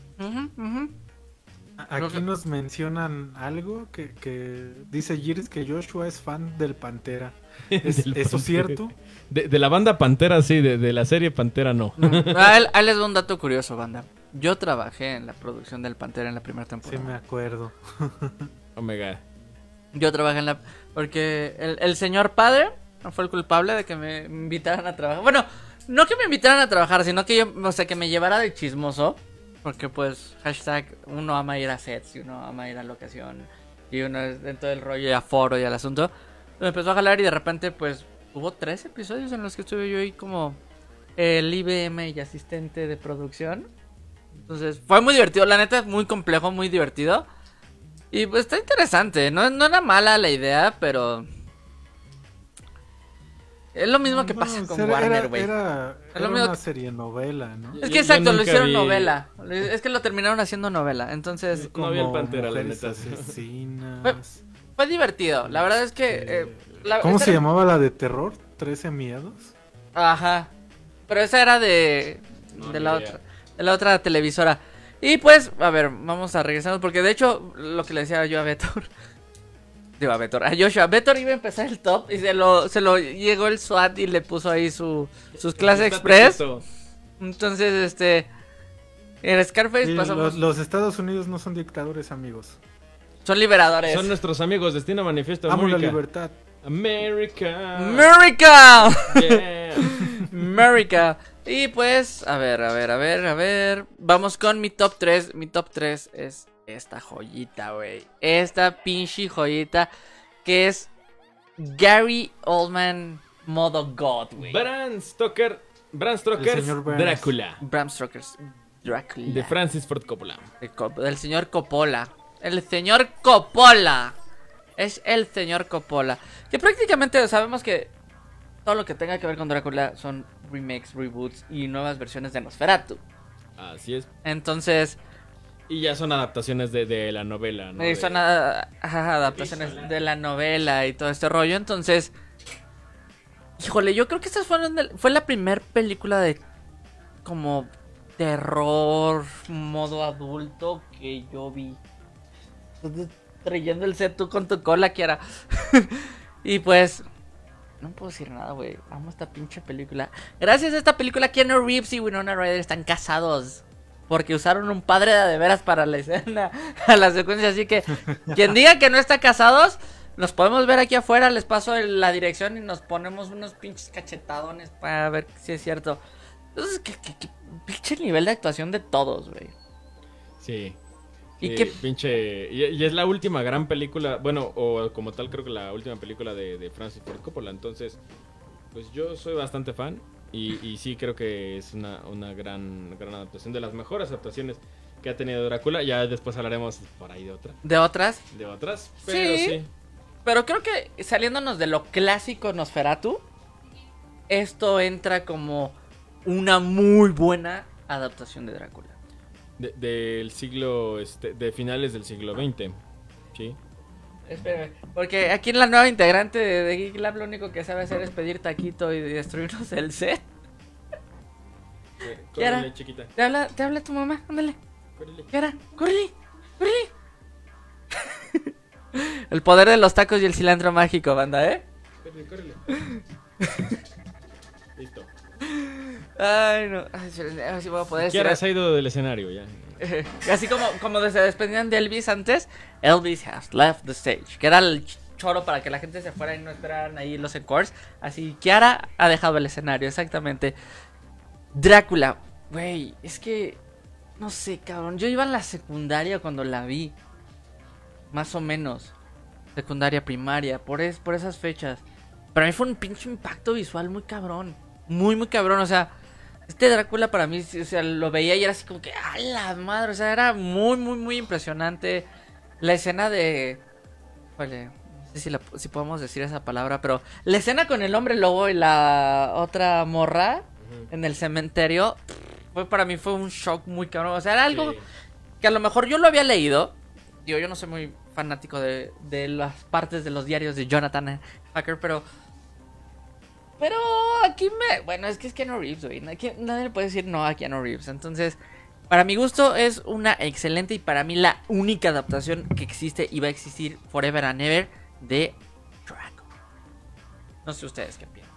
Aquí nos mencionan algo que, que dice Giris que Joshua es fan del Pantera. ¿Es, ¿Eso cierto? De, la banda Pantera, sí, de, la serie Pantera, no. Ah, ahí les doy un dato curioso, banda. Yo trabajé en la producción del Pantera en la primera temporada. Sí, me acuerdo. Omega. Yo trabajé en la... Porque el, señor padre fue el culpable de que me invitaran a trabajar. Bueno, no que me invitaran a trabajar, sino que yo, o sea, que me llevara de chismoso. Porque pues, hashtag, uno ama ir a sets y uno ama ir a locación. Y uno es dentro del rollo y a foro y al asunto. Me empezó a jalar y de repente pues hubo tres episodios en los que estuve yo ahí como el IBM y asistente de producción. Entonces fue muy divertido, la neta, muy complejo, muy divertido. Y pues está interesante, no, no era mala la idea, pero... Es lo mismo que pasa con Warner, güey. Era, una serie novela, ¿no? Es que exacto, lo hicieron novela. Es que lo terminaron haciendo novela. Entonces. No había el pantera, la neta. Fue, fue, divertido. La verdad es que. Eh, ¿Cómo se llamaba la de terror? ¿13 miedos? Ajá. Pero esa era de. de la otra. De la otra televisora. Y pues, a ver, vamos a regresar. Porque de hecho, lo que le decía yo a Betor. Digo a Betor. A Joshua. Betor iba a empezar el top. Y se lo, se lo llegó el SWAT y le puso ahí su, sus clases express. Entonces, este. En Scarface pasamos. Los, Estados Unidos no son dictadores, amigos. Son liberadores. Son nuestros amigos. Destino Manifiesto. Amo la libertad. America. America. America. Y pues, a ver, a ver, a ver, a ver. Vamos con mi top 3. Mi top 3 es esta joyita, güey. Esta pinche joyita que es Gary Oldman modo God, güey. Bram Stoker. Bram Stoker. Drácula. Bram Stoker. Drácula. De Francis Ford Coppola. del señor Coppola. El señor Coppola. Es el señor Coppola. Que prácticamente sabemos que todo lo que tenga que ver con Drácula son remakes, reboots y nuevas versiones de Nosferatu. Así es. Entonces. Y ya son adaptaciones de, la novela, ¿no? Y son adaptaciones de la novela y todo este rollo. Entonces. Híjole, yo creo que esta fue, fue la primera película de. Como. Terror, modo adulto que yo vi trayendo el set tú con tu cola, Kiara. y pues, no puedo decir nada, güey. Amo esta pinche película. Gracias a esta película, Keanu Reeves y Winona Ryder están casados. Porque usaron un padre de, veras para la escena, a la secuencia. Así que, quien diga que no está casados, nos podemos ver aquí afuera. Les paso la dirección y nos ponemos unos pinches cachetadones para ver si es cierto. Entonces, qué, qué- qué pinche nivel de actuación de todos, güey. Sí. Y Sí, qué- pinche. Y, y es la última gran película. Bueno, o como tal, creo que la última película de, de Francis Ford Coppola. Entonces, pues yo soy bastante fan. Y, y sí creo que es una, una gran, gran adaptación. De las mejores adaptaciones que ha tenido Drácula. Ya después hablaremos por ahí de otra. De otras. De otras. Pero Sí. sí. Pero creo que saliéndonos de lo clásico Nosferatu, esto entra como una muy buena adaptación de Drácula. De- del siglo. Este, de finales del siglo XX. Sí. Espérame, porque aquí en la nueva integrante de, de Geek Lab lo único que sabe hacer es pedir taquito y destruirnos el set. Córrele, chiquita. Te habla, te habla tu mamá, ándale. Córrele. Yara, córrele, córrele. el poder de los tacos y el cilantro mágico, banda, ¿eh? Córrele, córrele. Ay, no. Ay, si voy a poder Kiara se ha ido del escenario ya. Así como, como se despedían de Elvis antes, Elvis has left the stage. Que era el ch- choro para que la gente se fuera y no esperaran ahí los encores. Así, Kiara ha dejado el escenario, exactamente. Drácula, güey, es que. No sé, cabrón. Yo iba en la secundaria cuando la vi. Más o menos. Secundaria, primaria, por, es, por esas fechas. Para mí fue un pinche impacto visual muy cabrón. Muy, muy cabrón. O sea, este Drácula para mí, o sea, lo veía y era así como que, ¡a la madre! O sea, era muy, muy, muy impresionante. La escena de. Vale, no sé si, la- si podemos decir esa palabra, pero la escena con el hombre lobo y la otra morra en el cementerio. Fue para mí fue un shock muy cabrón. O sea, era algo Sí. que a lo mejor yo lo había leído. Digo, yo no soy muy fanático de, de las partes de los diarios de Jonathan Hacker, pero. Pero aquí me. Bueno, es que es Keanu Reeves, güey. Nadie, nadie le puede decir no a Keanu Reeves. Entonces, para mi gusto, es una excelente y para mí la única adaptación que existe y va a existir forever and ever de Draco. No sé ustedes qué piensan.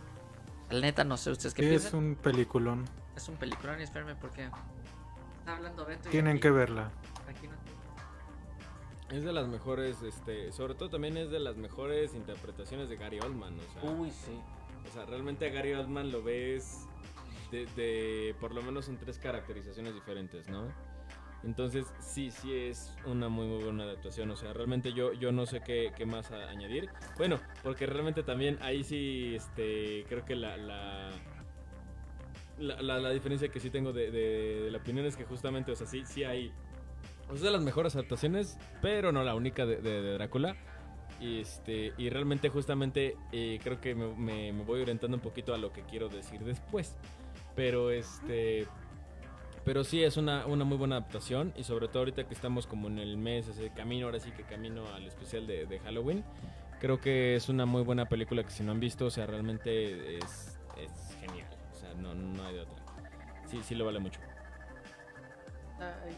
La neta, no sé ustedes qué Sí, es piensan. un peliculón. Es un peliculón y espérame porque. Está hablando Beto y Tienen aquí- que verla. aquí no- Es de las mejores, este, sobre todo también es de las mejores interpretaciones de Gary Oldman, o sea, Uy, sí. O sea, realmente a Gary Oldman lo ves de, de- por lo menos en tres caracterizaciones diferentes, ¿no? Entonces, sí, sí es una muy, buena adaptación, o sea, realmente yo, yo no sé qué, más añadir. Bueno, porque realmente también ahí sí, este, creo que la... la la, diferencia que sí tengo de, la opinión es que justamente, o sea, sí, sí hay o sea, las mejores adaptaciones, pero no la única de Drácula. Y, este, y realmente justamente eh, creo que me, me- me voy orientando un poquito a lo que quiero decir después. Pero este... Pero sí es una, una muy buena adaptación y sobre todo ahorita que estamos como en el mes, ese camino, ahora sí que camino al especial de, de Halloween. Creo que es una muy buena película que si no han visto, o sea, realmente es, es genial. O sea, no, no hay de otra. Sí, sí lo vale mucho. Ay,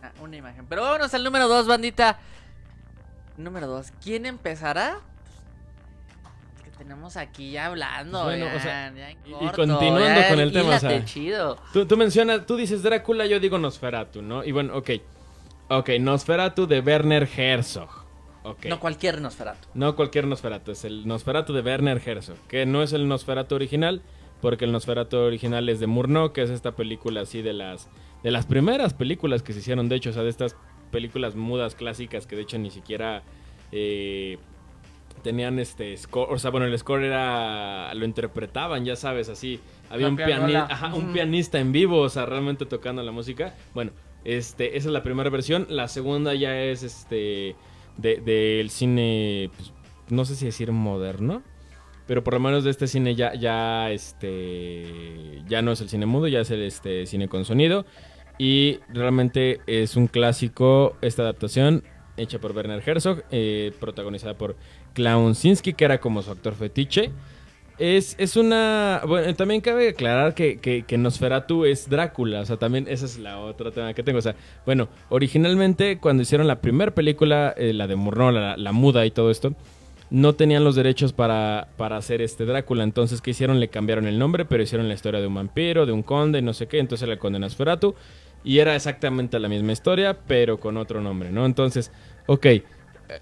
una, una imagen. Pero vámonos al número 2, bandita. Número 2. ¿Quién empezará? Pues, que tenemos aquí ya hablando. Pues bueno, o sea, ya en y- continuando con el tema, o sea, chido. Tú, tú mencionas, tú dices Drácula, yo digo Nosferatu, ¿no? Y bueno, ok. Ok, Nosferatu de Werner Herzog. Ok. No cualquier Nosferatu. No cualquier Nosferatu, es el Nosferatu de Werner Herzog, que no es el Nosferatu original, porque el Nosferatu original es de Murnau, que es esta película así de las de las primeras películas que se hicieron, de hecho, o sea, de estas películas mudas clásicas que de hecho ni siquiera eh, tenían este score, o sea, bueno, el score era lo interpretaban, ya sabes, así, había La un, piani- pianola. ajá, un Ujú. pianista en vivo, o sea, realmente tocando la música. Bueno, este, esa es la primera versión, la segunda ya es este de- del cine, pues, no sé si decir moderno, pero por lo menos de este cine ya, ya, este, ya no es el cine mudo, ya es el este, cine con sonido. Y realmente es un clásico esta adaptación hecha por Werner Herzog, eh, protagonizada por Klaus Sinski, que era como su actor fetiche. Es, es una... Bueno, también cabe aclarar que, Nosferatu es Drácula, o sea, también esa es la otra tema que tengo. O sea, bueno, originalmente cuando hicieron la primera película, eh, la de Murnau, la, la muda y todo esto, no tenían los derechos para, para hacer este Drácula. Entonces, ¿qué hicieron? Le cambiaron el nombre, pero hicieron la historia de un vampiro, de un conde no sé qué. Entonces era el conde Nosferatu. Y era exactamente la misma historia, pero con otro nombre, ¿no? Entonces, ok.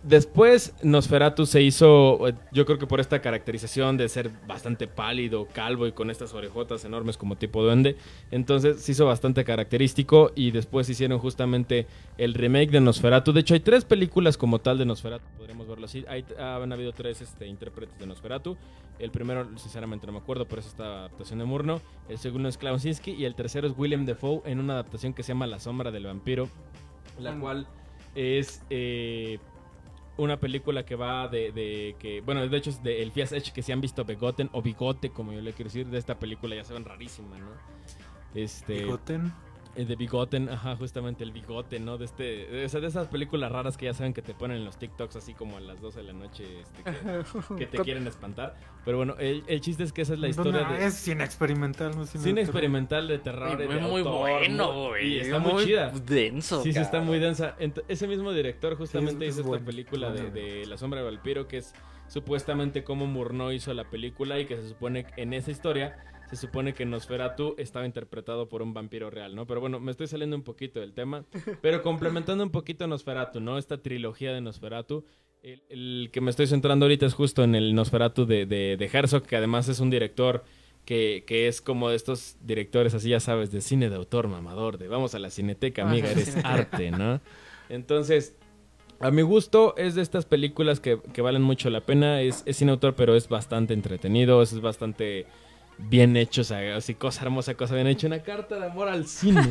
Después Nosferatu se hizo, yo creo que por esta caracterización de ser bastante pálido, calvo y con estas orejotas enormes como tipo duende, entonces se hizo bastante característico y después hicieron justamente el remake de Nosferatu. De hecho hay tres películas como tal de Nosferatu, podríamos verlo así. Hay, han habido tres este, intérpretes de Nosferatu. El primero, sinceramente no me acuerdo, pero es esta adaptación de Murno. El segundo es Klausinski y el tercero es William Defoe en una adaptación que se llama La sombra del vampiro, la cual es... eh, una película que va de, de que, bueno, de hecho es de El Fias Edge, que si han visto Begoten o Bigote, como yo le quiero decir, de esta película ya se ven rarísima, ¿no? Este, Bigoten. Eh, de Bigoten, ajá, justamente el bigote, ¿no? De este, de, o sea, de esas películas raras que ya saben que te ponen en los TikToks así como a las 12 de la noche, este, que, que te quieren espantar. Pero bueno, el, el chiste es que esa es la historia No, de... Es cine experimental, no es cine, Cine de terror. experimental de terror. Muy, de muy autor, bueno, ¿no? güey. Y está muy, chida. denso. Sí, sí, está muy densa. Ent- ese mismo director justamente es hizo esta bueno, película de, de La Sombra del Vampiro, que es supuestamente cómo Murnau hizo la película y que se supone que en esa historia se supone que Nosferatu estaba interpretado por un vampiro real, ¿no? Pero bueno, me estoy saliendo un poquito del tema, pero complementando un poquito a Nosferatu, ¿no? Esta trilogía de Nosferatu. El, el que me estoy centrando ahorita es justo en el Nosferatu de, de, de Herzog, que además es un director que, que es como de estos directores así, ya sabes, de cine de autor mamador, de vamos a la cineteca, amiga, eres arte, ¿no? Entonces, a mi gusto es de estas películas que, que valen mucho la pena, es, es sin autor, pero es bastante entretenido, es bastante bien hecho, o sea, así cosa hermosa, cosa bien hecha, una carta de amor al cine.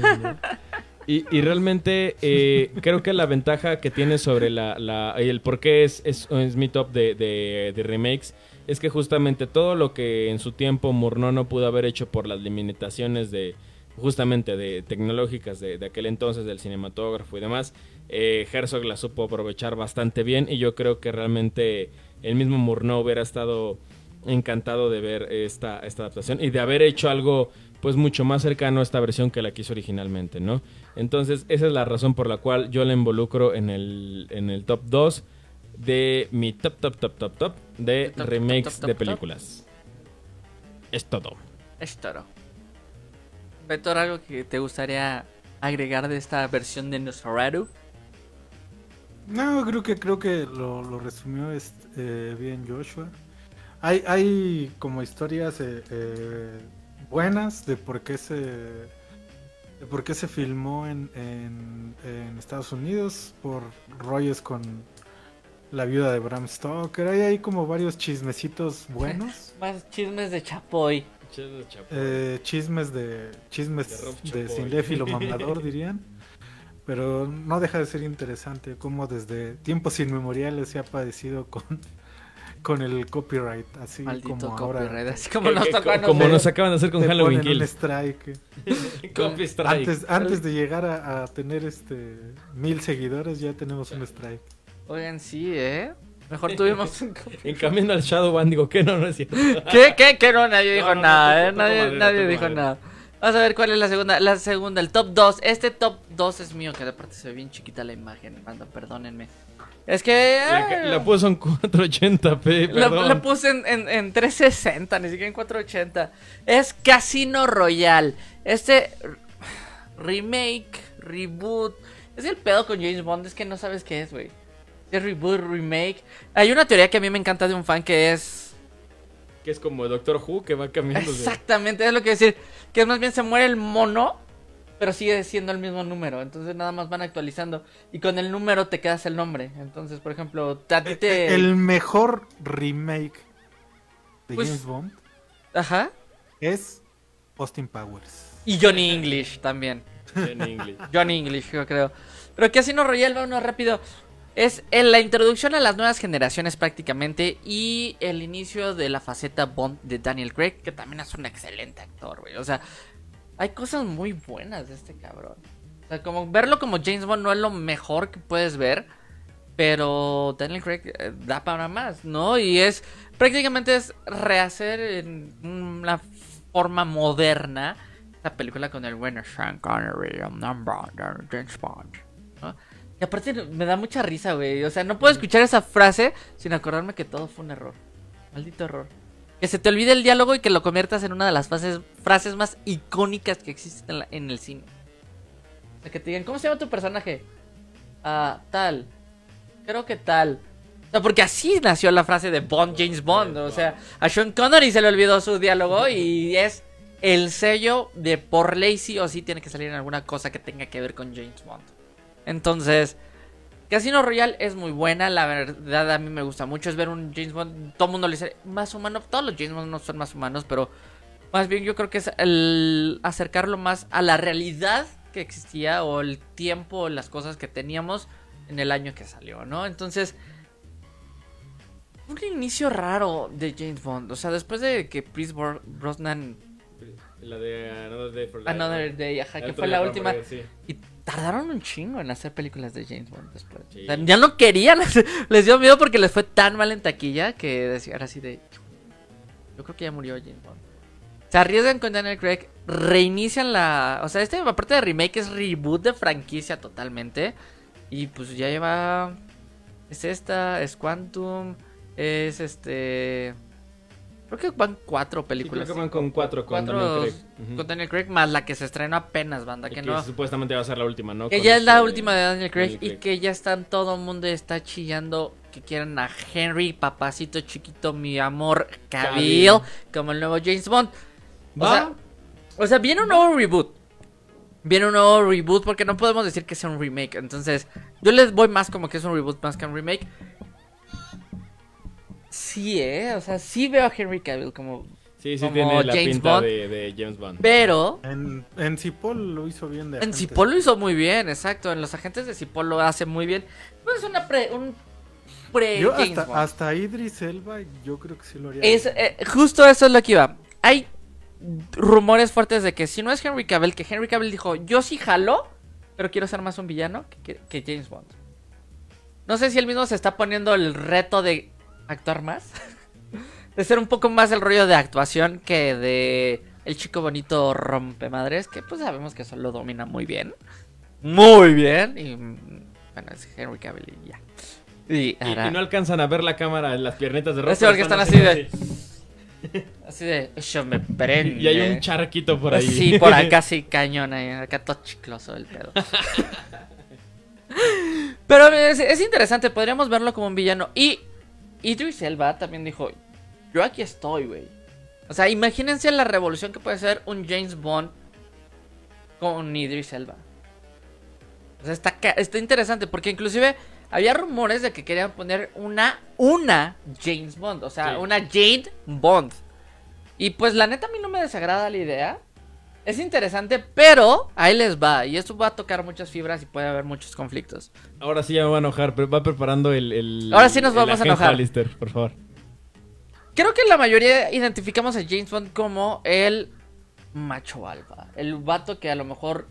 Y, y realmente eh, creo que la ventaja que tiene sobre la, la- el por qué es, es, es mi top de, de- de remakes es que justamente todo lo que en su tiempo Murnau no pudo haber hecho por las limitaciones de justamente de tecnológicas de, de aquel entonces del cinematógrafo y demás eh, Herzog la supo aprovechar bastante bien y yo creo que realmente el mismo Murnau hubiera estado encantado de ver esta, esta adaptación y de haber hecho algo pues mucho más cercano a esta versión que la que hizo originalmente, ¿no? Entonces esa es la razón por la cual yo la involucro en el, en el top 2 de mi top, top, top, top, top de Top, remakes top, top, de top. películas. Es todo. Es toro. Beto, ¿algo que te gustaría agregar de esta versión de Nosferatu? No, creo que creo que lo, lo resumió este, eh, bien Joshua. Hay, hay como historias eh, eh, buenas de por qué se de por qué se filmó en, en, en Estados Unidos por rollos con la viuda de Bram Stoker. Hay, hay como varios chismecitos buenos. Más chismes de Chapoy. Eh, chismes de chismes De de, cinéfilo mamador dirían pero no deja de ser interesante cómo desde tiempos inmemoriales se ha padecido con con el copyright así Maldito como copyright. ahora Así como nos como nosotros. nos acaban de hacer con Halloween Kills. strike Copy strike. antes antes de llegar a, a tener este mil seguidores ya tenemos un strike Oigan, sí, ¿eh? Mejor tuvimos un copyright. En camino al Shadow Band digo que no, no es cierto. ¿Qué? ¿Qué? ¿Qué? No, nadie dijo No, no, nada, ¿eh? Nadie, madera, nadie dijo madera. nada. Vamos a ver cuál es la segunda. La segunda, el top 2. Este top 2 es mío, que aparte se ve bien chiquita la imagen, banda, perdónenme. Es que... La, la puso en 480p, La, perdón. la puse en, en, en 360, ni siquiera en 480. Es Casino Royale. Este remake, reboot. Es el pedo con James Bond, es que no sabes qué es, güey. Es reboot, remake. Hay una teoría que a mí me encanta de un fan que es... Que es como Doctor Who que va cambiando. de- Exactamente, es lo que decir. Que más bien se muere el mono, pero sigue siendo el mismo número. Entonces nada más van actualizando. Y con el número te quedas el nombre. Entonces, por ejemplo, a ti te... el mejor remake de Pues- James Bond Ajá. es Austin Powers Y Johnny English también. en inglés. Johnny English, yo creo. Pero Casino Royale, vámonos rápido. Es en la introducción a las nuevas generaciones prácticamente y el inicio de la faceta Bond de Daniel Craig, que también es un excelente actor, güey. O sea, hay cosas muy buenas de este cabrón. O sea, como verlo como James Bond no es lo mejor que puedes ver, pero Daniel Craig eh, da para más, ¿no? Y es prácticamente es rehacer en una forma moderna la película con el bueno Sean Connery, number, James Bond, ¿no? Y aparte me da mucha risa, güey. O sea, no puedo escuchar esa frase sin acordarme que todo fue un error. Maldito error. Que se te olvide el diálogo y que lo conviertas en una de las frases, frases más icónicas que existen en, el cine. O sea, que te digan, ¿cómo se llama tu personaje? Ah, tal. Pero qué tal. O porque así nació la frase de Bond, James Bond. O sea, a Sean Connery se le olvidó su diálogo y es el sello de por ley sí o sí tiene que salir en alguna cosa que tenga que ver con James Bond. Entonces, Casino Royale es muy buena, la verdad a mí me gusta mucho. Es ver un James Bond, todo el mundo le dice más humano. Todos los James Bond no son más humanos, pero más bien yo creo que es el acercarlo más a la realidad que existía o el tiempo, las cosas que teníamos en el año que salió, ¿no? Entonces, un inicio raro de James Bond. O sea, después de que Chris Bro- Brosnan La de Another Day for Life. Another Day, ajá, que fue la última. sí. Y tardaron un chingo en hacer películas de James Bond después. Sí. O sea, ya no querían, les dio miedo porque les fue tan mal en taquilla que decían así de... Yo creo que ya murió James Bond. Se arriesgan con Daniel Craig, reinician la... O sea, este aparte de remake es reboot de franquicia totalmente. Y pues ya lleva... Es esta, es Quantum, es este... Creo que van cuatro Sí, creo películas. que van con cuatro con cuatro Daniel Craig. Con Daniel Craig, más la que se estrenó apenas, banda. Que que no... supuestamente va a ser la última, ¿no? Que Con ya es la este- última de Daniel Craig, Daniel y que ya están, todo el mundo está chillando que quieren a Henry, papacito chiquito, mi amor, Cavill, Cavill. como el nuevo James Bond. O ¿Va? sea, o sea, viene un nuevo reboot. Viene un nuevo reboot porque no podemos decir que sea un remake. Entonces, yo les voy más como que es un reboot más que un remake. Sí, eh, o sea, sí veo a Henry Cavill como... Sí, sí como tiene la James pinta Bond. de, de James Bond. Pero... En, en Cipoll lo hizo bien de En. Cipoll lo hizo muy bien, exacto. En los agentes de Cipoll lo hace muy bien. Pues una pre, un pre Yo James hasta, Bond. hasta Idris Elba, yo creo que sí lo haría. Es, eh, justo eso es lo que iba. Hay rumores fuertes de que si no es Henry Cavill, que Henry Cavill dijo, yo sí jalo, pero quiero ser más un villano que, que James Bond. No sé si él mismo se está poniendo el reto de actuar más. de ser un poco más el rollo de actuación que de el chico bonito rompemadres, que pues sabemos que eso lo domina muy bien. Muy bien. Y bueno, es Henry Cavill y ya. Y, Y, hará- y no alcanzan a ver la cámara en las piernitas de Sí, Rock. porque están así de- Así de, eso me prende. Y hay un charquito por ahí. Sí, por acá sí, cañón ahí, acá todo chicloso el pedo. Pero es, es interesante, podríamos verlo como un villano. Y Idris Elba también dijo, yo aquí estoy, güey. O sea, imagínense la revolución que puede ser un James Bond con Idris Elba. O sea, está, está interesante porque inclusive había rumores de que querían poner una, una James Bond. O sea, Sí. una Jade Bond. Y pues la neta a mí no me desagrada la idea. Es interesante, pero ahí les va. Y esto va a tocar muchas fibras y puede haber muchos conflictos. Ahora sí ya me voy a enojar, pero va preparando el. el Ahora sí nos el vamos a enojar. Hollister, por favor. Creo que la mayoría identificamos a James Bond como el macho alfa. El vato que a lo mejor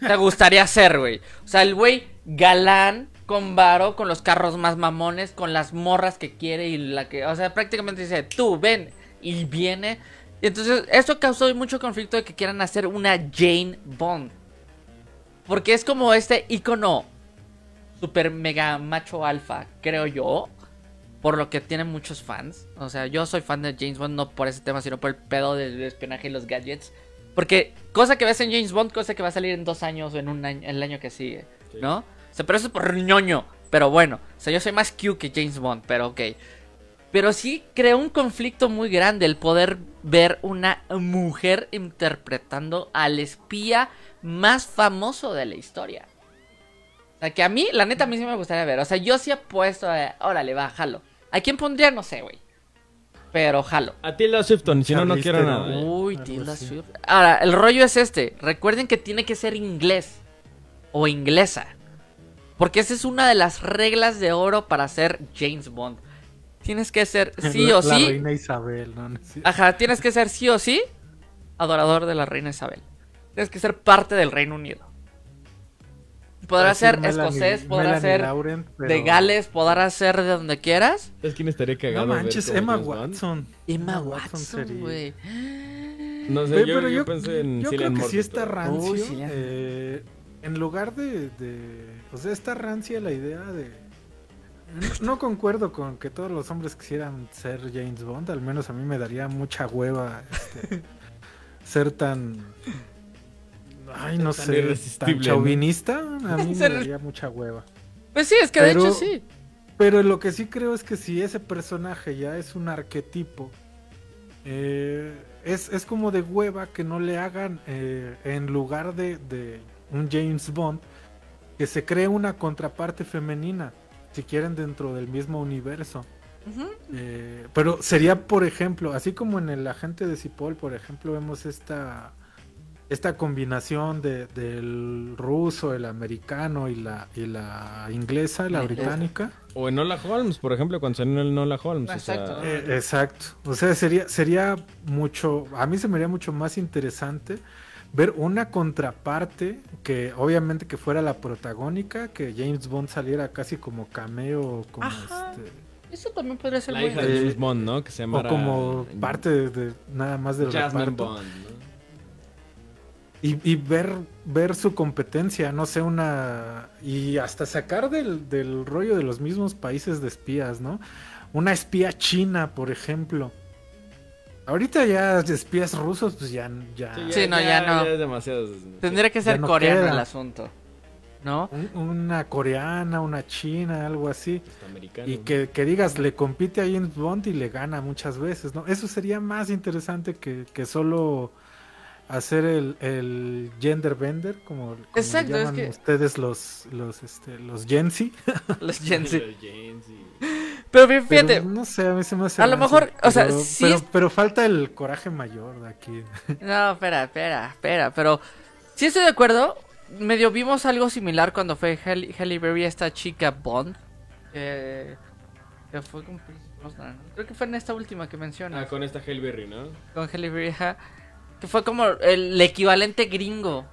te gustaría ser, güey. O sea, el güey galán, con varo, con los carros más mamones, con las morras que quiere y la que... O sea, prácticamente dice, tú ven y viene. Y entonces esto causó mucho conflicto de que quieran hacer una Jane Bond. Porque es como este icono super mega macho alfa, creo yo. Por lo que tiene muchos fans. O sea, yo soy fan de James Bond no por ese tema, sino por el pedo del espionaje y los gadgets. Porque cosa que ves en James Bond, cosa que va a salir en dos años o en un año, el año que sigue. ¿No? O sea, pero eso es por ñoño. Pero bueno, o sea, yo soy más Q que James Bond, pero ok. Pero sí creó un conflicto muy grande el poder ver una mujer interpretando al espía más famoso de la historia. O sea, que a mí, la neta, a mí sí me gustaría ver. O sea, yo sí apuesto a... Órale, va, jalo. ¿A quién pondría? No sé, güey. Pero jalo. A Tilda Swifton, si no, no quiero nada. ¿eh? Uy, Tilda así. Swift. Ahora, el rollo es este. Recuerden que tiene que ser inglés. O inglesa. Porque esa es una de las reglas de oro para ser James Bond. Tienes que ser sí La- o La sí. reina Isabel, ¿no? Ajá, tienes que ser sí o sí adorador de la reina Isabel. Tienes que ser parte del Reino Unido. Podrá ser Melanie- escocés, podrá ser pero- de Gales, podrá ser de donde quieras. ¿Sabes quién estaría cagado? No manches, Emma? Watson. Emma Watson, güey. No sé, yo, pero yo yo, pensé en yo Cillian creo que sí está rancio. Eh, en lugar de, de- O sea, está rancia la idea de... No, no concuerdo con que todos los hombres quisieran ser James Bond. Al menos a mí me daría mucha hueva este, ser tan... Ay, no Tan sé, chauvinista. A mí me daría mucha hueva. Pues sí, es que de hecho sí. Pero lo que sí creo es que si ese personaje ya es un arquetipo, eh, es, es como de hueva que no le hagan eh, en lugar de, de un James Bond, que se cree una contraparte femenina, si quieren dentro del mismo universo. Eh, pero sería, por ejemplo, así como en el agente de Cipoll, por ejemplo, vemos esta esta combinación de, del ruso, el americano y la, y la inglesa, la británica. O en Nola Holmes, por ejemplo, cuando salió el Nola Holmes. o sea, Exacto. Eh, exacto. O sea, sería, sería mucho, a mí se me haría mucho más interesante ver una contraparte que obviamente que fuera la protagónica, que James Bond saliera casi como cameo, como Ajá. este, Eso también podría ser la muy hija de James Bond, ¿no? Que se o como parte de, de- nada más del Jasmine reparto. Bond, ¿no? Y, y ver, ver su competencia, no sé, una. Y hasta sacar del, del rollo de los mismos países de espías, ¿no? Una espía china, por ejemplo. Ahorita ya espías rusos, pues ya. ya Sí, no, ya no. es demasiado. Tendría que ser no coreano queda. el asunto. ¿No? un- una coreana, una china, algo así. Y que, que digas, le compite a James Bond y le gana muchas veces, ¿no? Eso sería más interesante que, que solo hacer el, el gender bender, como, como Exacto, es llaman que- ustedes los, los, este, los Gen Z. Los Gen Z. Los James y- Pero fí- fíjate, Pero no sé, a mí se me hace A lo mejor, o sea, pero- sí pero, es- pero falta el coraje mayor de aquí. No, espera, espera, espera, pero sí estoy de acuerdo. Medio vimos algo similar cuando fue Halle, Halle Berry, esta chica Bond. eh, que fue con. Creo que fue en esta última que mencionas. Ah, con esta Halle Berry, ¿no? Con Halle Berry, ajá, Que fue como el equivalente gringo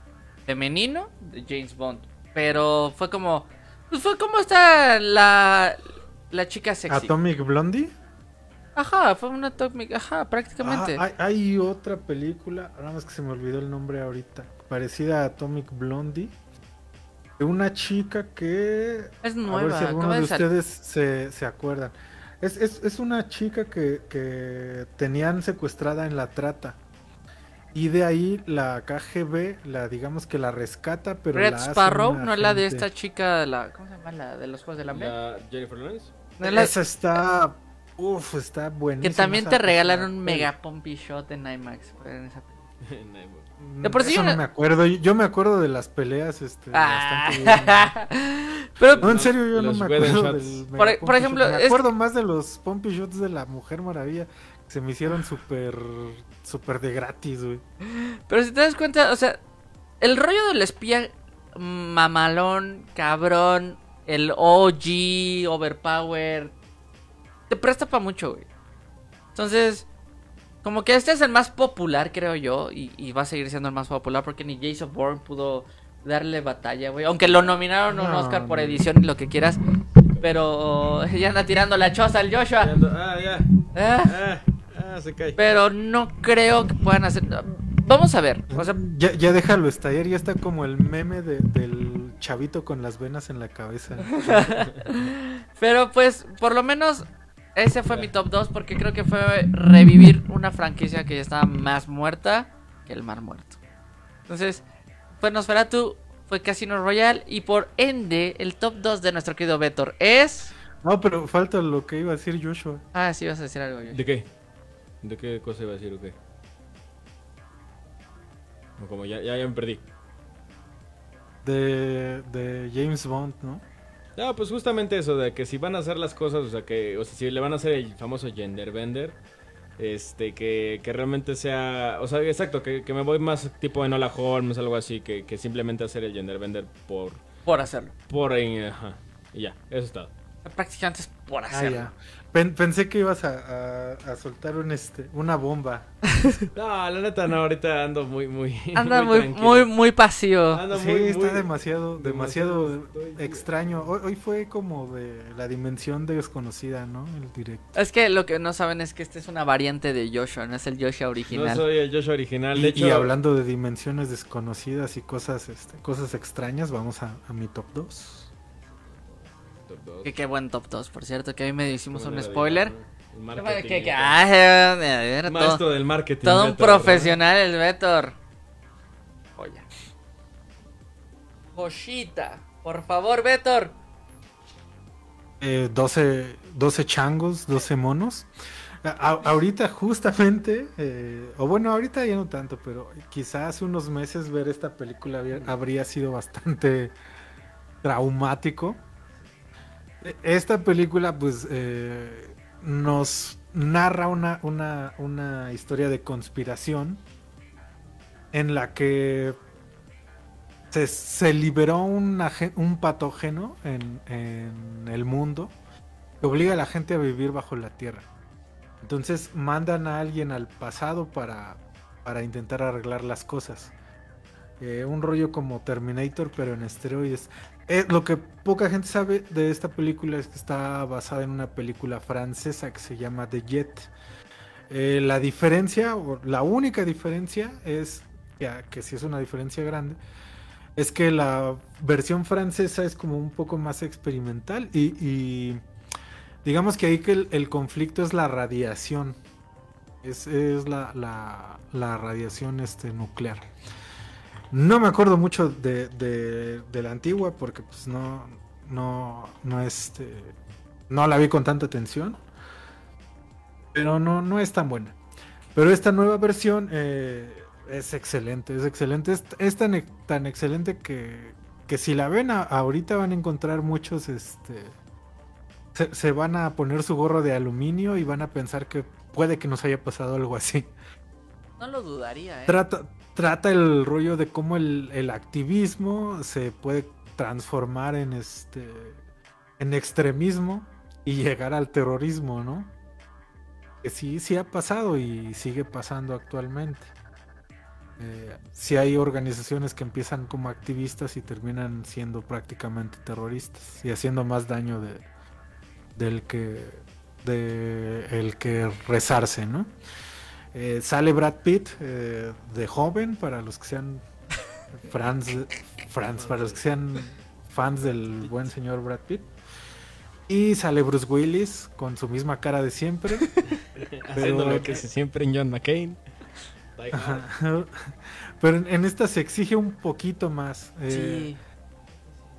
femenino de James Bond. Pero fue como. Pues fue como esta la. La chica sexy. Atomic Blondie. Ajá, fue una Atomic. Ajá, prácticamente. Ah, hay, hay otra película, nada más que se me olvidó el nombre ahorita, parecida a Atomic Blondie. De una chica que... Es a ver nueva, si algunos acaba de ustedes se, se acuerdan. Es, es, es una chica que, que tenían secuestrada en la trata. Y de ahí la KGB, la digamos que la rescata, pero Red la Sparrow, no es la de esta chica, la, ¿cómo se llama? La de los Juegos del Hambre. La Jennifer Lawrence. No es la- Esa está... Uf, está buenísima. que también esa- te regalan esa un mega Pompey Shot en IMAX. en esa. Mm, De por sí eso una- no me acuerdo. Yo- Yo me acuerdo de las peleas, este, Ah. bastante bien. Pero No, en serio, yo no me acuerdo del Por- ejemplo, Shot. Me es- acuerdo más de los Pompey Shots de la Mujer Maravilla. Que se me hicieron súper, súper de gratis, güey. Pero si te das cuenta, o sea, el rollo del espía mamalón, cabrón, el OG, overpower, te presta para mucho, güey. Entonces, como que este es el más popular, creo yo, y, y va a seguir siendo el más popular porque ni Jason Bourne pudo darle batalla, güey. Aunque lo nominaron a un No, Oscar por edición y lo que quieras, pero ya anda tirando la choza al Joshua. Ah, ya. Ah, Ah, ah, se cae. pero no creo que puedan hacer... Vamos a ver, o sea, Ya, ya déjalo estallar, ya está como el meme de- del chavito con las venas en la cabeza. Pero pues, por lo menos, ese fue mi top 2 porque creo que fue revivir una franquicia que ya estaba más muerta que el mar muerto. Entonces, fue Nosferatu, fue Casino Royale y por ende, el top 2 de nuestro querido Vector es... No, pero falta lo que iba a decir Joshua. Ah, sí, vas a decir algo. Yoshi. ¿De qué? ¿De qué cosa iba a decir o qué? Como ya, ya, ya me perdí. De, de James Bond, ¿no? No, pues justamente eso, de que si van a hacer las cosas, o sea, que, o sea, si le van a hacer el famoso gender bender, este, que, que realmente sea, o sea, exacto, que, que me voy más tipo Enola Holmes, algo así, que, que simplemente hacer el gender bender por, Por hacerlo. por, eh, ajá, y ya, eso es todo. Prácticamente es por Ah, hacerlo. ya. Pen- pensé que ibas a, a- a soltar un este, una bomba. No, la neta no, ahorita ando muy, muy, Anda muy, muy, muy pasivo. Ando Sí, muy, está muy- demasiado, demasiado, demasiado estoy- extraño. Hoy, hoy fue como de la dimensión desconocida, ¿no? El directo. Es que lo que no saben es que este es una variante de Joshua, no es el Joshua No original. soy el Joshua original, de Y, hecho... y hablando de dimensiones desconocidas y cosas, este, cosas extrañas, vamos a, a mi top 2. Top dos. Que qué buen top 2, por cierto, que hoy me hicimos ¿Cómo un spoiler. marketing, que- que- ah, Maestro todo, del marketing. todo un Beto, ¿verdad? profesional el Vetor. Joya. Joshita, por favor, Vetor. eh, 12, 12 changos, 12 monos. A- a- ahorita justamente, eh, o bueno, ahorita ya no tanto, pero quizás hace unos meses ver esta película había- habría sido bastante traumático. Esta película pues eh, nos narra una, una, una historia de conspiración en la que se, se liberó un, un patógeno en, en el mundo que obliga a la gente a vivir bajo la tierra. Entonces mandan a alguien al pasado para, para intentar arreglar las cosas. Eh, un rollo como Terminator, pero en esteroides. Eh, lo que poca gente sabe de esta película es que está basada en una película francesa que se llama The Jet. Eh, la diferencia, o la única diferencia es, que sí es una diferencia grande, es que la versión francesa es como un poco más experimental y, digamos que ahí que el, conflicto es la radiación. Es, la radiación este, nuclear. No me acuerdo mucho de, de- de la antigua porque pues no, no, no, este, no la vi con tanta atención. Pero no, no es tan buena. Pero esta nueva versión eh, es excelente, es excelente. Es, tan, tan excelente que, que si la ven ahorita van a encontrar muchos, este, se van a poner su gorro de aluminio y van a pensar que puede que nos haya pasado algo así. No lo dudaría, ¿eh? Trata, el rollo de cómo el, activismo se puede transformar en este en extremismo y llegar al terrorismo, ¿no? Que sí, sí ha pasado y sigue pasando actualmente. Eh, sí hay organizaciones que empiezan como activistas y terminan siendo prácticamente terroristas y haciendo más daño de, del que de el que rezarse, ¿no? Eh, sale Brad Pitt eh, de joven para los que sean fans, fans, para los que sean fans del buen señor Brad Pitt. Y sale Bruce Willis con su misma cara de siempre. Haciendo Pero- lo que hace siempre en John McCain. Pero en, en esta se exige un poquito más. Eh, Sí.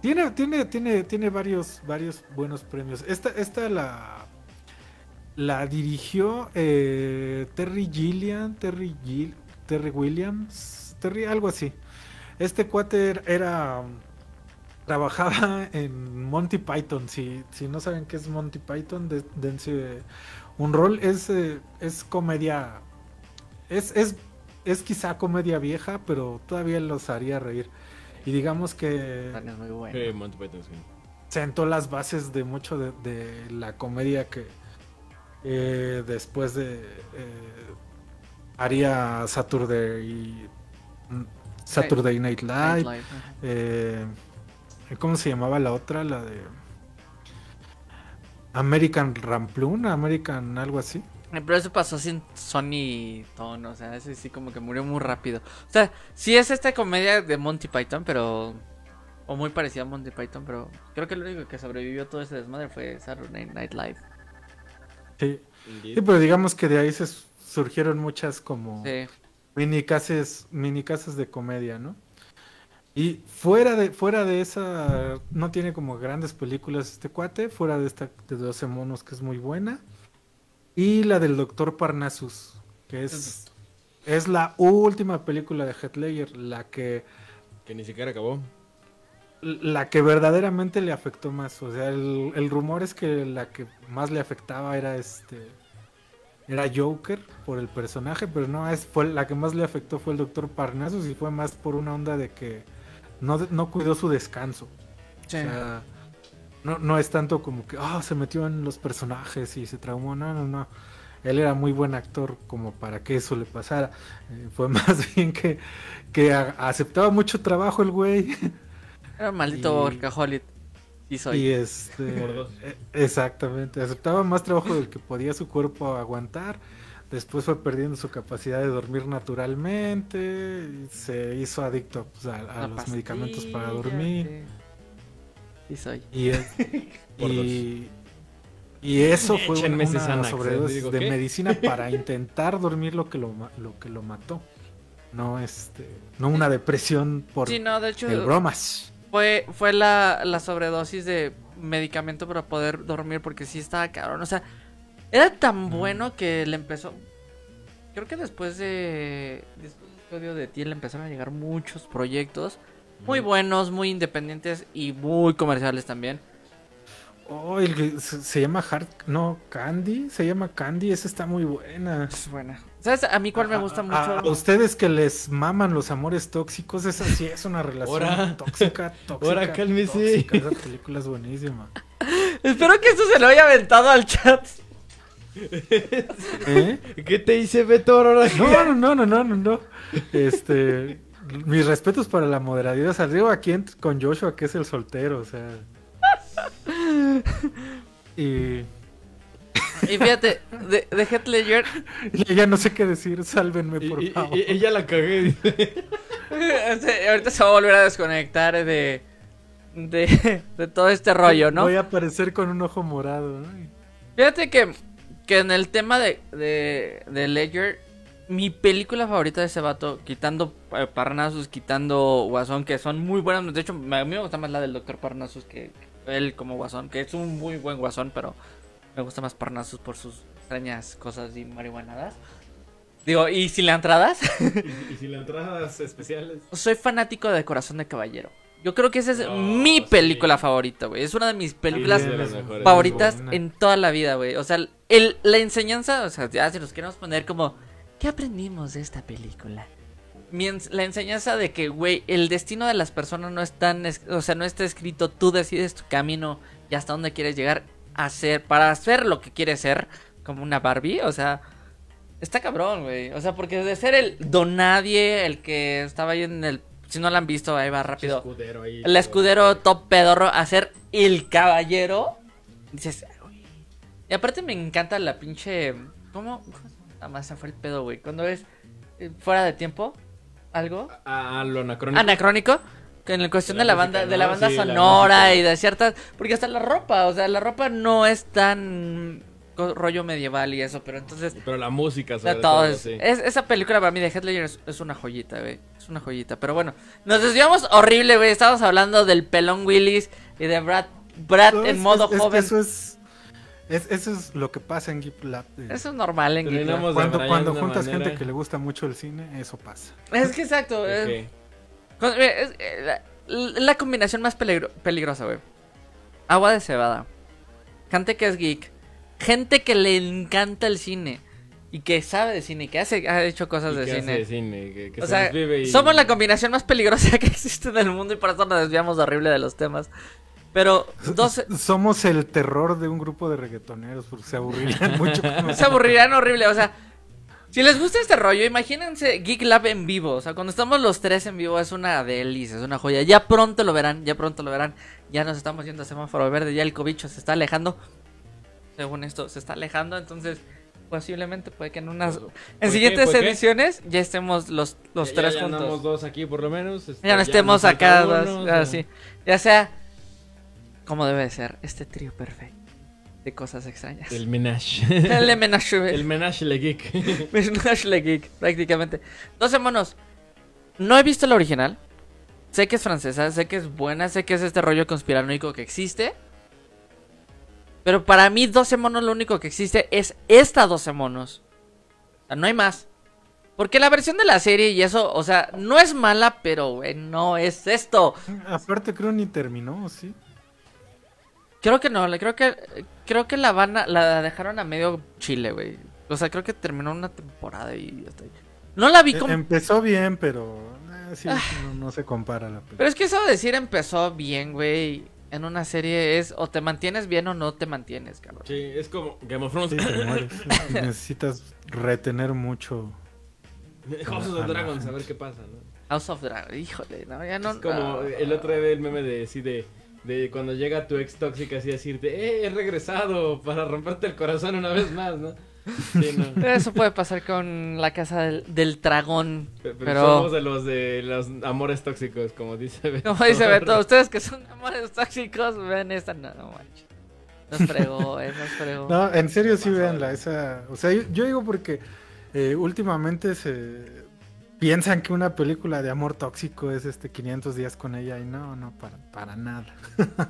Tiene, tiene, tiene, tiene varios, varios buenos premios. Esta, esta la, la dirigió eh, Terry Gilliam, Terry Gil, Terry Williams, Terry, algo así. Este cuate era, era, trabajaba en Monty Python. Si, si no saben qué es Monty Python, de- dense un rol. Es, eh, es comedia. Es, es, es quizá comedia vieja, pero todavía los haría reír. Y digamos que También es muy bueno. Sí, Monty Python, sí. sentó las bases de mucho de, de la comedia que eh, después de eh, haría Saturday Saturday Night Live. Nightlife, ajá. eh, ¿Cómo se llamaba la otra? La de American Ramplun, American algo así. Eh, Pero eso pasó sin Sony Tone, o sea, ese sí como que murió muy rápido. O sea, sí es esta comedia de Monty Python, pero... O muy parecida a Monty Python, pero creo que lo único que sobrevivió todo ese desmadre fue Saturday Night Live. Sí. Sí, pero digamos que de ahí se surgieron muchas como Sí. mini casas, mini casas de comedia, ¿no? Y fuera de, fuera de esa, no tiene como grandes películas este cuate, fuera de esta de 12 monos que es muy buena. Y la del Doctor Parnassus, que es, es la última película de Heath Ledger, la que, Que ni siquiera acabó. La que verdaderamente le afectó más. O sea, el, el rumor es que la que más le afectaba era este era Joker por el personaje, pero no es fue la que más le afectó fue el Doctor Parnassus y fue más por una onda de que no, no cuidó su descanso. Sí. O sea, no, no es tanto como que ah, se metió en los personajes y se traumó, no, no, no. Él era muy buen actor como para que eso le pasara. Eh, fue más bien que, que a- aceptaba mucho trabajo el güey. Era un maldito Y- workaholic. Y soy. Y este. eh, Exactamente. Aceptaba más trabajo del que podía su cuerpo aguantar. Después fue perdiendo su capacidad de dormir naturalmente. y se hizo adicto pues, a, los medicamentos para dormir. Sí, Sí soy. Y, es- Por y, y eso fue una, Échenme una ¿eh? sobredosis Digo, de ¿qué? medicina para intentar dormir lo que lo, lo que lo mató. No este, no una depresión por Sí, no, de hecho, el bromas. Fue, fue la, la sobredosis de medicamento para poder dormir porque sí estaba cabrón. O sea, era tan bueno que le empezó. Creo que después de. Después del episodio de ti le empezaron a llegar muchos proyectos muy buenos, muy independientes y muy comerciales también. Oh, el que se, llama Hard. No, Candy. Se llama Candy. Esa está muy buena. Es buena. ¿Sabes? A mí cuál me gusta A- mucho. A, a ustedes que les maman los amores tóxicos, esa sí es una relación Ahora. tóxica, tóxica. Ahora, cálmese. tóxica. Esa película es buenísima. Espero que esto se lo haya aventado al chat. ¿Eh? ¿Qué te hice, Beto? Ahora No, no, no, no, no, no, no. Este, mis respetos para la moderadora. O sea, digo aquí con Joshua que es el soltero, o sea. Y Y fíjate, de, de Heath Ledger, y ya no sé qué decir, sálvenme por y- favor. y- ella la cagué. este, ahorita se va a volver a desconectar de, de, de todo este rollo, ¿no? Voy a aparecer con un ojo morado. ¿no? Fíjate que, que en el tema de, de, de Ledger, mi película favorita de ese vato, quitando eh, Parnassus, quitando Guasón, que son muy buenas. De hecho, a mí me gusta más la del Doctor Parnassus que él como Guasón, que es un muy buen Guasón, pero me gusta más Parnassus por sus extrañas cosas y marihuanadas. Digo, ¿y cilantradas? y, y si las entradas especiales. Soy fanático de Corazón de Caballero. Yo creo que esa es Oh, mi sí. película favorita, güey. Es una de mis películas Sí, de favoritas en toda la vida, güey. O sea, el, la enseñanza, o sea, ya si nos queremos poner como, ¿qué aprendimos de esta película? La enseñanza de que, güey, el destino de las personas no es tan, es- o sea, no está escrito, tú decides tu camino y hasta dónde quieres llegar a ser, para hacer lo que quieres ser, como una Barbie, o sea, está cabrón, güey. O sea, porque de ser el don nadie, el que estaba ahí en el, si no lo han visto, ahí va rápido. Escudero ahí. El escudero top pedorro a ser el caballero. Dices, "Ay, güey". Y aparte me encanta la pinche. ¿Cómo? Nada más se fue el pedo, güey. Cuando es eh, fuera de tiempo, algo. Ah, lo anacrónico. Anacrónico. Que en la cuestión De de la banda, de la banda Sí, sonora y de ciertas. Porque hasta la ropa, o sea, la ropa no es tan rollo medieval y eso, pero entonces Pero la música, sobre de todo, todo, es, sí. es- esa película para mí de Heath Ledger es, es una joyita, güey. Es una joyita. Pero bueno, nos desviamos horrible, güey. Estábamos hablando del pelón Willis y de Brad, Brad No, en es- modo es- es que joven. eso es, es- eso es lo que pasa en Geek Lab. eh. Eso es normal en Geek Lab. Terminamos de Cuando, juntas manera- gente que le gusta mucho el cine, eso pasa. Es que exacto. es- eh, es- la, la combinación más peligro- peligrosa, güey. Agua de cebada. Gente que es geek. Gente que le encanta el cine. Y que sabe de cine. Y que hace, ha hecho cosas ¿Y de hace cine. de cine? Que, que O se sea, y- somos la combinación más peligrosa que existe en el mundo y por eso nos desviamos horrible de los temas. Pero 12... Somos el terror de un grupo de reggaetoneros porque se aburrirían mucho. con Se aburrirán horrible, o sea... Si les gusta este rollo, imagínense Geek Lab en vivo. O sea, cuando estamos los tres en vivo es una delicia, es una joya. Ya pronto lo verán, ya pronto lo verán. Ya nos estamos yendo a semáforo verde, ya el cobicho se está alejando. Según esto, se está alejando, entonces posiblemente puede que en unas... ¿Por En siguientes ediciones ya estemos los, los Ya- tres ya juntos. andamos dos aquí por lo menos. este, Ya no estemos nos falta acá, uno, dos, o sea, así. Ya sea como debe de ser, este trío perfecto de cosas extrañas. El menage. El Menage. el menage le geek. Menage le Geek, prácticamente. 12 monos. No he visto la original. Sé que es francesa, sé que es buena, sé que es este rollo conspiranoico que existe. Pero para mí 12 monos lo único que existe es esta 12 monos. O sea, no hay más. Porque la versión de la serie y eso, o sea, no es mala, pero güey, no es esto. Aparte creo ni terminó, ¿sí? Creo que no, le- creo que creo que la van a- la dejaron a medio chile, güey. O sea, creo que terminó una temporada y ya está. ahí. No la vi Eh, como Empezó bien, pero eh, sí, Ah. no, no se compara la película. Pero es que eso de decir empezó bien, güey, en una serie es o te mantienes bien o no te mantienes, cabrón. Sí, es como Game of Thrones. Sí, te mueres. Necesitas retener mucho. House of the Dragons, a ver qué pasa, ¿no? House of Dragon, híjole, no, ya no. es como el otro día el meme de, sí, de, de cuando llega tu ex tóxica así decirte, eh, he regresado para romperte el corazón una vez más, ¿no? Sí, no. Eso puede pasar con la casa del, del dragón. Pe- Pero, Pero, somos de los de los amores tóxicos, como dice Beto. como dice Beto, ustedes que son amores tóxicos, ven esta, no, no manches. Nos fregó, eh, nos fregó. No, en serio sí véanla. Esa, o sea, yo, yo digo porque eh, últimamente se piensan que una película de amor tóxico es este 500 días con ella y no, no, para, para nada.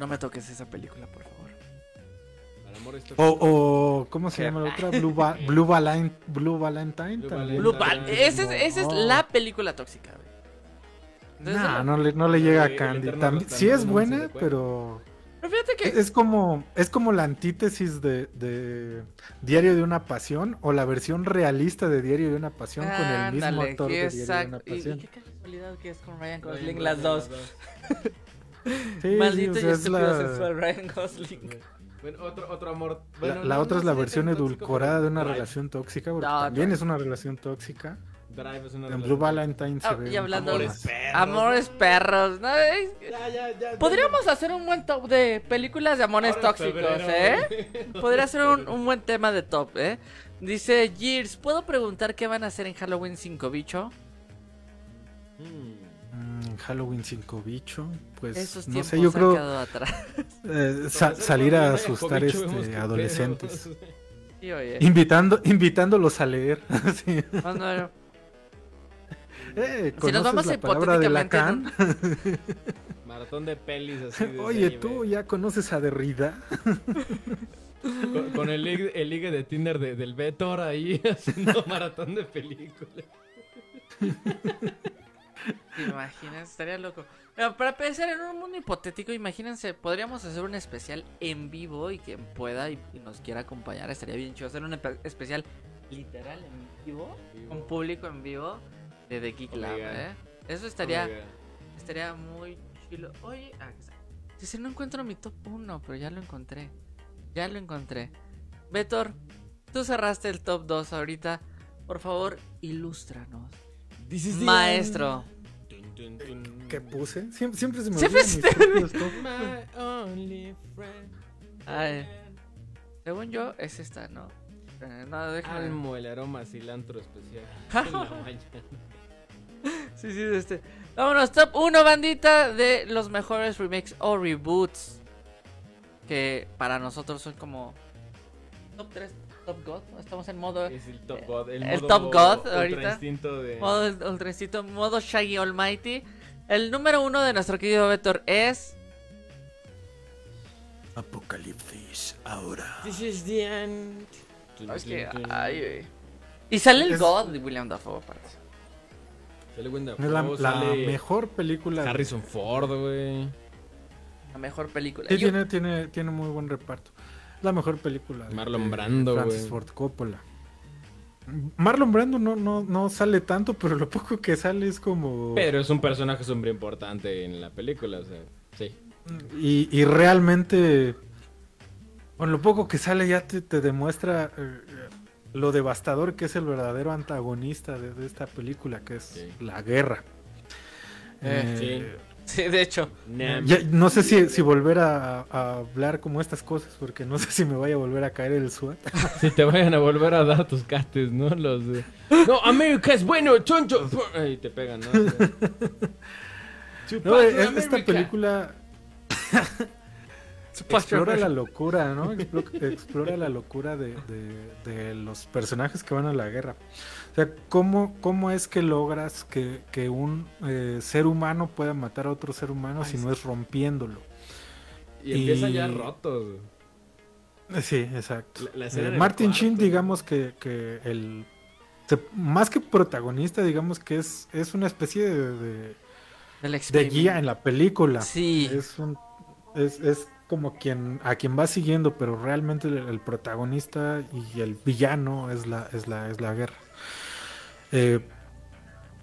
No me toques esa película, por favor. O, o ¿cómo se ¿Qué? llama la otra? Blue, Blue, Valentine, Blue Valentine Blue también. Blue Valentine. Val- esa es, esa es la película tóxica. Entonces, Nah, no- no le, no le llega a Candy. También, sí es buena, pero Pero fíjate que. es como es como la antítesis de, de Diario de una Pasión o la versión realista de Diario de una Pasión con el mismo Ándale, actor de Diario de una exacto. Y, y Pasión. qué casualidad que es con Ryan Gosling las dos. Sí, Maldito o y sea, es estúpido la- sexual Ryan Gosling. Bueno, otro, otro amor. La, Bueno, la no- otra no es la versión tóxico, edulcorada de una relación tóxica, porque No, también es una relación tóxica. Drive es una Blue Valentine se Ah, ve y hablando de- más. perros, Amores perros. ¿no? Es- Ya, ya, ya. Podríamos hacer un buen top de películas de amores Ahora tóxicos, febrero, ¿eh? Podría ser un, un buen tema de top, ¿eh? Dice Gears, ¿puedo preguntar qué van a hacer en Halloween 5, bicho? Mm. Mm, Halloween 5 bicho, pues Esos no sé, yo han creo quedado atrás. eh, sa- salir a asustar este adolescentes. pedo. Sí, oye. Invitando, invitándolos a leer. Sí. No, no, no. Eh, Si nos ¿conoces vamos la hipotéticamente Lacan? Maratón de pelis así de Oye, anime. tú ya conoces a Derrida. Con, con el, ligue, el ligue de Tinder de- del Betor ahí haciendo maratón de películas. ¿Te imaginas? Estaría loco. Pero para pensar en un mundo hipotético, imagínense, podríamos hacer un especial en vivo y quien pueda y, y nos quiera acompañar, estaría bien chido hacer un especial literal en vivo, con público en vivo de The Geek Oh Lab. ¿eh? Eso estaría, Oh estaría muy chilo. Oye, ah, si no encuentro mi top 1, pero ya lo encontré. Ya lo encontré. Betor, tú cerraste el top 2 ahorita. Por favor, ilústranos. Maestro. ¿Qué puse? Siempre, siempre se me Siempre se. Según yo, es esta, ¿no? Eh, No, déjame. Almo, el aroma cilantro especial. En la mañana. Sí, sí, este. Vámonos, top 1, bandita, de los mejores remakes o reboots. Que para nosotros son como. Top 3, Top God. Estamos en modo. Es el Top God. El, El modo Top God ultra ahorita. instinto de... Modo ultracito, modo Shaggy Almighty. El número 1 de nuestro querido Vector es. Apocalipsis, ahora. This is the end. Es que. Tun, tun, Ay, güey. Y sale el Es- God de William Dafoe, aparte. Sale Es la, Dafoe, la sale mejor película. de- Harrison Ford, güey. La mejor película. Sí, Yo- tiene, tiene, tiene muy buen reparto. La mejor película. de- Marlon de Brando, Francis güey. Ford Coppola. Marlon Brando no, no, no sale tanto, pero lo poco que sale es como... Pero es un personaje súper importante en la película, o sea, sí. Y, y realmente, con lo poco que sale ya te, te demuestra eh, lo devastador que es el verdadero antagonista de, de esta película, que es Sí. la guerra. Eh, Eh, Sí, de hecho. Ya- no sé si, si volver a, a hablar como estas cosas, porque no sé si me vaya a volver a caer el SWAT. Si te vayan a volver a dar tus cates, ¿no? Los de... No, América es bueno, choncho. Y te pegan, ¿no? No, esta película explora la locura, ¿no? Explo- explora la locura de, de- de los personajes que van a la guerra. O sea, ¿cómo, cómo es que logras que, que un eh, ser humano pueda matar a otro ser humano si no es rompiéndolo? Y empiezan y- ya rotos. Eh, Sí, exacto. La- la escena Eh, Martin cuarto. Sheen, digamos que, que el... se- más que protagonista, digamos que es, es una especie de- de guía en la película. Sí. Es un es, es como quien a quien va siguiendo, pero realmente el, el protagonista y el villano es la es la es la guerra. Eh,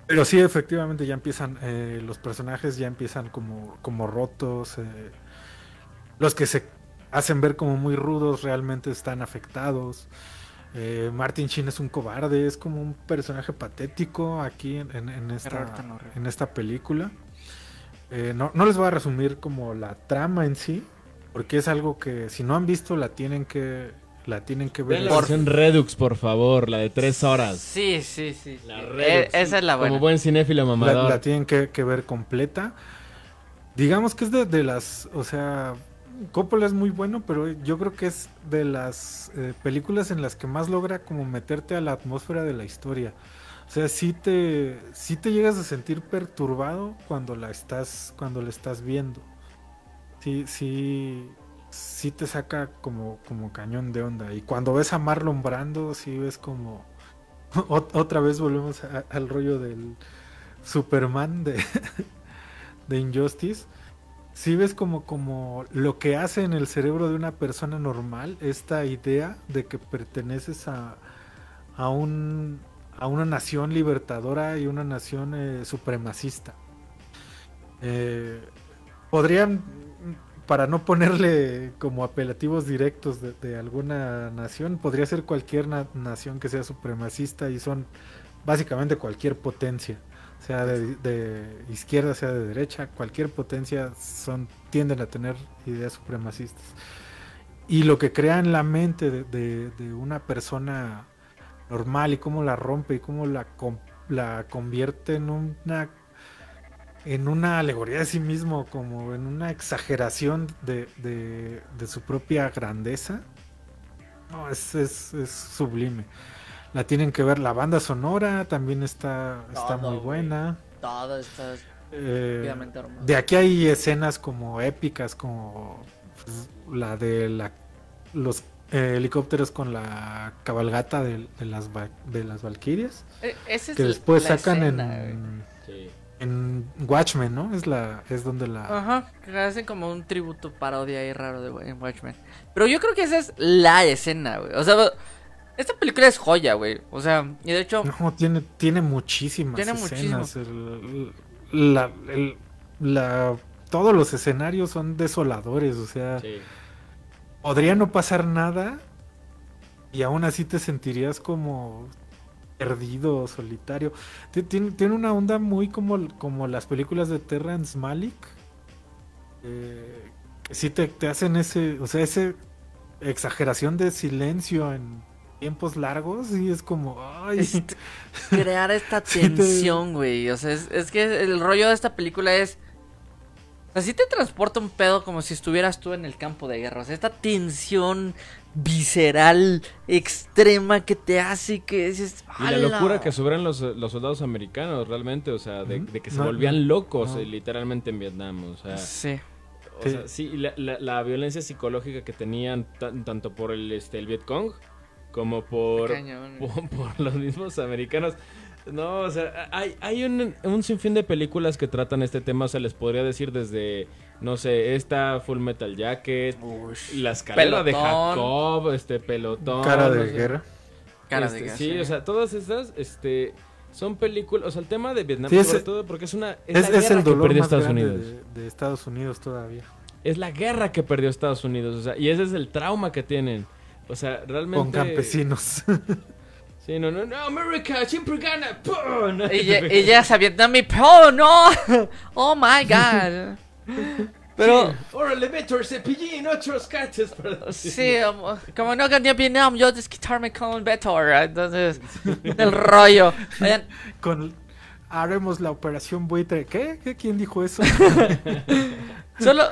pero sí, efectivamente ya empiezan eh, los personajes ya empiezan como como rotos. eh, los que se hacen ver como muy rudos realmente están afectados. Eh, Martin Sheen es un cobarde, es como un personaje patético aquí en, en- en esta, en esta película. No, no les voy a resumir como la trama en sí, porque es algo que si no han visto la tienen que la tienen que ver. La versión Redux, por favor, la de tres horas. Sí, sí, sí. La sí. Redux, Eh, esa es la buena. Como buen cinéfilo la, mamador. la tienen que, que ver completa. Digamos que es de, de las, o sea, Coppola es muy bueno, pero yo creo que es de las eh, películas en las que más logra como meterte a la atmósfera de la historia. O sea, sí te, sí te llegas a sentir perturbado cuando la estás, cuando la estás viendo. Sí, sí, sí te saca como, como cañón de onda. Y cuando ves a Marlon Brando, sí ves como ot- otra vez volvemos al rollo del Superman de, de Injustice. Sí ves como, como lo que hace en el cerebro de una persona normal, esta idea de que perteneces a, a, un, a una nación libertadora y una nación eh, supremacista. Eh, podrían, para no ponerle como apelativos directos de, de alguna nación, podría ser cualquier na- nación que sea supremacista y son básicamente cualquier potencia, sea de, de izquierda, sea de derecha, cualquier potencia son tienden a tener ideas supremacistas. Y lo que crea en la mente de, de- una persona normal y cómo la rompe y cómo la, la convierte en una en una alegoría de sí mismo, como en una exageración de, de- de su propia grandeza. No, es, es- es sublime. La tienen que ver, la banda sonora también está, está Todo, muy güey. buena. Todo está Eh, de aquí hay escenas como épicas, como pues, la de la, los eh, helicópteros con la cabalgata de, de las, de las Valquirias, E- esa es que la- después la sacan escena, güey. en, Sí. En Watchmen, ¿no? Es la es donde la... Ajá, que hacen como un tributo parodia ahí raro de en Watchmen. Pero yo creo que esa es la escena, güey. O sea, esta película es joya, güey. O sea, y de hecho, No, tiene, tiene muchísimas Tiene escenas. el- la, el- la- todos los escenarios son desoladores, o sea, Sí. podría no pasar nada y aún así te sentirías como perdido, solitario. Ti- Tiene, tiene una onda muy como, como las películas de Terrence Malick. eh, que sí te, te hacen ese, o sea, ese exageración de silencio en tiempos largos y es como, ay, este, crear esta Sí te- tensión, güey. O sea, es, es que el rollo de esta película es. Así te transporta un pedo como si estuvieras tú en el campo de guerra. O sea, esta tensión visceral, extrema que te hace que dices. Y la locura que sufren los, los soldados americanos, realmente, o sea, de, que se No, volvían locos no. eh, literalmente en Vietnam, o sea, Sí. o sea, sí, y la, la- la violencia psicológica que tenían tan- tanto por el, este, el Vietcong como por, por los mismos americanos. No, o sea, hay, hay un, un sinfín de películas que tratan este tema, o sea, les podría decir desde, no sé, esta Full Metal Jacket, La escalera de. Jacob, este pelotón. cara no de sé. guerra. Cara Este, de gas, sí, o sea, todas estas, este, son películas, o sea, el tema de Vietnam, Sí, es- sobre todo porque es una, Es, la es guerra el que dolor perdió más Estados grande Unidos. de, de Estados Unidos todavía. Es la guerra que perdió Estados Unidos, o sea, y ese es el trauma que tienen. O sea, realmente. Con campesinos. Sí, no, no, no, América siempre gana. ¡pum! No, Vietnam y ¡Oh, no! ¡Oh, my God! Pero, Órale, Beto, cepillín, otros cates. perdón. sí, como, como no gané Vietnam, yo desquitarme con Beto, Entonces, el rollo. Oigan, Con haremos la operación buitre. ¿Qué? ¿Qué? ¿Quién dijo eso? Solo,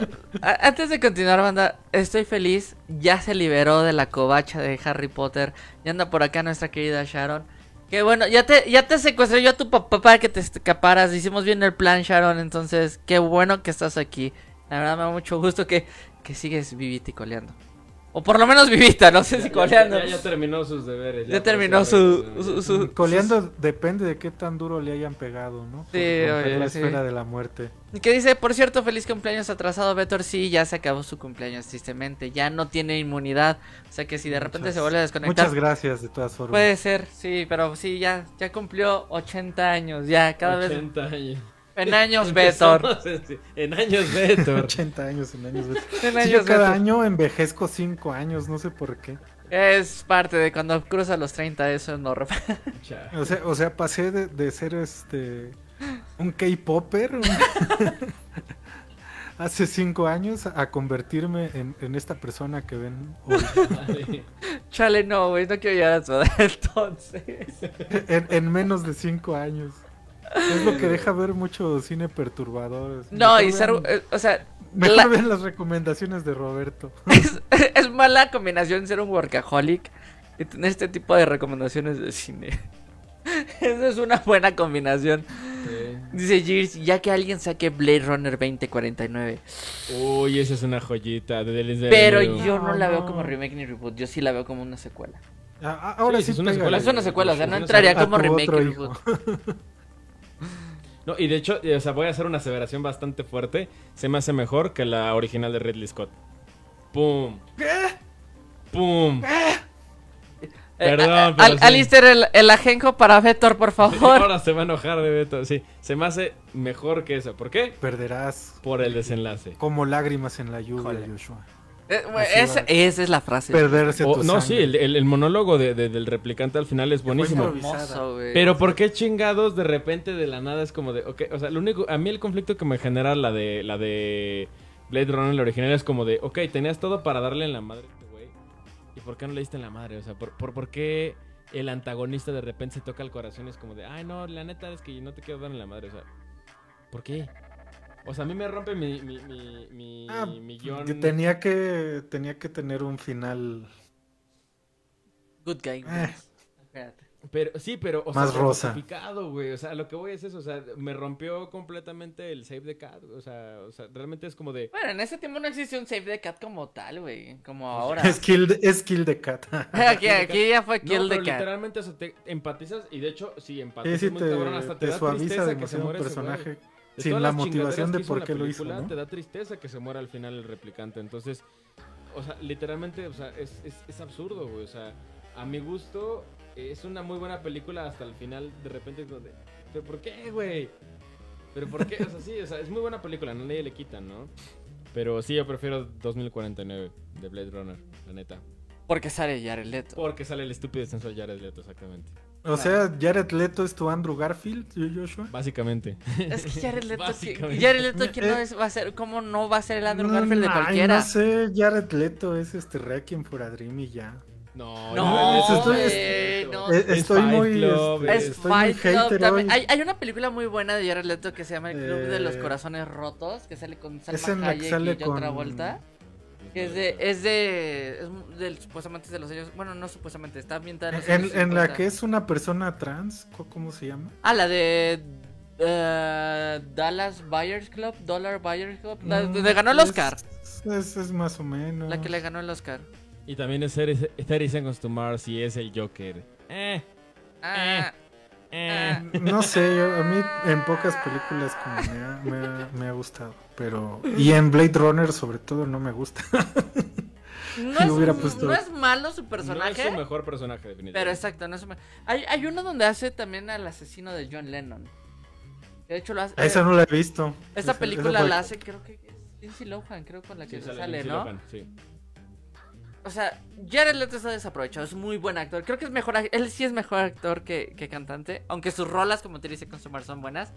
a- antes de continuar, banda, estoy feliz. Ya se liberó de la covacha de Harry Potter. Ya anda por acá nuestra querida Sharon. Que bueno, ya te, ya te secuestré yo a tu papá para que te escaparas. Hicimos bien el plan, Sharon. Entonces, qué bueno que estás aquí. La verdad me da mucho gusto que, que sigues vivita y coleando. O por lo menos vivita, no sé si coleando. Ya, ya terminó sus deberes. Ya terminó su, su, su- Coleando depende de qué tan duro le hayan pegado, ¿no? Sí, oye, la sí. esfera de la muerte. Y que dice, por cierto, feliz cumpleaños atrasado, Betor. Sí, ya se acabó su cumpleaños, tristemente. Ya no tiene inmunidad. O sea que si de repente Muchas- se vuelve a desconectar. Muchas gracias, de todas formas. Puede ser, sí, pero sí, ya, ya cumplió 80 años, ya, cada vez 80 años. En años, Betor. Empezamos En, en años, Betor. 80 años en años. En Sí, años, yo cada Betor. año envejezco 5 años, no sé por qué. Es parte de cuando cruza los 30, eso no rep- Cha. O sea, o sea pasé de, de ser este un K-Popper un- hace 5 años a convertirme en, en esta persona que ven hoy. Chale, no, güey, no quiero llegar a su edad entonces. en, en menos de 5 años. Es lo que deja ver mucho cine perturbador. No, Mejor y ser, vean- eh, o sea, Mejor la- vean las recomendaciones de Roberto. es, es mala combinación ser un workaholic y tener este tipo de recomendaciones de cine. Esa es una buena combinación. Dice Gears, ya que alguien saque Blade Runner 2049. Uy, esa es una joyita de Delis de Pero yo no la veo como remake ni reboot. Yo sí la veo como una secuela. Ah, ah, Ahora Sí, sí, es una pégale. secuela. Es una secuela, o sea, no es una entraría secuela. como A tu remake hijo. reboot. No, y de hecho, eh, o sea, voy a hacer una aseveración bastante fuerte. Se me hace mejor que la original de Ridley Scott. ¡Pum! ¡Pum! Perdón, Eh, pero Al- sí. Alistair, el, el ajenjo para Vector, por favor. Ahora se va a enojar de Beto. Sí, se me hace mejor que eso. ¿Por qué? Perderás Por el desenlace. como lágrimas en la lluvia. Joshua. Eh, esa, esa es la frase. Perderse O- tu no, sangre. sí, el, el- el monólogo de- de- del replicante al final es buenísimo. Pero ¿por qué chingados de repente de la nada es como de, ok, o sea, lo único, a mí el conflicto que me genera la de, la de Blade Runner, la original, es como de, ok, tenías todo para darle en la madre a este güey, ¿y por qué no le diste en la madre? O sea, ¿por, por, por qué el antagonista de repente se toca el corazón y es como de, ay, no, la neta es que no te quiero dar en la madre, o sea, ¿por qué? O sea, a mí me rompe mi, mi, mi, mi, Ah, mi guion. que tenía que tenía que tener un final Good guy. Eh. Espérate. Pero, sí, pero, o Más sea, rosa. güey. O sea, lo que voy es eso, o sea, me rompió completamente el save the cat. O sea, o sea, realmente es como de. Bueno, en ese tiempo no existía un save the cat como tal, güey. Como ahora. es kill de, es kill de cat. aquí, aquí ya fue No, kill the pero cat. literalmente o sea, te empatizas y de hecho, sí, Sí, empatizas sí, muy te, cabrón, hasta te, te da suaviza tristeza que se demasiado un ese personaje De sin todas la las motivación de que hizo por qué lo hizo, película, ¿no? Te da tristeza que se muera al final el replicante. Entonces, o sea, literalmente, o sea, es, es, es absurdo, güey. O sea, a mi gusto, es una muy buena película hasta el final, de repente, donde, ¿pero por qué, güey? ¿Pero por qué? O sea, sí, o sea, es muy buena película, no nadie le quita, ¿no? Pero sí, yo prefiero 2049 de Blade Runner, la neta. Porque sale Jared Leto. Porque sale el estúpido y sensual Jared Leto, exactamente. O sea, Jared Leto es tu Andrew Garfield, Joshua. Básicamente. Es que Jared Leto, que. Jared Leto que no es, va a ser, ¿cómo no va a ser el Andrew No, Garfield de ay, cualquiera? No sé, Jared Leto es este Requiem for a Dream y ya. No, No, estoy- Es estoy Fight muy, Club, Es estoy muy hater hoy. Hay, hay una película muy buena de Jared Leto que se llama El Club de los Eh, Corazones Rotos, que sale con es Salma en la que Hayek sale y Travolta. Que es de, es de, es del, supuestamente es de los años, bueno, no supuestamente, está ambientada en los En, años en la 50. que es una persona trans, ¿co- ¿cómo se llama? Ah, la de eh, Dallas Buyers Club, Dollar Buyers Club, la Mm, donde ganó el Oscar, Es, es más o menos. la que le ganó el Oscar. Y también es 30 30 Seconds to Mars y es el Joker. Eh, Ah, eh. ah. No sé, yo- a mí en pocas películas como me ha, me ha- me ha gustado. Pero. Y en Blade Runner, sobre todo, no me gusta. No, es, hubiera puesto- no es malo su No personaje, es su mejor personaje, definitivamente. pero exacto, no es su me- hay, hay uno donde hace también al asesino de John Lennon. De hecho, lo hace. Esa no la he visto. Esta Esa- película esa la hace, creo que es Lindsay Lohan, creo con la que Sí, se sale sale, ¿no? Lohan, sí. O sea, Jared Leto está desaprovechado, es muy buen actor. Creo que es mejor, él sí es mejor actor que, que cantante, aunque sus rolas, como te dice Consumar, son buenas.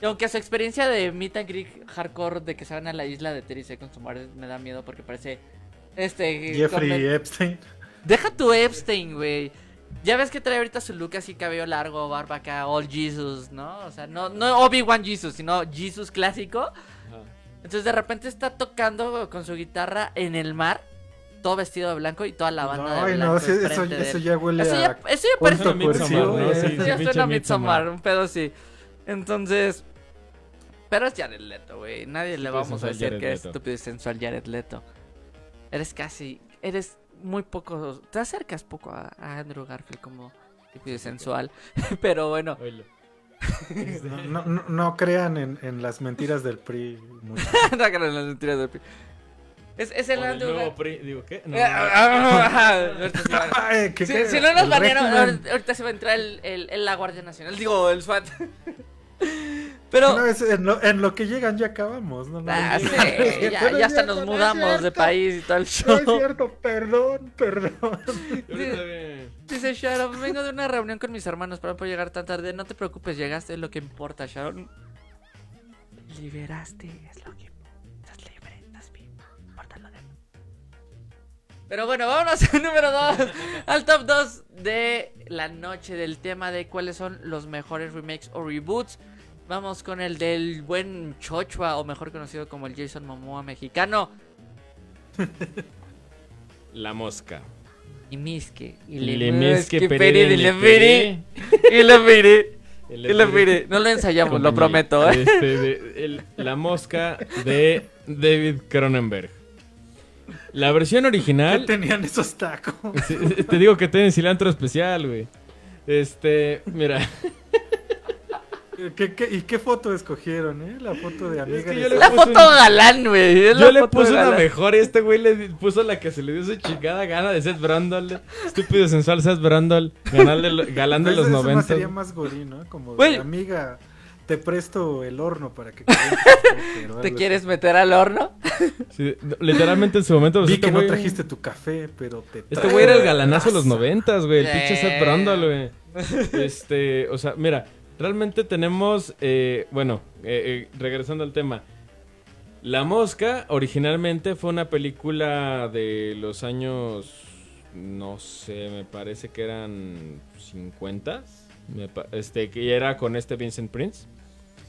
Y aunque su experiencia de meet and greet hardcore de que se van a la isla de Terry se consumar me da miedo porque parece este Jeffrey Epstein. Deja tu Epstein, güey. Ya ves que trae ahorita su look así, cabello largo, barba acá, all Jesus, ¿no? O sea, no, no Obi-Wan Jesus, sino Jesus clásico. Entonces de repente está tocando con su guitarra en el mar, todo vestido de blanco y toda la banda de Ay, blanco. no, eso, eso, eso ya huele Eso a. ya, eso ya parece... Midsommar, ¿no? eh. Sí, Eso sí, ya suena. Midsommar, un pedo así. Entonces... Pero es Jared Leto, güey. Nadie le Estúpido vamos a decir Jared que es Leto. estúpido y sensual Jared Leto. Eres casi... Eres muy poco... Te acercas poco a, a Andrew Garfield como estúpido y sensual. Pero bueno... Oílo. No, no, no- no crean en, en las mentiras del PRI. mucho. no hagan las mentiras del pi- Es, es el Andrew nuevo Garfield. pri- Digo, ¿qué? No. Ahorita sí va- Ay, ¿qué- Si, qué? si no nos El banearon, ahorita, ahorita se va a entrar el, el- el- la Guardia Nacional. Digo, el SWAT. Pero. En, lo, en lo que llegan ya acabamos. No, Ah, sí, ya, hasta cierto, nos mudamos de país y todo el No es show. cierto, perdón, perdón. Dice Sharon, vengo de una reunión con mis hermanos para no poder llegar tan tarde. No te preocupes, llegaste, es lo que importa, Sharon. Liberaste, es lo que Pero bueno, vámonos al número 2. al top 2 de la noche del tema de cuáles son los mejores remakes o reboots. Vamos con el del buen Chochua, o mejor conocido como el Jason Momoa mexicano. La mosca. Y misque. Y Le misque, pere, le pere. Y le pere. El Y le pere. No lo ensayamos, lo prometo, ¿eh? Este, de- el- la mosca de David Cronenberg. La versión ¿Qué original. tenían esos tacos? Te digo que tienen cilantro especial, güey. Este, mira. ¿Qué, qué, y qué foto escogieron, eh? La foto de amiga. que de- yo le La foto un- galán, güey. es Yo la le puse una galán. mejor y este güey le puso la que se le dio su chingada gana de Seth Brandon. Estúpido sensual Seth Brandon. Galán de, lo- galán de Ese- los ese más 90. sería más gorí, ¿no? Como de, amiga, te presto el horno para que ¿Te quieres meter al horno? Sí, no, literalmente en su momento. pues, Vi este que no güey- trajiste tu café, pero te Este güey era el galanazo de los noventas, güey. El pinche. Seth Brundle, güey. Este, o sea, mira, realmente tenemos, eh, bueno, eh, eh, regresando al tema. La Mosca originalmente fue una película de los años, no sé, me parece que eran 50. Me pa- este, que era con este Vincent Prince.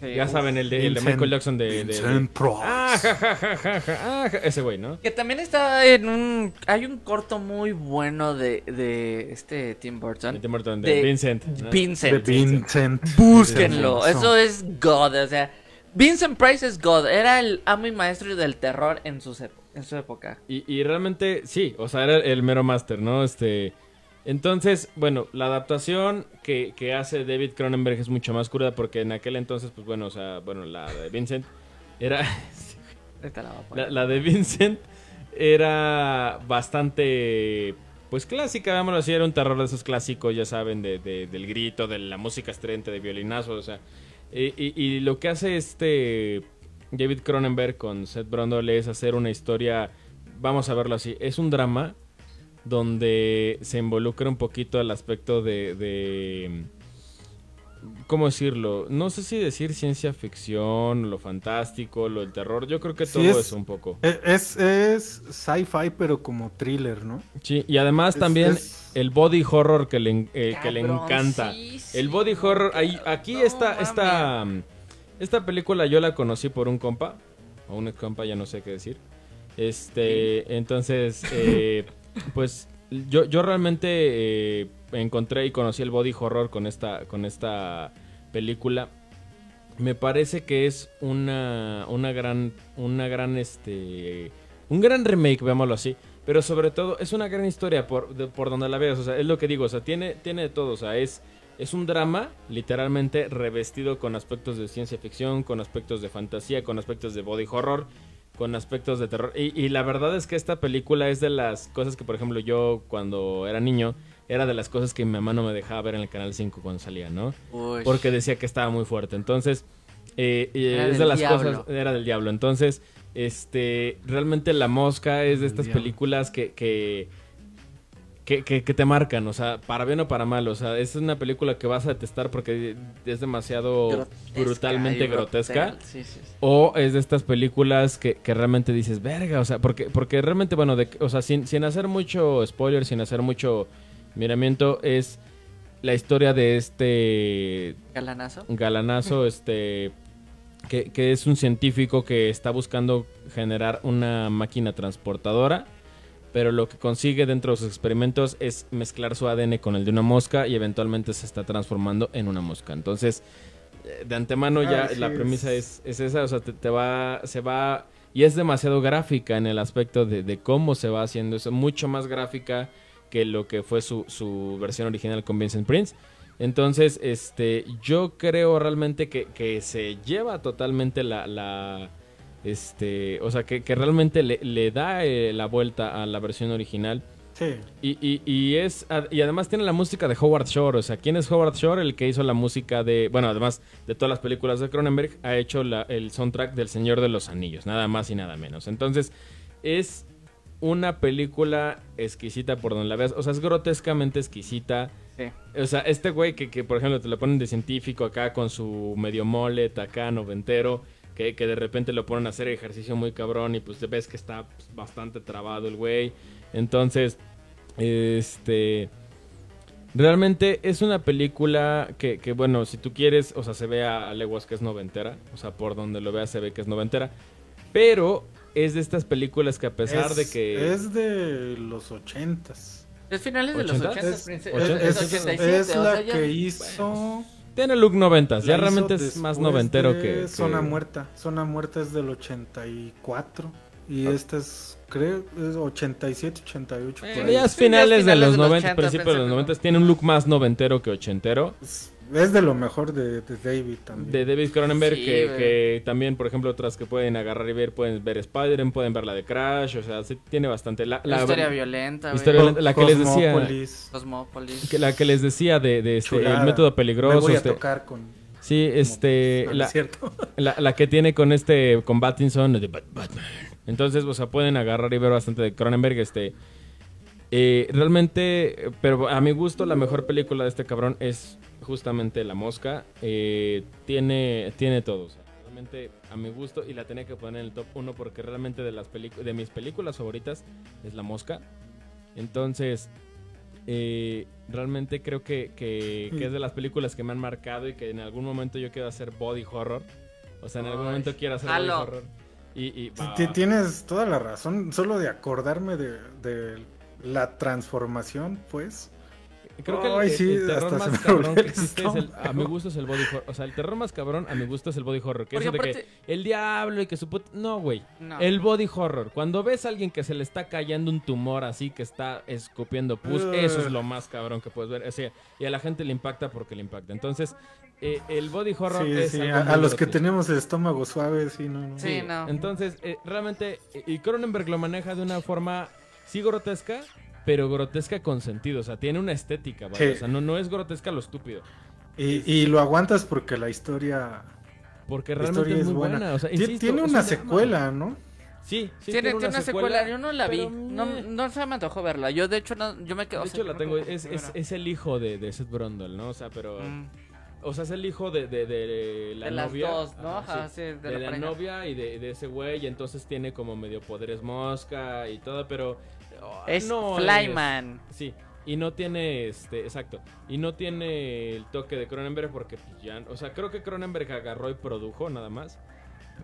Ya saben, el de, el de Vincent- Michael Jackson de... de- de- Vincent Price. Ah, ja, ja, ja, ja, ja, ja, ese güey, ¿no? Que también está en un... Hay un corto muy bueno de, de este Tim Burton. De Tim Burton, de De Vincent. ¿no? De Vincent. Vincent. Búsquenlo. Eso es God. O sea, Vincent Price es God. Era el amo y maestro del terror en su, ep- en su época. Y, y realmente, sí, o sea, era el mero máster, ¿no? Este. Entonces, bueno, la adaptación que, que hace David Cronenberg es mucho más cruda porque en aquel entonces, pues bueno, o sea, bueno, la de Vincent era. La de Vincent era bastante. Pues clásica, digámoslo así, era un terror de esos clásicos, ya saben, de, de- del grito, de la música estridente, de violinazo, o sea. Y, y- y lo que hace este David Cronenberg con Seth Brundle es hacer una historia, vamos a verlo así, es un drama donde se involucra un poquito el aspecto de, de ¿cómo decirlo? No sé si decir ciencia ficción, lo fantástico, lo del terror, yo creo que Sí, todo es- eso un poco. Eh, Es, es sci-fi, pero como thriller, ¿no? Sí, y además Es- también es- el body horror que le, eh, que le encanta. El body horror, ahí, aquí no está, esta, esta película yo la conocí por un compa, o un ex compa, ya no sé qué decir. Este, entonces, eh, pues yo, yo realmente eh, encontré y conocí el body horror con esta, con esta película. Me parece que es una, una gran, una gran, este, un gran remake, veámoslo así. Pero sobre todo es una gran historia por, por donde la veas. O sea, es lo que digo. O sea, tiene, tiene de todo. O sea, es, es un drama literalmente revestido con aspectos de ciencia ficción, con aspectos de fantasía, con aspectos de body horror, con aspectos de terror. Y, y la verdad es que esta película es de las cosas que, por ejemplo, yo cuando era niño, era de las cosas que mi mamá no me dejaba ver en el Canal 5 cuando salía, ¿no? Uy. porque decía que estaba muy fuerte. Entonces, eh, eh, Era es de del las diablo. cosas, era del diablo. Entonces, este, realmente La Mosca es de estas diablo. películas que, que, que, que- que te marcan, o sea, para bien o para mal. O sea, es una película que vas a detestar porque es demasiado Grotesca brutalmente grotesca. sí, sí. O es de estas películas que, que realmente dices, verga, o sea, porque, porque realmente, bueno, de, o sea, sin, sin hacer mucho spoiler, sin hacer mucho miramiento, es la historia de este Galanazo. galanazo, este, que, que es un científico que está buscando generar una máquina transportadora, pero lo que consigue dentro de sus experimentos es mezclar su ADN con el de una mosca y eventualmente se está transformando en una mosca. Entonces, eh, de antemano ya Ah, sí, la premisa es, es esa, o sea, te, te va, se va, y es demasiado gráfica en el aspecto de, de cómo se va haciendo eso, mucho más gráfica que lo que fue su, su versión original con Vincent Prince. Entonces, este, yo creo realmente que, que se lleva totalmente la, la este, o sea, que, que realmente le, le da eh, la vuelta a la versión original. Sí. Y, y, y es y además tiene la música de Howard Shore. O sea, ¿quién es Howard Shore? El que hizo la música de. Bueno, además de todas las películas de Cronenberg, ha hecho la- el soundtrack del Señor de los Anillos. Nada más y nada menos. Entonces, es una película exquisita por donde la veas. O sea, es grotescamente exquisita. Sí. O sea, este güey que, que, por ejemplo, te lo ponen de científico acá con su medio mullet acá, noventero, que, que de repente lo ponen a hacer ejercicio muy cabrón y pues ves que está pues, bastante trabado el güey. Entonces, este... Realmente es una película que, que, bueno, si tú quieres, o sea, se ve a, a leguas que es noventera. O sea, por donde lo veas se ve que es noventera. Pero es de estas películas que a pesar Es- de que... Es de los ochentas. Es finales de los 80s? 80, Es- es, Es, 87, es o la sea, ya- que hizo. Tiene look noventas, ya realmente es más noventero de que, que- Zona Muerta. Zona Muerta es del 84. Y esta es, creo, es 87, 88. Eh, ya es Sí, ya es finales de los de los 90, 80, principios de los que 90. no. Tiene un look más noventero que ochentero. Es, es de lo mejor de, de David también. De David Cronenberg, Sí, que, que también, por ejemplo, otras que pueden agarrar y ver, pueden ver Spider-Man, pueden ver la de Crash, o sea, sí tiene bastante. La, La la- historia violenta, güey. Historia violenta, la que les decía. Cosmópolis. Que la que les decía de, de este, el método Me peligroso. voy a este- tocar con. sí, este, No, no la, es cierto. la, la que tiene con este, con Battinson, de Bat- Batman. Entonces, o sea, pueden agarrar y ver bastante de Cronenberg, este. eh, realmente, pero a mi gusto, la mejor película de este cabrón es justamente La Mosca. Eh, tiene, tiene todo. o sea, realmente a mi gusto y la tenía que poner en el top 1 porque realmente de, las de mis películas favoritas es La Mosca. Entonces, eh, realmente creo que, que- que es de las películas que me han marcado y que en algún momento yo quiero hacer body horror. O sea, en algún momento quiero hacer body horror. Y. Tienes toda la razón. Solo de acordarme de, de la transformación, pues. Creo que el, Ay, el- sí, el terror más cabrón que existe es el, a mi gusto es el body horror. O sea, el terror más cabrón a mi gusto es el body horror. Que Porque eso de que el diablo y que su puta... No, güey. No. El body horror. Cuando ves a alguien que se le está cayendo un tumor así, que está escupiendo pus, Ugh. eso es lo más cabrón que puedes ver. O sea, y a la gente le impacta porque le impacta. Entonces, eh, el body horror Sí, es sí, algo a, muy los que grotesco. tenemos el estómago suave, sí, no, no. Sí, no. Entonces, eh, realmente, eh, y Cronenberg lo maneja de una forma, sí grotesca, pero grotesca con sentido. O sea, tiene una estética, ¿vale? Sí. O sea, no, no es grotesca lo estúpido. Y, y lo aguantas porque la historia, Porque realmente historia es muy buena. buena. O sea, Ti- insisto, tiene una drama. secuela, ¿no? Sí, sí, tiene, tiene una secuela, yo no la vi. No, no se me antojó verla. Yo, de hecho, no, yo me quedo. De hecho, la tengo. que- Es, es, es el hijo de, de Seth Brundle, ¿no? O sea, pero. Mm. O sea, es el hijo de, de, de la De las novia. dos, ¿no? Ajá, sí, de de, la la, novia y de, de ese güey. Y entonces tiene como medio poderes mosca y todo, pero. Oh, Es no Flyman. Sí, y no tiene, este, exacto, y no tiene el toque de Cronenberg porque pues, ya, o sea, creo que Cronenberg agarró y produjo nada más,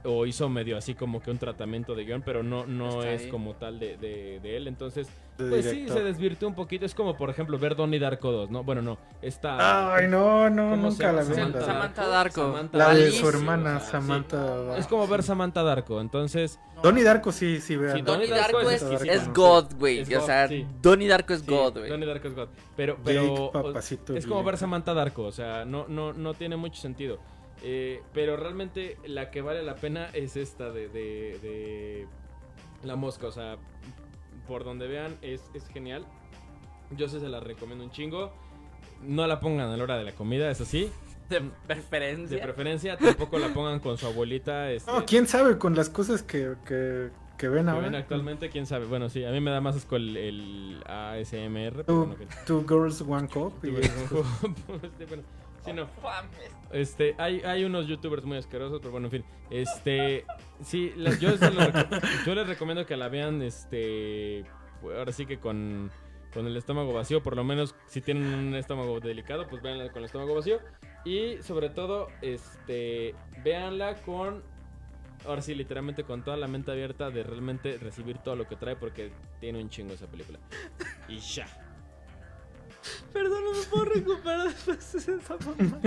o hizo medio así como que un tratamiento de guion, pero no, no es ahí. como tal de, de, de él, entonces, De pues sí, se desvirtió un poquito, es como por ejemplo ver Donnie Darko 2, ¿no? Bueno, no, esta... Ay, no, no, ¿cómo se nunca la vi. Samantha- Samantha Darko. Samantha La de Darko. su hermana, O sea, sí. Samantha. Es como ver Samantha Darko, entonces... Donnie Darko sí, sí, vean. Sí, Donnie Donnie Darko Darko es, es ¿no? God, güey. O sea, sí. Donnie Darko es Sí, God, güey. Donnie Darko es God. Pero, Jake, pero papacito es como ver Samantha Darko, o sea, no, no, no tiene mucho sentido. Eh, pero realmente la que vale la pena es esta de, de, de La Mosca, o sea, por donde vean es, es genial. Yo sí se la recomiendo un chingo. No la pongan a la hora de la comida, eso sí. De De preferencia. preferencia, tampoco la pongan con su abuelita. Este, No, quién sabe con las cosas que, que, que ven que ahora. ven actualmente, quién sabe. Bueno, sí, a mí me da más asco el, el ASMR. pero Two, bueno, que- two Girls, One Cup. y- Este, bueno, sí, no. Este, hay, hay unos youtubers muy asquerosos, pero bueno, en fin. Este, sí, la- yo, se lo reco- yo les recomiendo que la vean, este, pues, ahora sí que con, con el estómago vacío, por lo menos si tienen un estómago delicado, pues véanla con el estómago vacío. Y sobre todo, este, véanla con, ahora sí, literalmente con toda la mente abierta de realmente recibir todo lo que trae, porque tiene un chingo esa película. Y ya. Perdón, no me puedo recuperar después de esa mamá.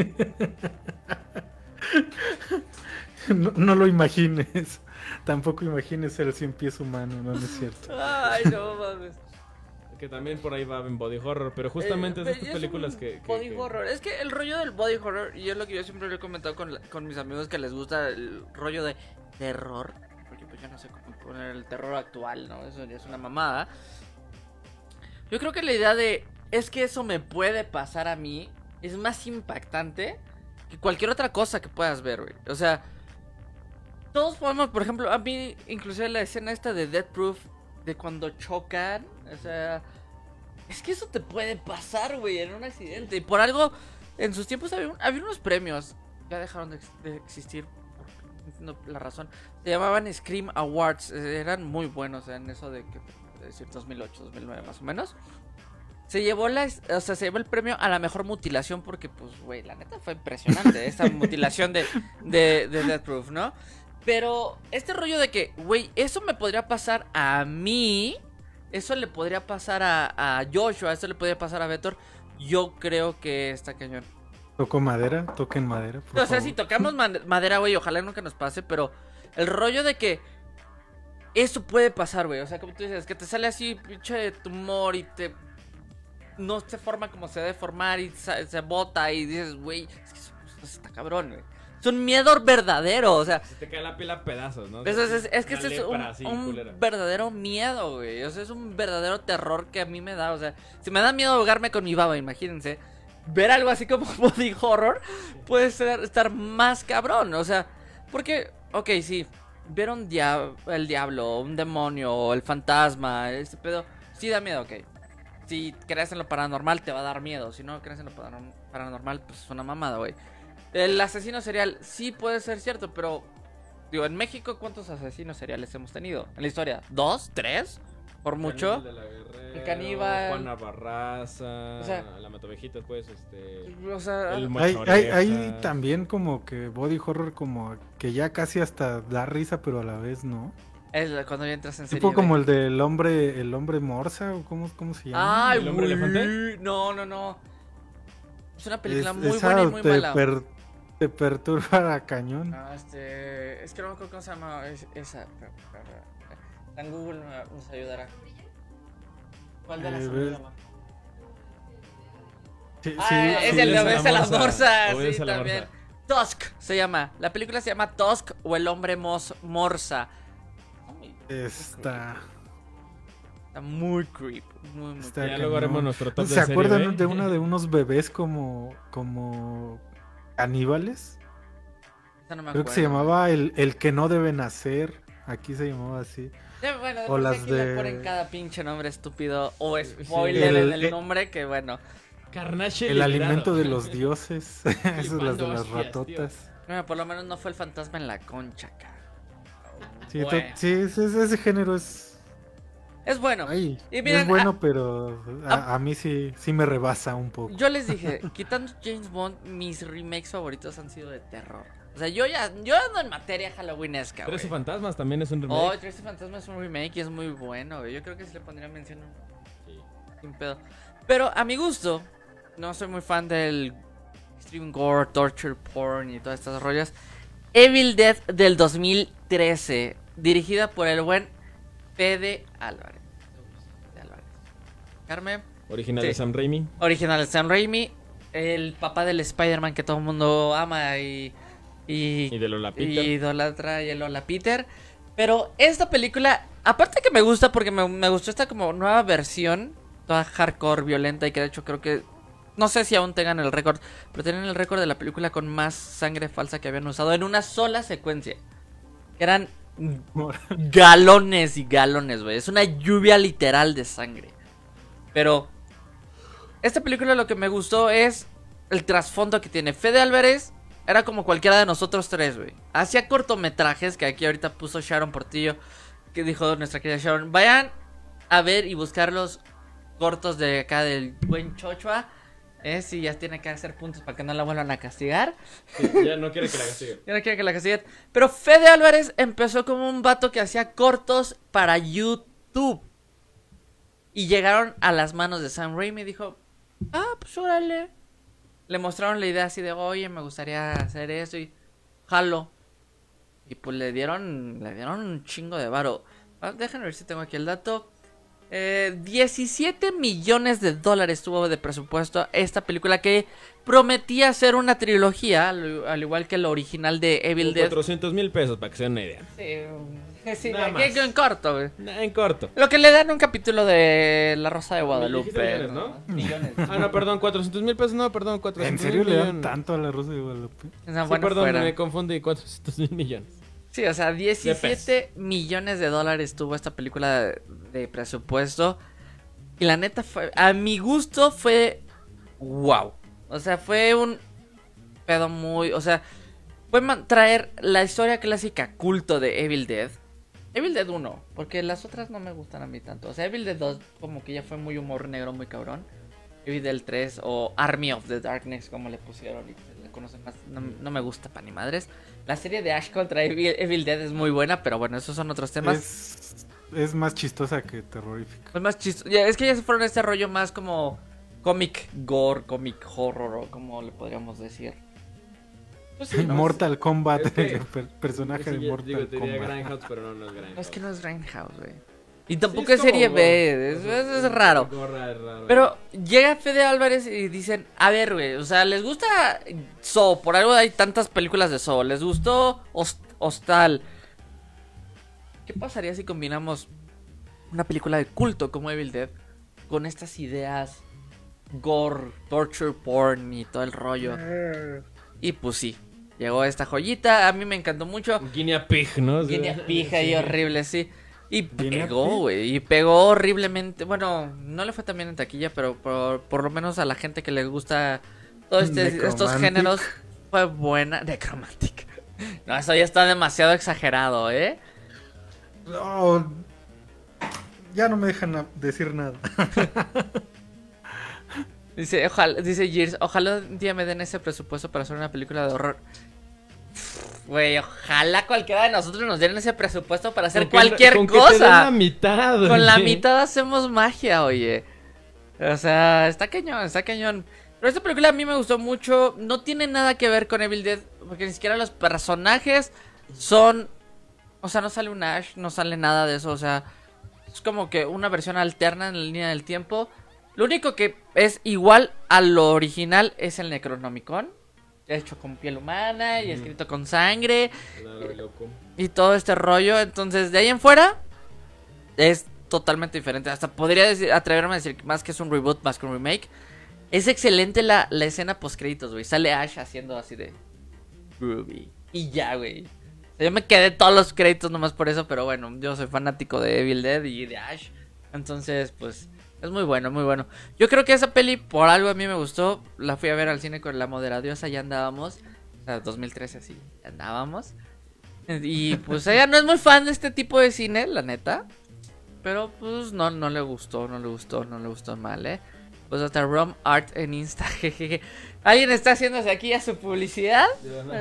no, no lo imagines. Tampoco imagines el cien pies humano, no, no es cierto. Ay, no mames. Que también por ahí va en body horror, pero justamente Eh, es pero estas es películas que, que- Body que- horror. Es que el rollo del body horror, y es lo que yo siempre le he comentado con, la- con mis amigos que les gusta el rollo de terror. Porque pues yo no sé cómo poner el terror actual, ¿no? Eso ya es una mamada. Yo creo que la idea de es que eso me puede pasar a mí es más impactante que cualquier otra cosa que puedas ver, güey. O sea, todos podemos, por ejemplo, a mí, inclusive la escena esta de Death Proof, de cuando chocan, o sea, es que eso te puede pasar, güey, en un accidente. Y por algo, en sus tiempos había, un- había unos premios, ya dejaron de, ex- de existir, no la razón. Se llamaban Scream Awards, eh, eran muy buenos en eso de que, de decir 2008, 2009 más o menos. Se llevó la, o sea, se llevó el premio a la mejor mutilación porque, pues, güey, la neta fue impresionante esa mutilación de, de, de Death Proof, ¿no? Pero este rollo de que, güey, eso me podría pasar a mí, eso le podría pasar a, a Joshua, eso le podría pasar a Vector, yo creo que está cañón. Toco madera, toquen madera. por O sea, favor. si tocamos madera, güey, ojalá nunca nos pase, pero el rollo de que eso puede pasar, güey. O sea, como tú dices, que te sale así, pinche tumor y te. No se forma como se debe formar y sa- se bota y dices, güey, es que eso, está cabrón, güey. Es un miedo verdadero, o sea. Se te cae la piel a pedazos, ¿no? Eso es, es- es que ese es un, así, verdadero miedo, güey. O sea, es un verdadero terror que a mí me da. O sea, si me da miedo ahogarme con mi baba, imagínense. Ver algo así como body horror puede ser, estar más cabrón. O sea, porque, ok, sí. Ver un dia el diablo, un demonio, el fantasma, este pedo, sí da miedo, ok. Si crees en lo paranormal, te va a dar miedo. Si no crees en lo paranor- paranormal, pues es una mamada, güey. El asesino serial sí puede ser cierto, pero Digo, en México, ¿cuántos asesinos seriales hemos tenido? En la historia, ¿dos? ¿Tres? Por mucho. Caníbal de la Guerrero, El caníbal. Juana Barraza. O sea- la Matovejitas, pues, este. O sea, El Hay, hay, también como que body horror como que ya casi hasta da risa, pero a la vez no. Es cuando ya entras en serie. Tipo como el del hombre, el hombre morsa, o cómo, cómo se llama. Ay, ¿El hombre elefante? No, no, no. Es una película Es- muy esa buena y muy te, mala. per- te perturba a cañón. Ah, este. Es que no me acuerdo cómo se llama es- esa. En Google me- nos ayudará. ¿Cuál de las Eh? Sí, Ah, sí, es sí, el de Obedece a la Morsa. Sí, también. Tusk se llama. La película se llama Tusk o El hombre mos- morsa. Está, Está muy creep. Muy, muy está Ya luego haremos nuestro top de ¿Se serie acuerdan B? de una de unos bebés como, como caníbales? Esa no me Creo que se llamaba el, el que no debe nacer. Aquí se llamaba así. Ya, bueno, o las aquí le de- ponen cada pinche nombre estúpido o spoiler El- en el eh, nombre que bueno. Carnage El liberado. alimento de los dioses. Esas las de las hostias, ratotas. Bueno, por lo menos no fue el fantasma en la concha, cara. Sí, Bueno. sí, ese, ese género es, Es bueno. ay, Y miren, es bueno, a- pero a, a mí sí, sí me rebasa un poco. Yo les dije, quitando James Bond, mis remakes favoritos han sido de terror. O sea, yo ya, yo ando en materia halloweenesca, Trece fantasmas también es un remake. Oh, Tracy Fantasma es un remake y es muy bueno, güey. Yo creo que se le pondría mención Sí. sin pedo. Pero a mi gusto, no soy muy fan del extreme gore, torture porn y todas estas rollas. Evil Dead del 2013, dirigida por el buen Fede Álvarez. Fede Álvarez. Carmen, Original Sí. de Sam Raimi. original de Sam Raimi, el papá del Spider-Man que todo el mundo ama y, y, Y de Lola y Peter. idolatra y el Lola Peter. Pero esta película, aparte que me gusta porque me, me gustó esta como nueva versión, toda hardcore, violenta y que de hecho creo que, no sé si aún tengan el récord, pero tienen el récord de la película con más sangre falsa que habían usado en una sola secuencia. Eran galones y galones, güey. Es una lluvia literal de sangre. Pero esta película lo que me gustó es el trasfondo que tiene. Fede Álvarez era como cualquiera de nosotros tres, güey. Hacía cortometrajes que aquí ahorita puso Sharon Portillo, que dijo nuestra querida Sharon. Vayan a ver y buscar los cortos de acá del buen Chochua. Eh, si ya tiene que hacer puntos para que no la vuelvan a castigar. Sí, ya no quiere que la castigue. Ya no quiero que la castiguen. Pero Fede Álvarez empezó como un vato que hacía cortos para YouTube. Y llegaron a las manos de Sam Raimi y dijo, ah, pues órale. Le mostraron la idea así de, oye, me gustaría hacer eso y jalo. Y pues le dieron, le dieron un chingo de varo. Ah, déjenme ver si tengo aquí el dato. Eh, 17 millones de dólares tuvo de presupuesto esta película que prometía ser una trilogía, al, al igual que el original de Evil Dead. 400 mil pesos para que se den una idea. Sí, sí, Nada más. en corto, güey. Nah, En corto. Lo que le dan un capítulo de La Rosa de Guadalupe. Millones, ¿no? Millones. Ah, no, perdón, 400 mil pesos, no, perdón, 400 ¿En serio mil le dan tanto a la Rosa de Guadalupe? O sea, Sí, bueno, perdón, fuera. me confundí, 400 mil millones. Sí, o sea, 17 millones de dólares tuvo esta película de, de presupuesto. Y la neta fue, a mi gusto fue wow. O sea, fue un pedo muy, o sea, fue traer la historia clásica culto de Evil Dead. Evil Dead 1, porque las otras no me gustan a mí tanto. O sea, Evil Dead 2 como que ya fue muy humor negro, muy cabrón. Evil Dead 3 o Army of the Darkness como le pusieron y le conocen más, no, no me gusta pa' ni madres. La serie de Ash contra Evil, Evil Dead es muy buena, pero bueno, esos son otros temas. Es, es más chistosa que terrorífica. Es más chistoso. ya, Es que ya se fueron a este rollo más como cómic gore, cómic horror o como le podríamos decir. Pues sí, ¿no? Mortal Kombat, es que- el per- personaje Sí, de Mortal digo, Kombat. Grindhouse, pero no, no es Grindhouse. No, es que no es Grindhouse, güey. Y tampoco Sí, es, serie. B, es, raro. gorra es raro. Pero llega Fede Álvarez y dicen, a ver, güey, o sea, ¿les gusta Saw? Por algo hay tantas películas de Saw. ¿Les gustó Host- Hostal? ¿Qué pasaría si combinamos una película de culto como Evil Dead con estas ideas gore, torture porn y todo el rollo? Y pues sí, llegó esta joyita, a mí me encantó mucho. Guinea Pig, ¿no? Sí. Guinea pija y horrible, sí. Y pegó, güey. Y pegó horriblemente. Bueno, no le fue tan bien en taquilla, pero por, por lo menos a la gente que les gusta todos este- estos géneros fue buena. Necromantic. No, eso ya está demasiado exagerado, ¿eh? No, ya no me dejan decir nada. Dice, ojalá, dice Gears, ojalá un día me den ese presupuesto para hacer una película de horror. Güey, ojalá cualquiera de nosotros nos den ese presupuesto para hacer que- cualquier que te cosa. la mitad. Con la mitad hacemos magia, oye. O sea, está cañón, está cañón. Pero esta película a mí me gustó mucho. No tiene nada que ver con Evil Dead. Porque ni siquiera los personajes son. O sea, no sale un Ash, no sale nada de eso. O sea, es como que una versión alterna en la línea del tiempo. Lo único que es igual a lo original es el Necronomicon. Hecho con piel humana y escrito con sangre Claro, loco. y todo este rollo. Entonces, de ahí en fuera, es totalmente diferente. Hasta podría decir- atreverme a decir que más que es un reboot, más que un remake. Es excelente la, la escena post créditos, güey. Sale Ash haciendo así de Ruby. Y ya, güey. Yo me quedé todos los créditos nomás por eso, pero bueno, yo soy fanático de Evil Dead y de Ash. Entonces, pues, es muy bueno, muy bueno. Yo creo que esa peli, por algo a mí me gustó. La fui a ver al cine con la moderadiosa, ya andábamos. O sea, 2013 así, ya andábamos. Y pues ella no es muy fan de este tipo de cine, la neta. Pero pues no, no le gustó, no le gustó, no le gustó mal, eh. Pues hasta Rom Art en Insta. ¿Alguien está haciéndose aquí a su publicidad?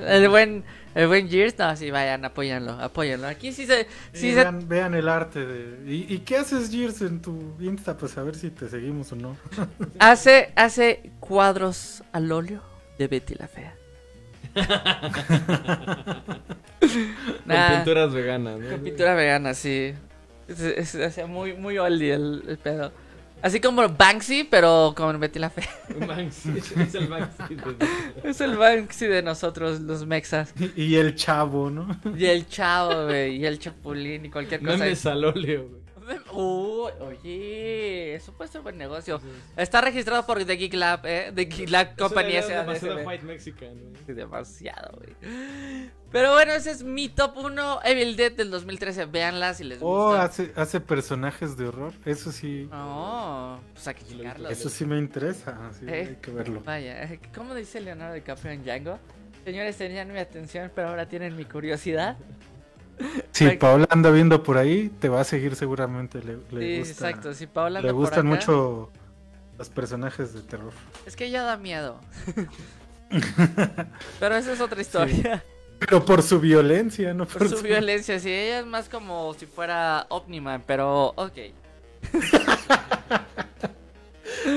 El buen, el buen Gears, no, sí, vayan, apóyanlo, apóyanlo. Aquí sí se, sí Y se, vean, vean el arte de... ¿Y, y qué haces, Gears, en tu Insta? Pues a ver si te seguimos o no. hace, hace cuadros al óleo de Betty la Fea. Con Nah. pinturas veganas, ¿no? Con pintura vegana, sí. Es, muy, muy oldie el, el pedo. Así como Banksy, pero con Betty la Fea. Banksy, es el Banksy. de- Es el Banksy de nosotros, los mexas. Y el chavo, ¿no? Y el chavo, güey. Y el chapulín y cualquier cosa. Memes al óleo, güey. Uy, oye, eso puede ser buen negocio. Está registrado por The Geek Lab, ¿eh? The Geek Lab Company S.A.D.S.B.. demasiado white mexican, güey. Demasiado, güey. Pero bueno, ese es mi top 1 Evil Dead del 2013. Véanla si les Oh, gusta. hace, hace personajes de horror. Eso sí, No, pues hay que checarlo. eso sí me interesa. sí, Eh. hay que verlo. Vaya, eh, ¿cómo dice Leonardo DiCaprio en Django? Señores, tenían mi atención, pero ahora tienen mi curiosidad. Si Ay. Paola anda viendo por ahí, te va a seguir seguramente. Le, le Sí, gusta, exacto. Si Paola le gustan acá, mucho los personajes de terror. Es que ella da miedo. pero esa es otra historia. Pero por su violencia, no por, Por su violencia, sí, ella es más como si fuera Omniman, pero ok.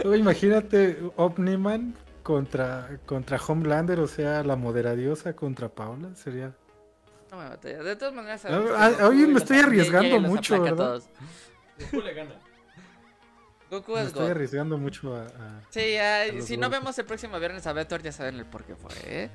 Imagínate Omniman contra, contra Homelander, o sea, la moderadiosa contra Paola. Sería. No me. De todas maneras, Ah, sabemos que ah, Goku oye, me estoy arriesgando mucho, a ¿verdad? todos. Goku le gana. Goku Me es estoy God. arriesgando mucho a. a- Sí, a si no vemos el próximo viernes a Betor, ya saben el por qué fue. ¿eh?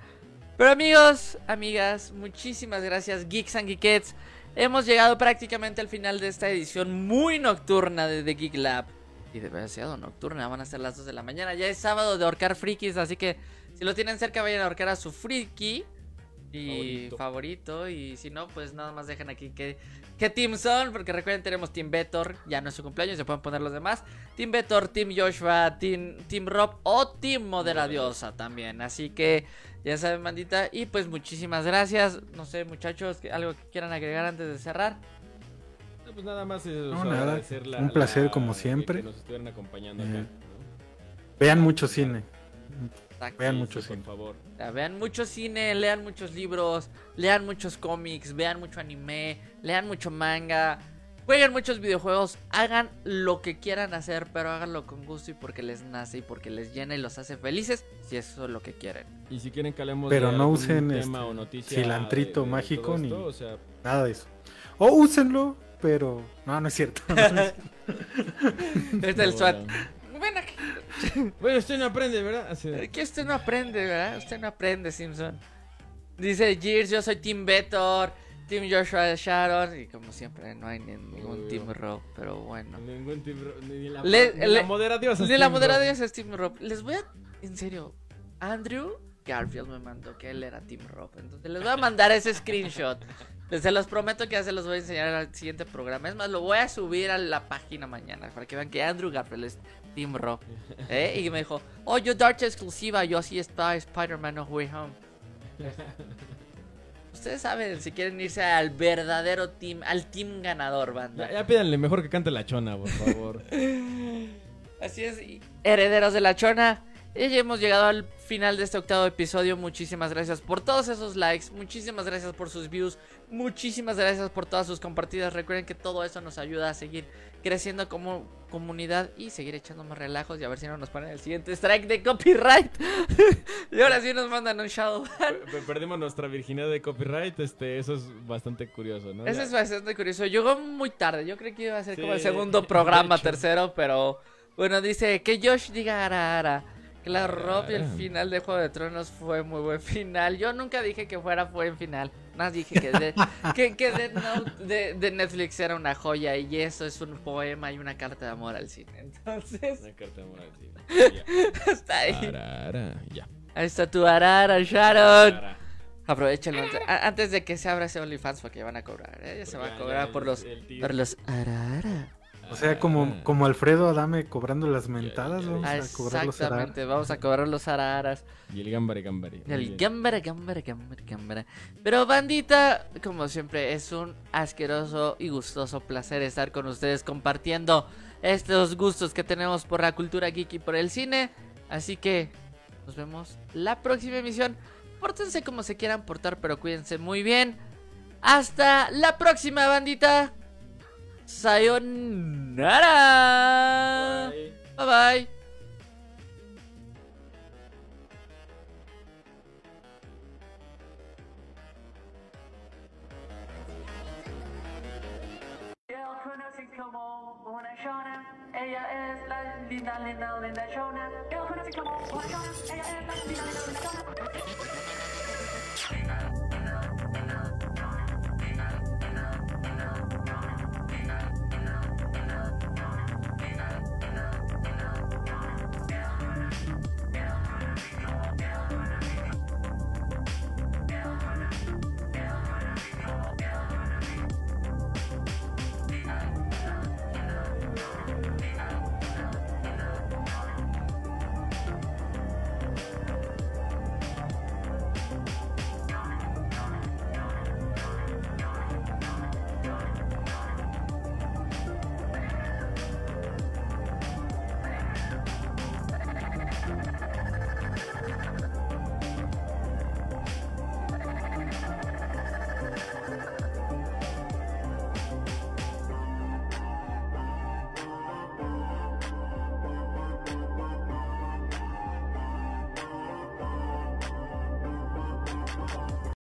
Pero amigos, amigas, muchísimas gracias, Geeks and Geekettes. Hemos llegado prácticamente al final de esta edición muy nocturna de The Geek Lab. Y demasiado nocturna, van a ser las 2 de la mañana. Ya es sábado de ahorcar frikis, así que si lo tienen cerca, vayan a ahorcar a su friki. Y Favorito. favorito. Y si no, pues nada más dejen aquí que, qué team son. Porque recuerden, tenemos Team Betor. Ya no es su cumpleaños, se pueden poner los demás. Team Betor, Team Joshua, Team, team Rob o Team Moderadiosa también. Así que ya saben, bandita. Y pues muchísimas gracias. No sé, muchachos, que- algo que quieran agregar antes de cerrar. No, pues nada más es No, nada. Un placer, como siempre. Que nos estuvieran acompañando Eh, acá. ¿no? Vean mucho cine. Exacto. Vean mucho sí, cine. Por favor. O sea, vean mucho cine, lean muchos libros, lean muchos cómics, vean mucho anime, lean mucho manga. Jueguen muchos videojuegos, hagan lo que quieran hacer, pero háganlo con gusto y porque les nace y porque les llena y los hace felices, si eso es lo que quieren. Y si quieren que hablemos Pero de no algún usen, tema este, o noticia cilantrito de- de mágico ni- esto, o sea, Nada de eso. O úsenlo, pero. No, no es cierto. Este es el no, SWAT. no. Ven aquí. Bueno, usted no aprende, ¿verdad? Así de- Que usted no aprende, ¿verdad? Usted no aprende, Simpson. Dice Gears, yo soy Team Vetor, Team Joshua Sharon. Y como siempre, no hay ni- ningún. Team Rob, pero bueno. Ningún team- ni la, Le- ni le- la modera Dios es De la team moderada es Team Rob. Les voy a. En serio, Andrew Garfield me mandó que él era Team Rob. Entonces les voy a mandar ese screenshot. Les se los prometo que ya se los voy a enseñar al siguiente programa. Es más, lo voy a subir a la página mañana para que vean que Andrew Garfield es Team Rob. ¿Eh? Y me dijo, oh, yo Dark exclusiva, yo así está Spider-Man No Way Home. Ustedes saben si quieren irse al verdadero team, al team ganador, banda. Ya, ya pídanle mejor que cante la chona, por favor. Así es, herederos de la chona. Y ya hemos llegado al final de este octavo episodio. Muchísimas gracias por todos esos likes. Muchísimas gracias por sus views. Muchísimas gracias por todas sus compartidas. Recuerden que todo eso nos ayuda a seguir creciendo como comunidad y seguir echando más relajos. Y a ver si no nos ponen el siguiente strike de copyright. y ahora sí nos mandan un shadow. Pe- Perdimos nuestra virginidad de copyright, este, eso es bastante curioso, ¿no? Eso Ya- es bastante curioso. Llegó muy tarde. Yo creí que iba a ser como el segundo programa, tercero, pero bueno, dice que Josh diga ara ara. Claro, Rob y el final de Juego de Tronos fue muy buen final. Yo nunca dije que fuera buen final. Más dije que, de, que, que de, de Netflix era una joya y eso es un poema y una carta de amor al cine. Entonces, Una carta de moral, sí. Ya. hasta ahí. Ara, ara, ya. Ahí está tu arara, Sharon. Ara. Aprovechenlo antes, de que se abra ese OnlyFans porque ya van a cobrar. ¿eh? Ya se va a cobrar por los, por los arara. O sea, como, como Alfredo Adame cobrando las mentadas, vamos Ah, a cobrar los araras. Exactamente, vamos a cobrar los araras. Y el gambare, gambare. El bien. gambara, gambara, gambara, gambara. Pero bandita, como siempre, es un asqueroso y gustoso placer estar con ustedes compartiendo estos gustos que tenemos por la cultura geek y por el cine. Así que nos vemos la próxima emisión. Pórtense como se quieran portar, pero cuídense muy bien. Hasta la próxima, bandita. Sayonara! Bye-bye!